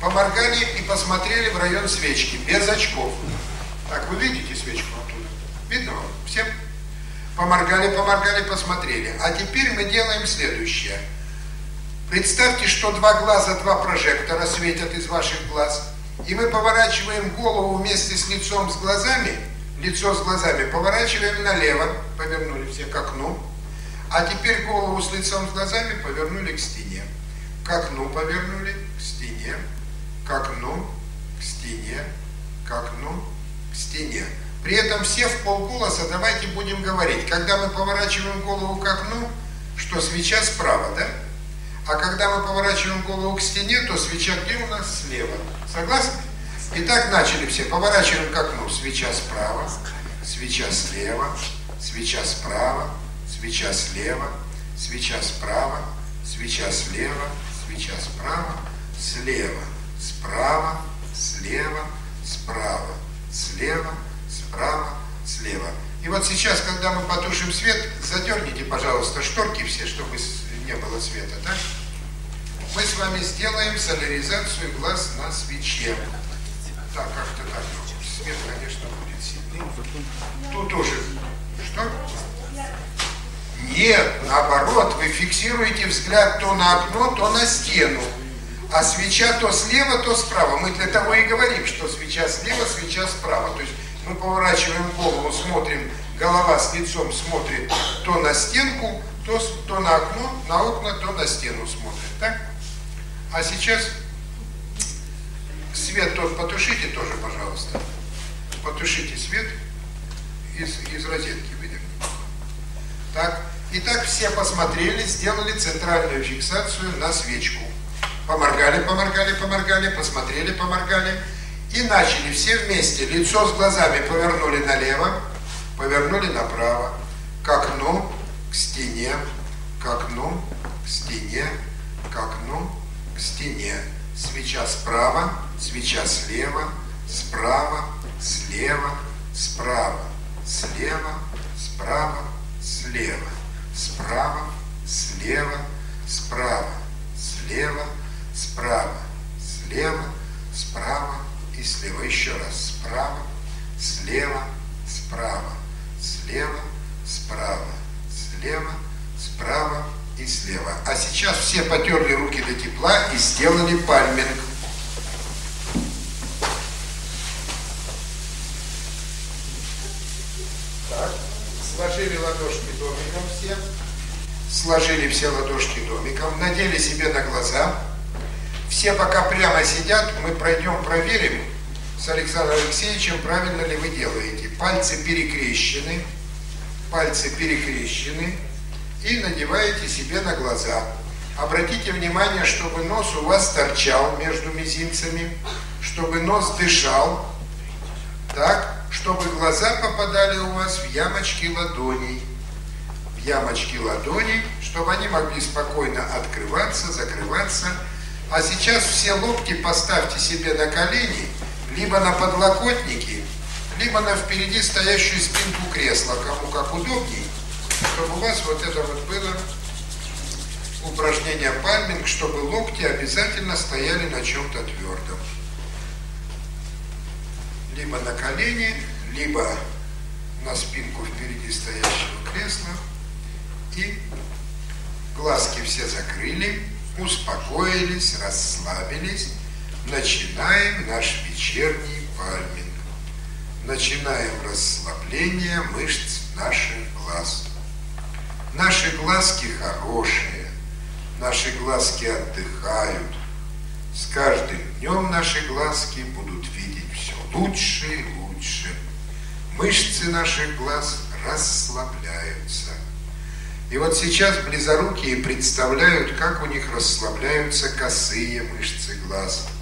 поморгали и посмотрели в район свечки, без очков. Так, вы видите свечку оттуда? Видно вам? Всем? Поморгали, поморгали, посмотрели. А теперь мы делаем следующее. Представьте, что два глаза, два прожектора светят из ваших глаз. И мы поворачиваем голову вместе с лицом, с глазами, лицо с глазами, поворачиваем налево, повернули все к окну. А теперь голову с лицом, с глазами повернули к стене. К окну повернули, к стене, к окну, к стене, к окну, к стене. При этом все в полголоса давайте будем говорить. Когда мы поворачиваем голову к окну, что свеча справа, да? А когда мы поворачиваем голову к стене, то свеча где у нас? Слева. Согласны? Итак, начали все. Поворачиваем к окну. Свеча справа, свеча слева, свеча справа, свеча слева, свеча справа, свеча слева, свеча справа, слева, справа, слева, справа, слева, справа, слева. И вот сейчас, когда мы потушим свет, задерните, пожалуйста, шторки все, чтобы не было света, да? Мы с вами сделаем соляризацию глаз на свече. Так, как-то так. Свет, конечно, будет сильный. Тут уже. Что? Нет, наоборот, вы фиксируете взгляд то на окно, то на стену. А свеча то слева, то справа. Мы для того и говорим, что свеча слева, свеча справа. То есть мы поворачиваем голову, смотрим, голова с лицом смотрит то на стенку, то, то на окно, на окна, то на стену смотрит. Так? А сейчас свет тот потушите тоже, пожалуйста. Потушите свет из, из розетки выдерните. Так, итак, все посмотрели, сделали центральную фиксацию на свечку. Поморгали, поморгали, поморгали, посмотрели, поморгали. И начали все вместе, лицо с глазами повернули налево, повернули направо, к окну, к стене, к окну, к стене, к окну, к стене. Свеча справа, свеча слева, справа, слева, справа, слева, справа, слева, справа, слева, справа, слева, справа, слева, справа и слева. Еще раз. Справа, слева, справа, слева, справа, слева, справа и слева. А сейчас все потерли руки до тепла и сделали пальминг. Так, сложили ладошки домиком все. Сложили все ладошки домиком, надели себе на глаза. Все пока прямо сидят, мы пройдем, проверим с Александром Алексеевичем, правильно ли вы делаете. Пальцы перекрещены, пальцы перекрещены и надеваете себе на глаза. Обратите внимание, чтобы нос у вас торчал между мизинцами, чтобы нос дышал, так, чтобы глаза попадали у вас в ямочки ладоней. В ямочки ладоней, чтобы они могли спокойно открываться, закрываться. А сейчас все локти поставьте себе на колени, либо на подлокотники, либо на впереди стоящую спинку кресла, кому как удобней, чтобы у вас вот это вот было упражнение пальминг, чтобы локти обязательно стояли на чем-то твердом. Либо на колени, либо на спинку впереди стоящего кресла. И глазки все закрыли, успокоились, расслабились. Начинаем наш вечерний пальминг. Начинаем расслабление мышц наших глаз. Наши глазки хорошие, наши глазки отдыхают. С каждым днем наши глазки будут видеть все лучше и лучше. Мышцы наших глаз расслабляются. И вот сейчас близорукие представляют, как у них расслабляются косые мышцы глаз –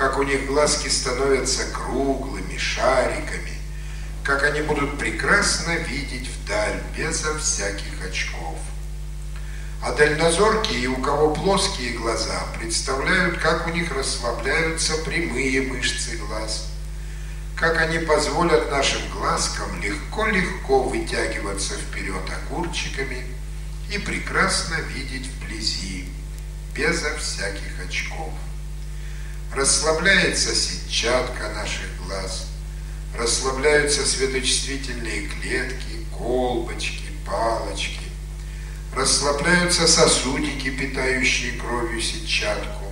как у них глазки становятся круглыми, шариками, как они будут прекрасно видеть вдаль, безо всяких очков. А дальнозоркие, у кого плоские глаза, представляют, как у них расслабляются прямые мышцы глаз. Как они позволят нашим глазкам легко-легко вытягиваться вперед огурчиками и прекрасно видеть вблизи, безо всяких очков. Расслабляется сетчатка наших глаз, расслабляются светочувствительные клетки, колбочки, палочки, расслабляются сосудики, питающие кровью сетчатку.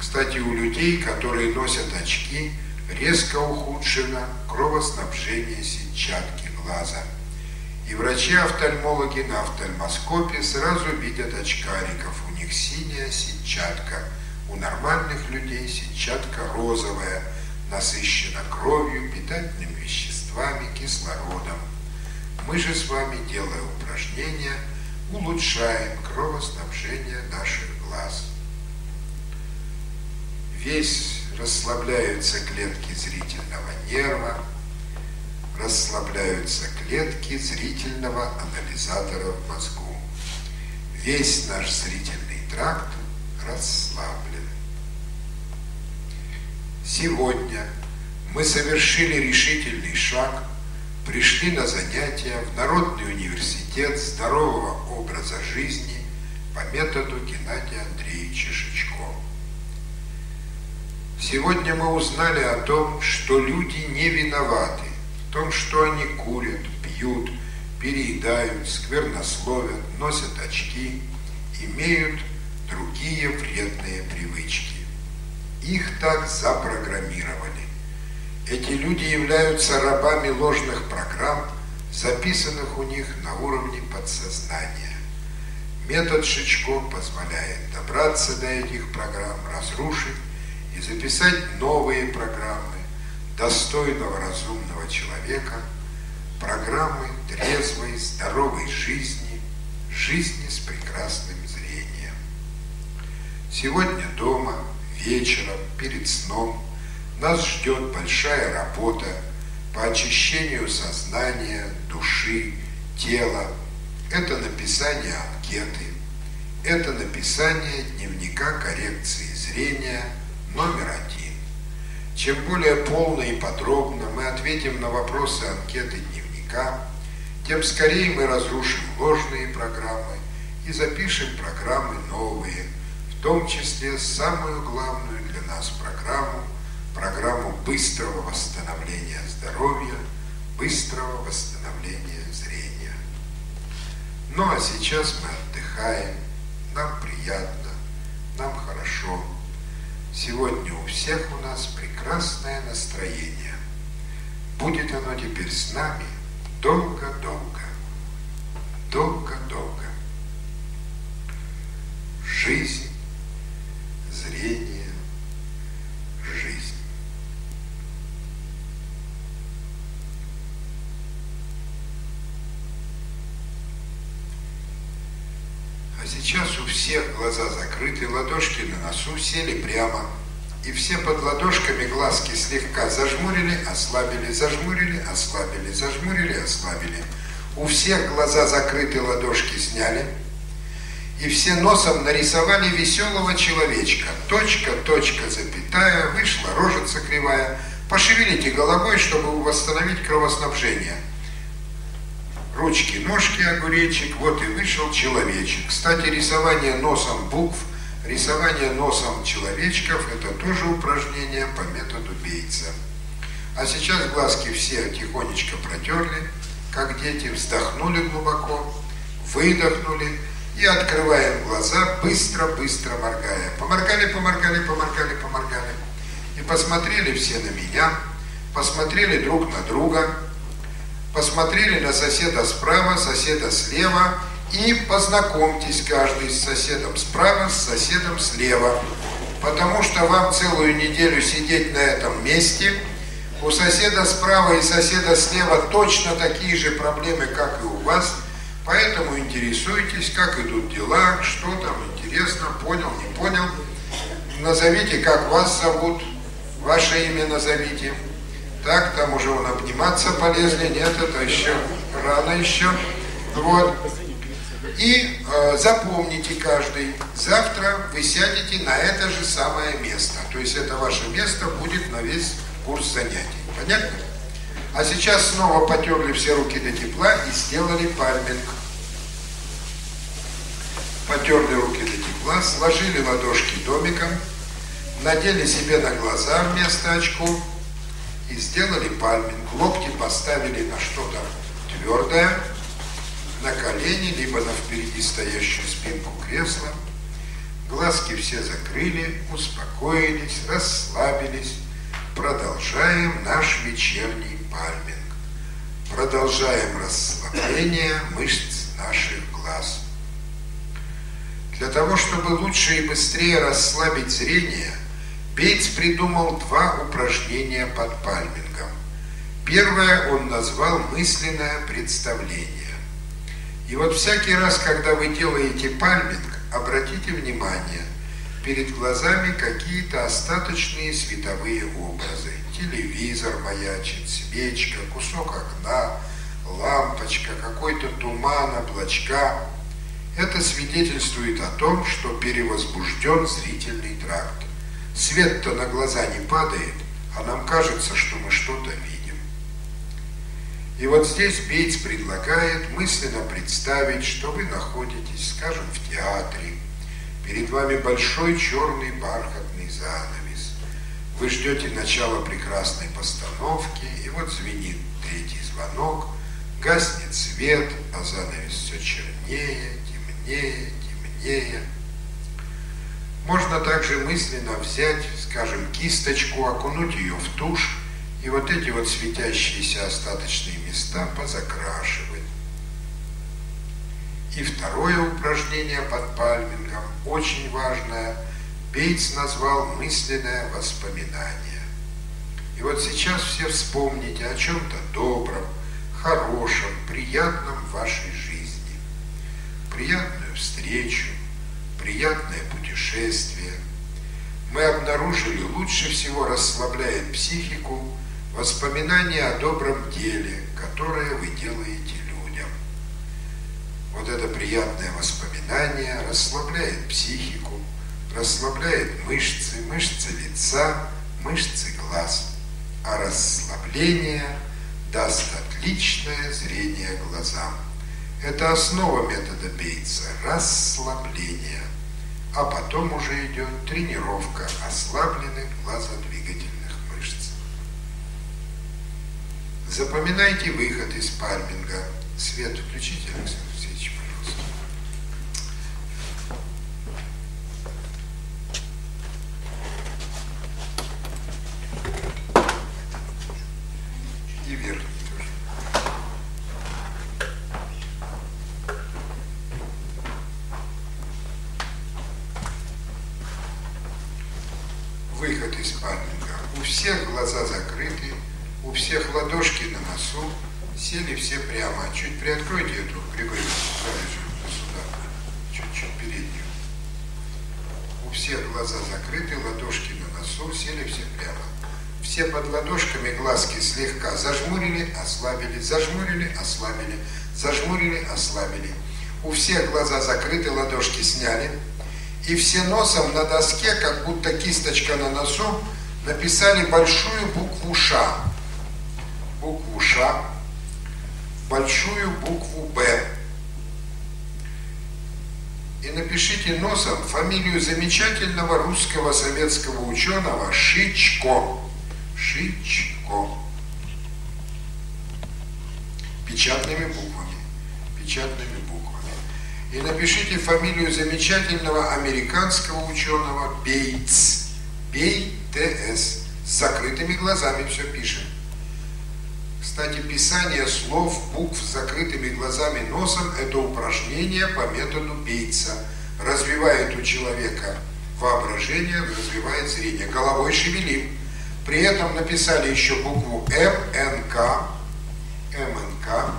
Кстати, у людей, которые носят очки, резко ухудшено кровоснабжение сетчатки глаза. И врачи-офтальмологи на офтальмоскопе сразу видят очкариков. У них синяя сетчатка, у нормальных людей сетчатка розовая, насыщена кровью, питательными веществами, кислородом. Мы же с вами, делая упражнения, улучшаем кровоснабжение наших глаз. Весь расслабляются клетки зрительного нерва, расслабляются клетки зрительного анализатора в мозгу. Весь наш зрительный тракт расслаблен. Сегодня мы совершили решительный шаг – пришли на занятия в Народный университет здорового образа жизни по методу Геннадия Андреевича Шичко. Сегодня мы узнали о том, что люди не виноваты в том, что они курят, пьют, переедают, сквернословят, носят очки, имеют другие вредные привычки. Их так запрограммировали. Эти люди являются рабами ложных программ, записанных у них на уровне подсознания. Метод Шичко позволяет добраться до этих программ, разрушить и записать новые программы достойного разумного человека, программы трезвой, здоровой жизни, жизни с прекрасным зрением. Сегодня дома, вечером, перед сном – нас ждет большая работа по очищению сознания, души, тела. Это написание анкеты, это написание дневника коррекции зрения номер один. Чем более полно и подробно мы ответим на вопросы анкеты дневника, тем скорее мы разрушим ложные программы и запишем программы новые, в том числе самую главную для нас программу программу быстрого восстановления здоровья, быстрого восстановления зрения. Ну а сейчас мы отдыхаем, нам приятно, нам хорошо. Сегодня у всех у нас прекрасное настроение. Будет оно теперь с нами долго-долго, долго-долго. Жизнь, зрение, жизнь. А сейчас у всех глаза закрыты, ладошки на носу, сели прямо. И все под ладошками глазки слегка зажмурили, ослабили, зажмурили, ослабили, зажмурили, ослабили. У всех глаза закрыты, ладошки сняли. И все носом нарисовали веселого человечка. Точка, точка, запятая, вышла рожица кривая. Пошевелите головой, чтобы восстановить кровоснабжение ручки, ножки, огуречек, вот и вышел человечек. Кстати, рисование носом букв, рисование носом человечков – это тоже упражнение по методу Бейца. А сейчас глазки все тихонечко протерли, как дети, вздохнули глубоко, выдохнули и открываем глаза, быстро-быстро моргая. Поморгали, поморгали, поморгали, поморгали. И посмотрели все на меня, посмотрели друг на друга – посмотрели на соседа справа, соседа слева и познакомьтесь каждый с соседом справа, с соседом слева. Потому что вам целую неделю сидеть на этом месте, у соседа справа и соседа слева точно такие же проблемы, как и у вас, поэтому интересуйтесь, как идут дела, что там интересно, понял, не понял. Назовите, как вас зовут, ваше имя назовите. Так, там уже он обниматься полезли, нет, это еще рано еще. Вот. И э, запомните каждый, завтра вы сядете на это же самое место. То есть это ваше место будет на весь курс занятий. Понятно? А сейчас снова потерли все руки до тепла и сделали пальминг. Потерли руки до тепла, сложили ладошки домиком, надели себе на глаза вместо очков и сделали пальминг. Локти поставили на что-то твердое, на колени, либо на впереди стоящую спинку кресла. Глазки все закрыли, успокоились, расслабились. Продолжаем наш вечерний пальминг. Продолжаем расслабление мышц наших глаз. Для того, чтобы лучше и быстрее расслабить зрение, Бейтс придумал два упражнения под пальмингом. Первое он назвал мысленное представление. И вот всякий раз, когда вы делаете пальминг, обратите внимание, перед глазами какие-то остаточные световые образы. Телевизор маячит, свечка, кусок окна, лампочка, какой-то туман, облачка. Это свидетельствует о том, что перевозбужден зрительный тракт. Свет-то на глаза не падает, а нам кажется, что мы что-то видим. И вот здесь Бейтс предлагает мысленно представить, что вы находитесь, скажем, в театре. Перед вами большой черный бархатный занавес. Вы ждете начала прекрасной постановки, и вот звенит третий звонок, гаснет свет, а занавес все чернее, темнее, темнее. Можно также мысленно взять, скажем, кисточку, окунуть ее в тушь, и вот эти вот светящиеся остаточные места позакрашивать. И второе упражнение под пальмингом, очень важное, Бейтс назвал мысленное воспоминание. И вот сейчас все вспомните о чем-то добром, хорошем, приятном в вашей жизни. Приятную встречу, приятное путешествие. Мы обнаружили, лучше всего расслабляет психику воспоминания о добром деле, которое вы делаете людям. Вот это приятное воспоминание расслабляет психику, расслабляет мышцы, мышцы лица, мышцы глаз. А расслабление даст отличное зрение глазам. Это основа метода Бейтса – расслабление. А потом уже идет тренировка ослабленных глазодвигательных мышц. Запоминайте выход из пальминга. Свет включите, Александр Алексеевич, пожалуйста. И верхний тоже. Выход из пальминга. У всех глаза закрыты, у всех ладошки на носу, сели все прямо. Чуть приоткройте эту Григорий сюда, чуть-чуть переднюю. У всех глаза закрыты, ладошки на носу, сели все прямо. Все под ладошками глазки слегка зажмурили, ослабили, зажмурили, ослабили, зажмурили, ослабили. У всех глаза закрыты, ладошки сняли. И все носом на доске, как будто кисточка на носу, написали большую букву «Ш». Букву «Ш», большую букву «Б». И напишите носом фамилию замечательного русского советского ученого Шичко. Шичко. Печатными буквами. Печатными буквами. И напишите фамилию замечательного американского ученого Бейтс. Бей-ТС. С закрытыми глазами все пишем. Кстати, писание слов, букв с закрытыми глазами носом – это упражнение по методу Бейтса. Развивает у человека воображение, развивает зрение. Головой шевелим. При этом написали еще букву МНК. МНК.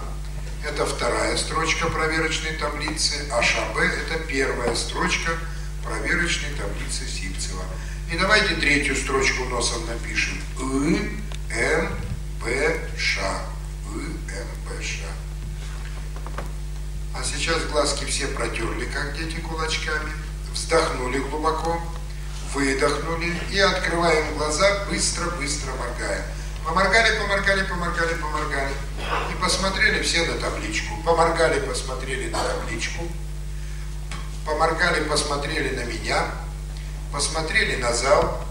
Это вторая строчка проверочной таблицы, а ШАБ – это первая строчка проверочной таблицы Сивцева. И давайте третью строчку носом напишем. И, М, П, Ш. И, М, П, Ш. А сейчас глазки все протерли, как дети, кулачками. Вздохнули глубоко, выдохнули и открываем глаза, быстро-быстро моргая. Поморгали, поморгали, поморгали, поморгали. И посмотрели все на табличку. Поморгали, посмотрели на табличку. Поморгали, посмотрели на меня. Посмотрели на зал.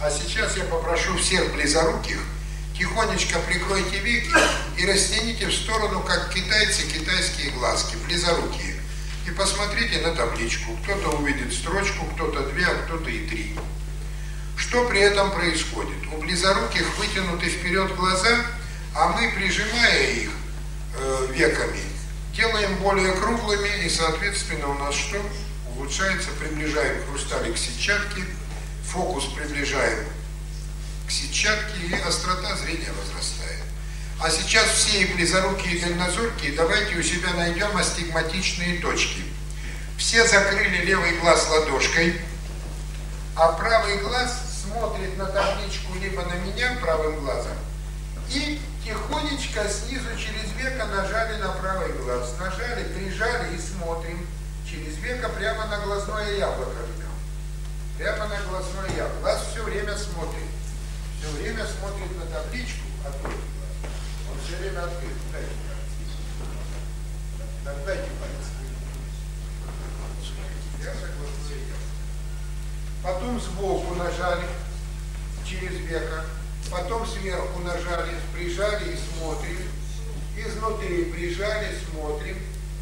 А сейчас я попрошу всех близоруких тихонечко прикройте веки и растяните в сторону, как китайцы, китайские глазки, близорукие. И посмотрите на табличку. Кто-то увидит строчку, кто-то две, а кто-то и три. Что при этом происходит? У близоруких вытянуты вперед глаза, а мы, прижимая их э, веками, делаем более круглыми, и, соответственно, у нас что? Улучшается, приближаем хрусталик к сетчатке, фокус приближаем к сетчатке, и острота зрения возрастает. А сейчас все и близорукие, и дальнозоркие, давайте у себя найдем астигматичные точки. Все закрыли левый глаз ладошкой, а правый глаз смотрит на табличку либо на меня правым глазом, и тихонечко снизу через веко нажали на правый глаз. Нажали, прижали и смотрим через веко прямо на глазное яблоко жмем. Прямо на глазное яблоко. Глаз все время смотрит. Все время смотрит на табличку, а тут глаз. Он все время открыт. Дайте палец. Дайте палец. Я согласен. Потом сбоку нажали через веко потом сверху нажали, прижали и смотрим, изнутри прижали, смотрим,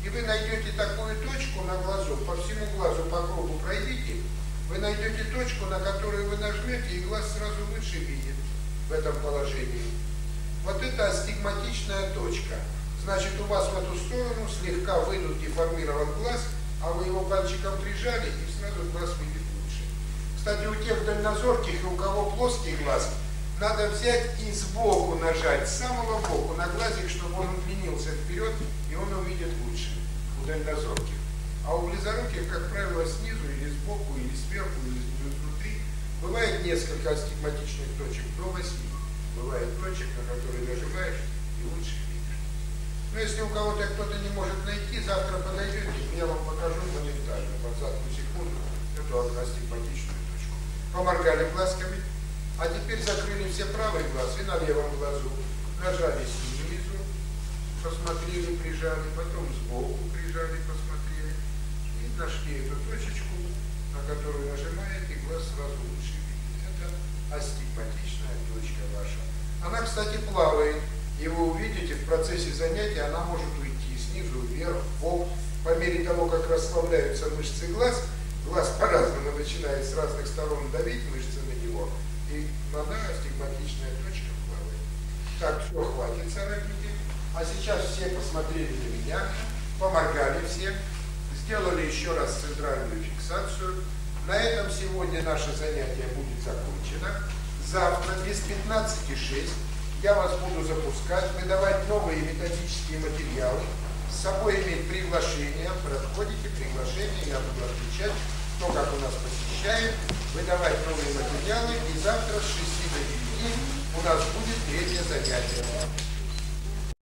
и вы найдете такую точку на глазу, по всему глазу по кругу пройдите, вы найдете точку, на которую вы нажмете, и глаз сразу лучше видит в этом положении. Вот это астигматичная точка. Значит, у вас в эту сторону слегка вынут деформирован глаз, а вы его пальчиком прижали, и сразу глаз видит лучше. Кстати, у тех дальнозорких и у кого плоский глаз – надо взять и сбоку нажать, с самого боку, на глазик, чтобы он удлинился вперед, и он увидит лучше у дальнозорких. А у близоруких, как правило, снизу сбоку, или сверху, или изнутри, бывает несколько астигматичных точек, до восьми. Бывает точек, на которые нажимаешь, и лучше видишь. Но если у кого-то кто-то не может найти, завтра подойдете, я вам покажу моментально, под заднюю секунду, эту астигматичную точку. Поморгали глазками, а теперь закрыли все правый глаз и на левом глазу. Нажали снизу, посмотрели, прижали, потом сбоку прижали, посмотрели. И нашли эту точечку, на которую нажимаете, глаз сразу лучше видит. Это астигматичная точка ваша. Она, кстати, плавает. И вы увидите в процессе занятия, она может уйти снизу, вверх, в бок. По мере того, как расслабляются мышцы глаз, глаз по-разному начинает с разных сторон давить мышцы на него, и вода, астигматичная точка плавает. Так, все, хватит, соратники. А сейчас все посмотрели на меня, поморгали все, сделали еще раз центральную фиксацию. На этом сегодня наше занятие будет закончено. Завтра без 15.06 я вас буду запускать, выдавать новые методические материалы, с собой иметь приглашение, проходите приглашение, я буду отвечать, кто как у нас посещает, выдавать новые материалы, и завтра с 6 до 9 у нас будет третье занятие.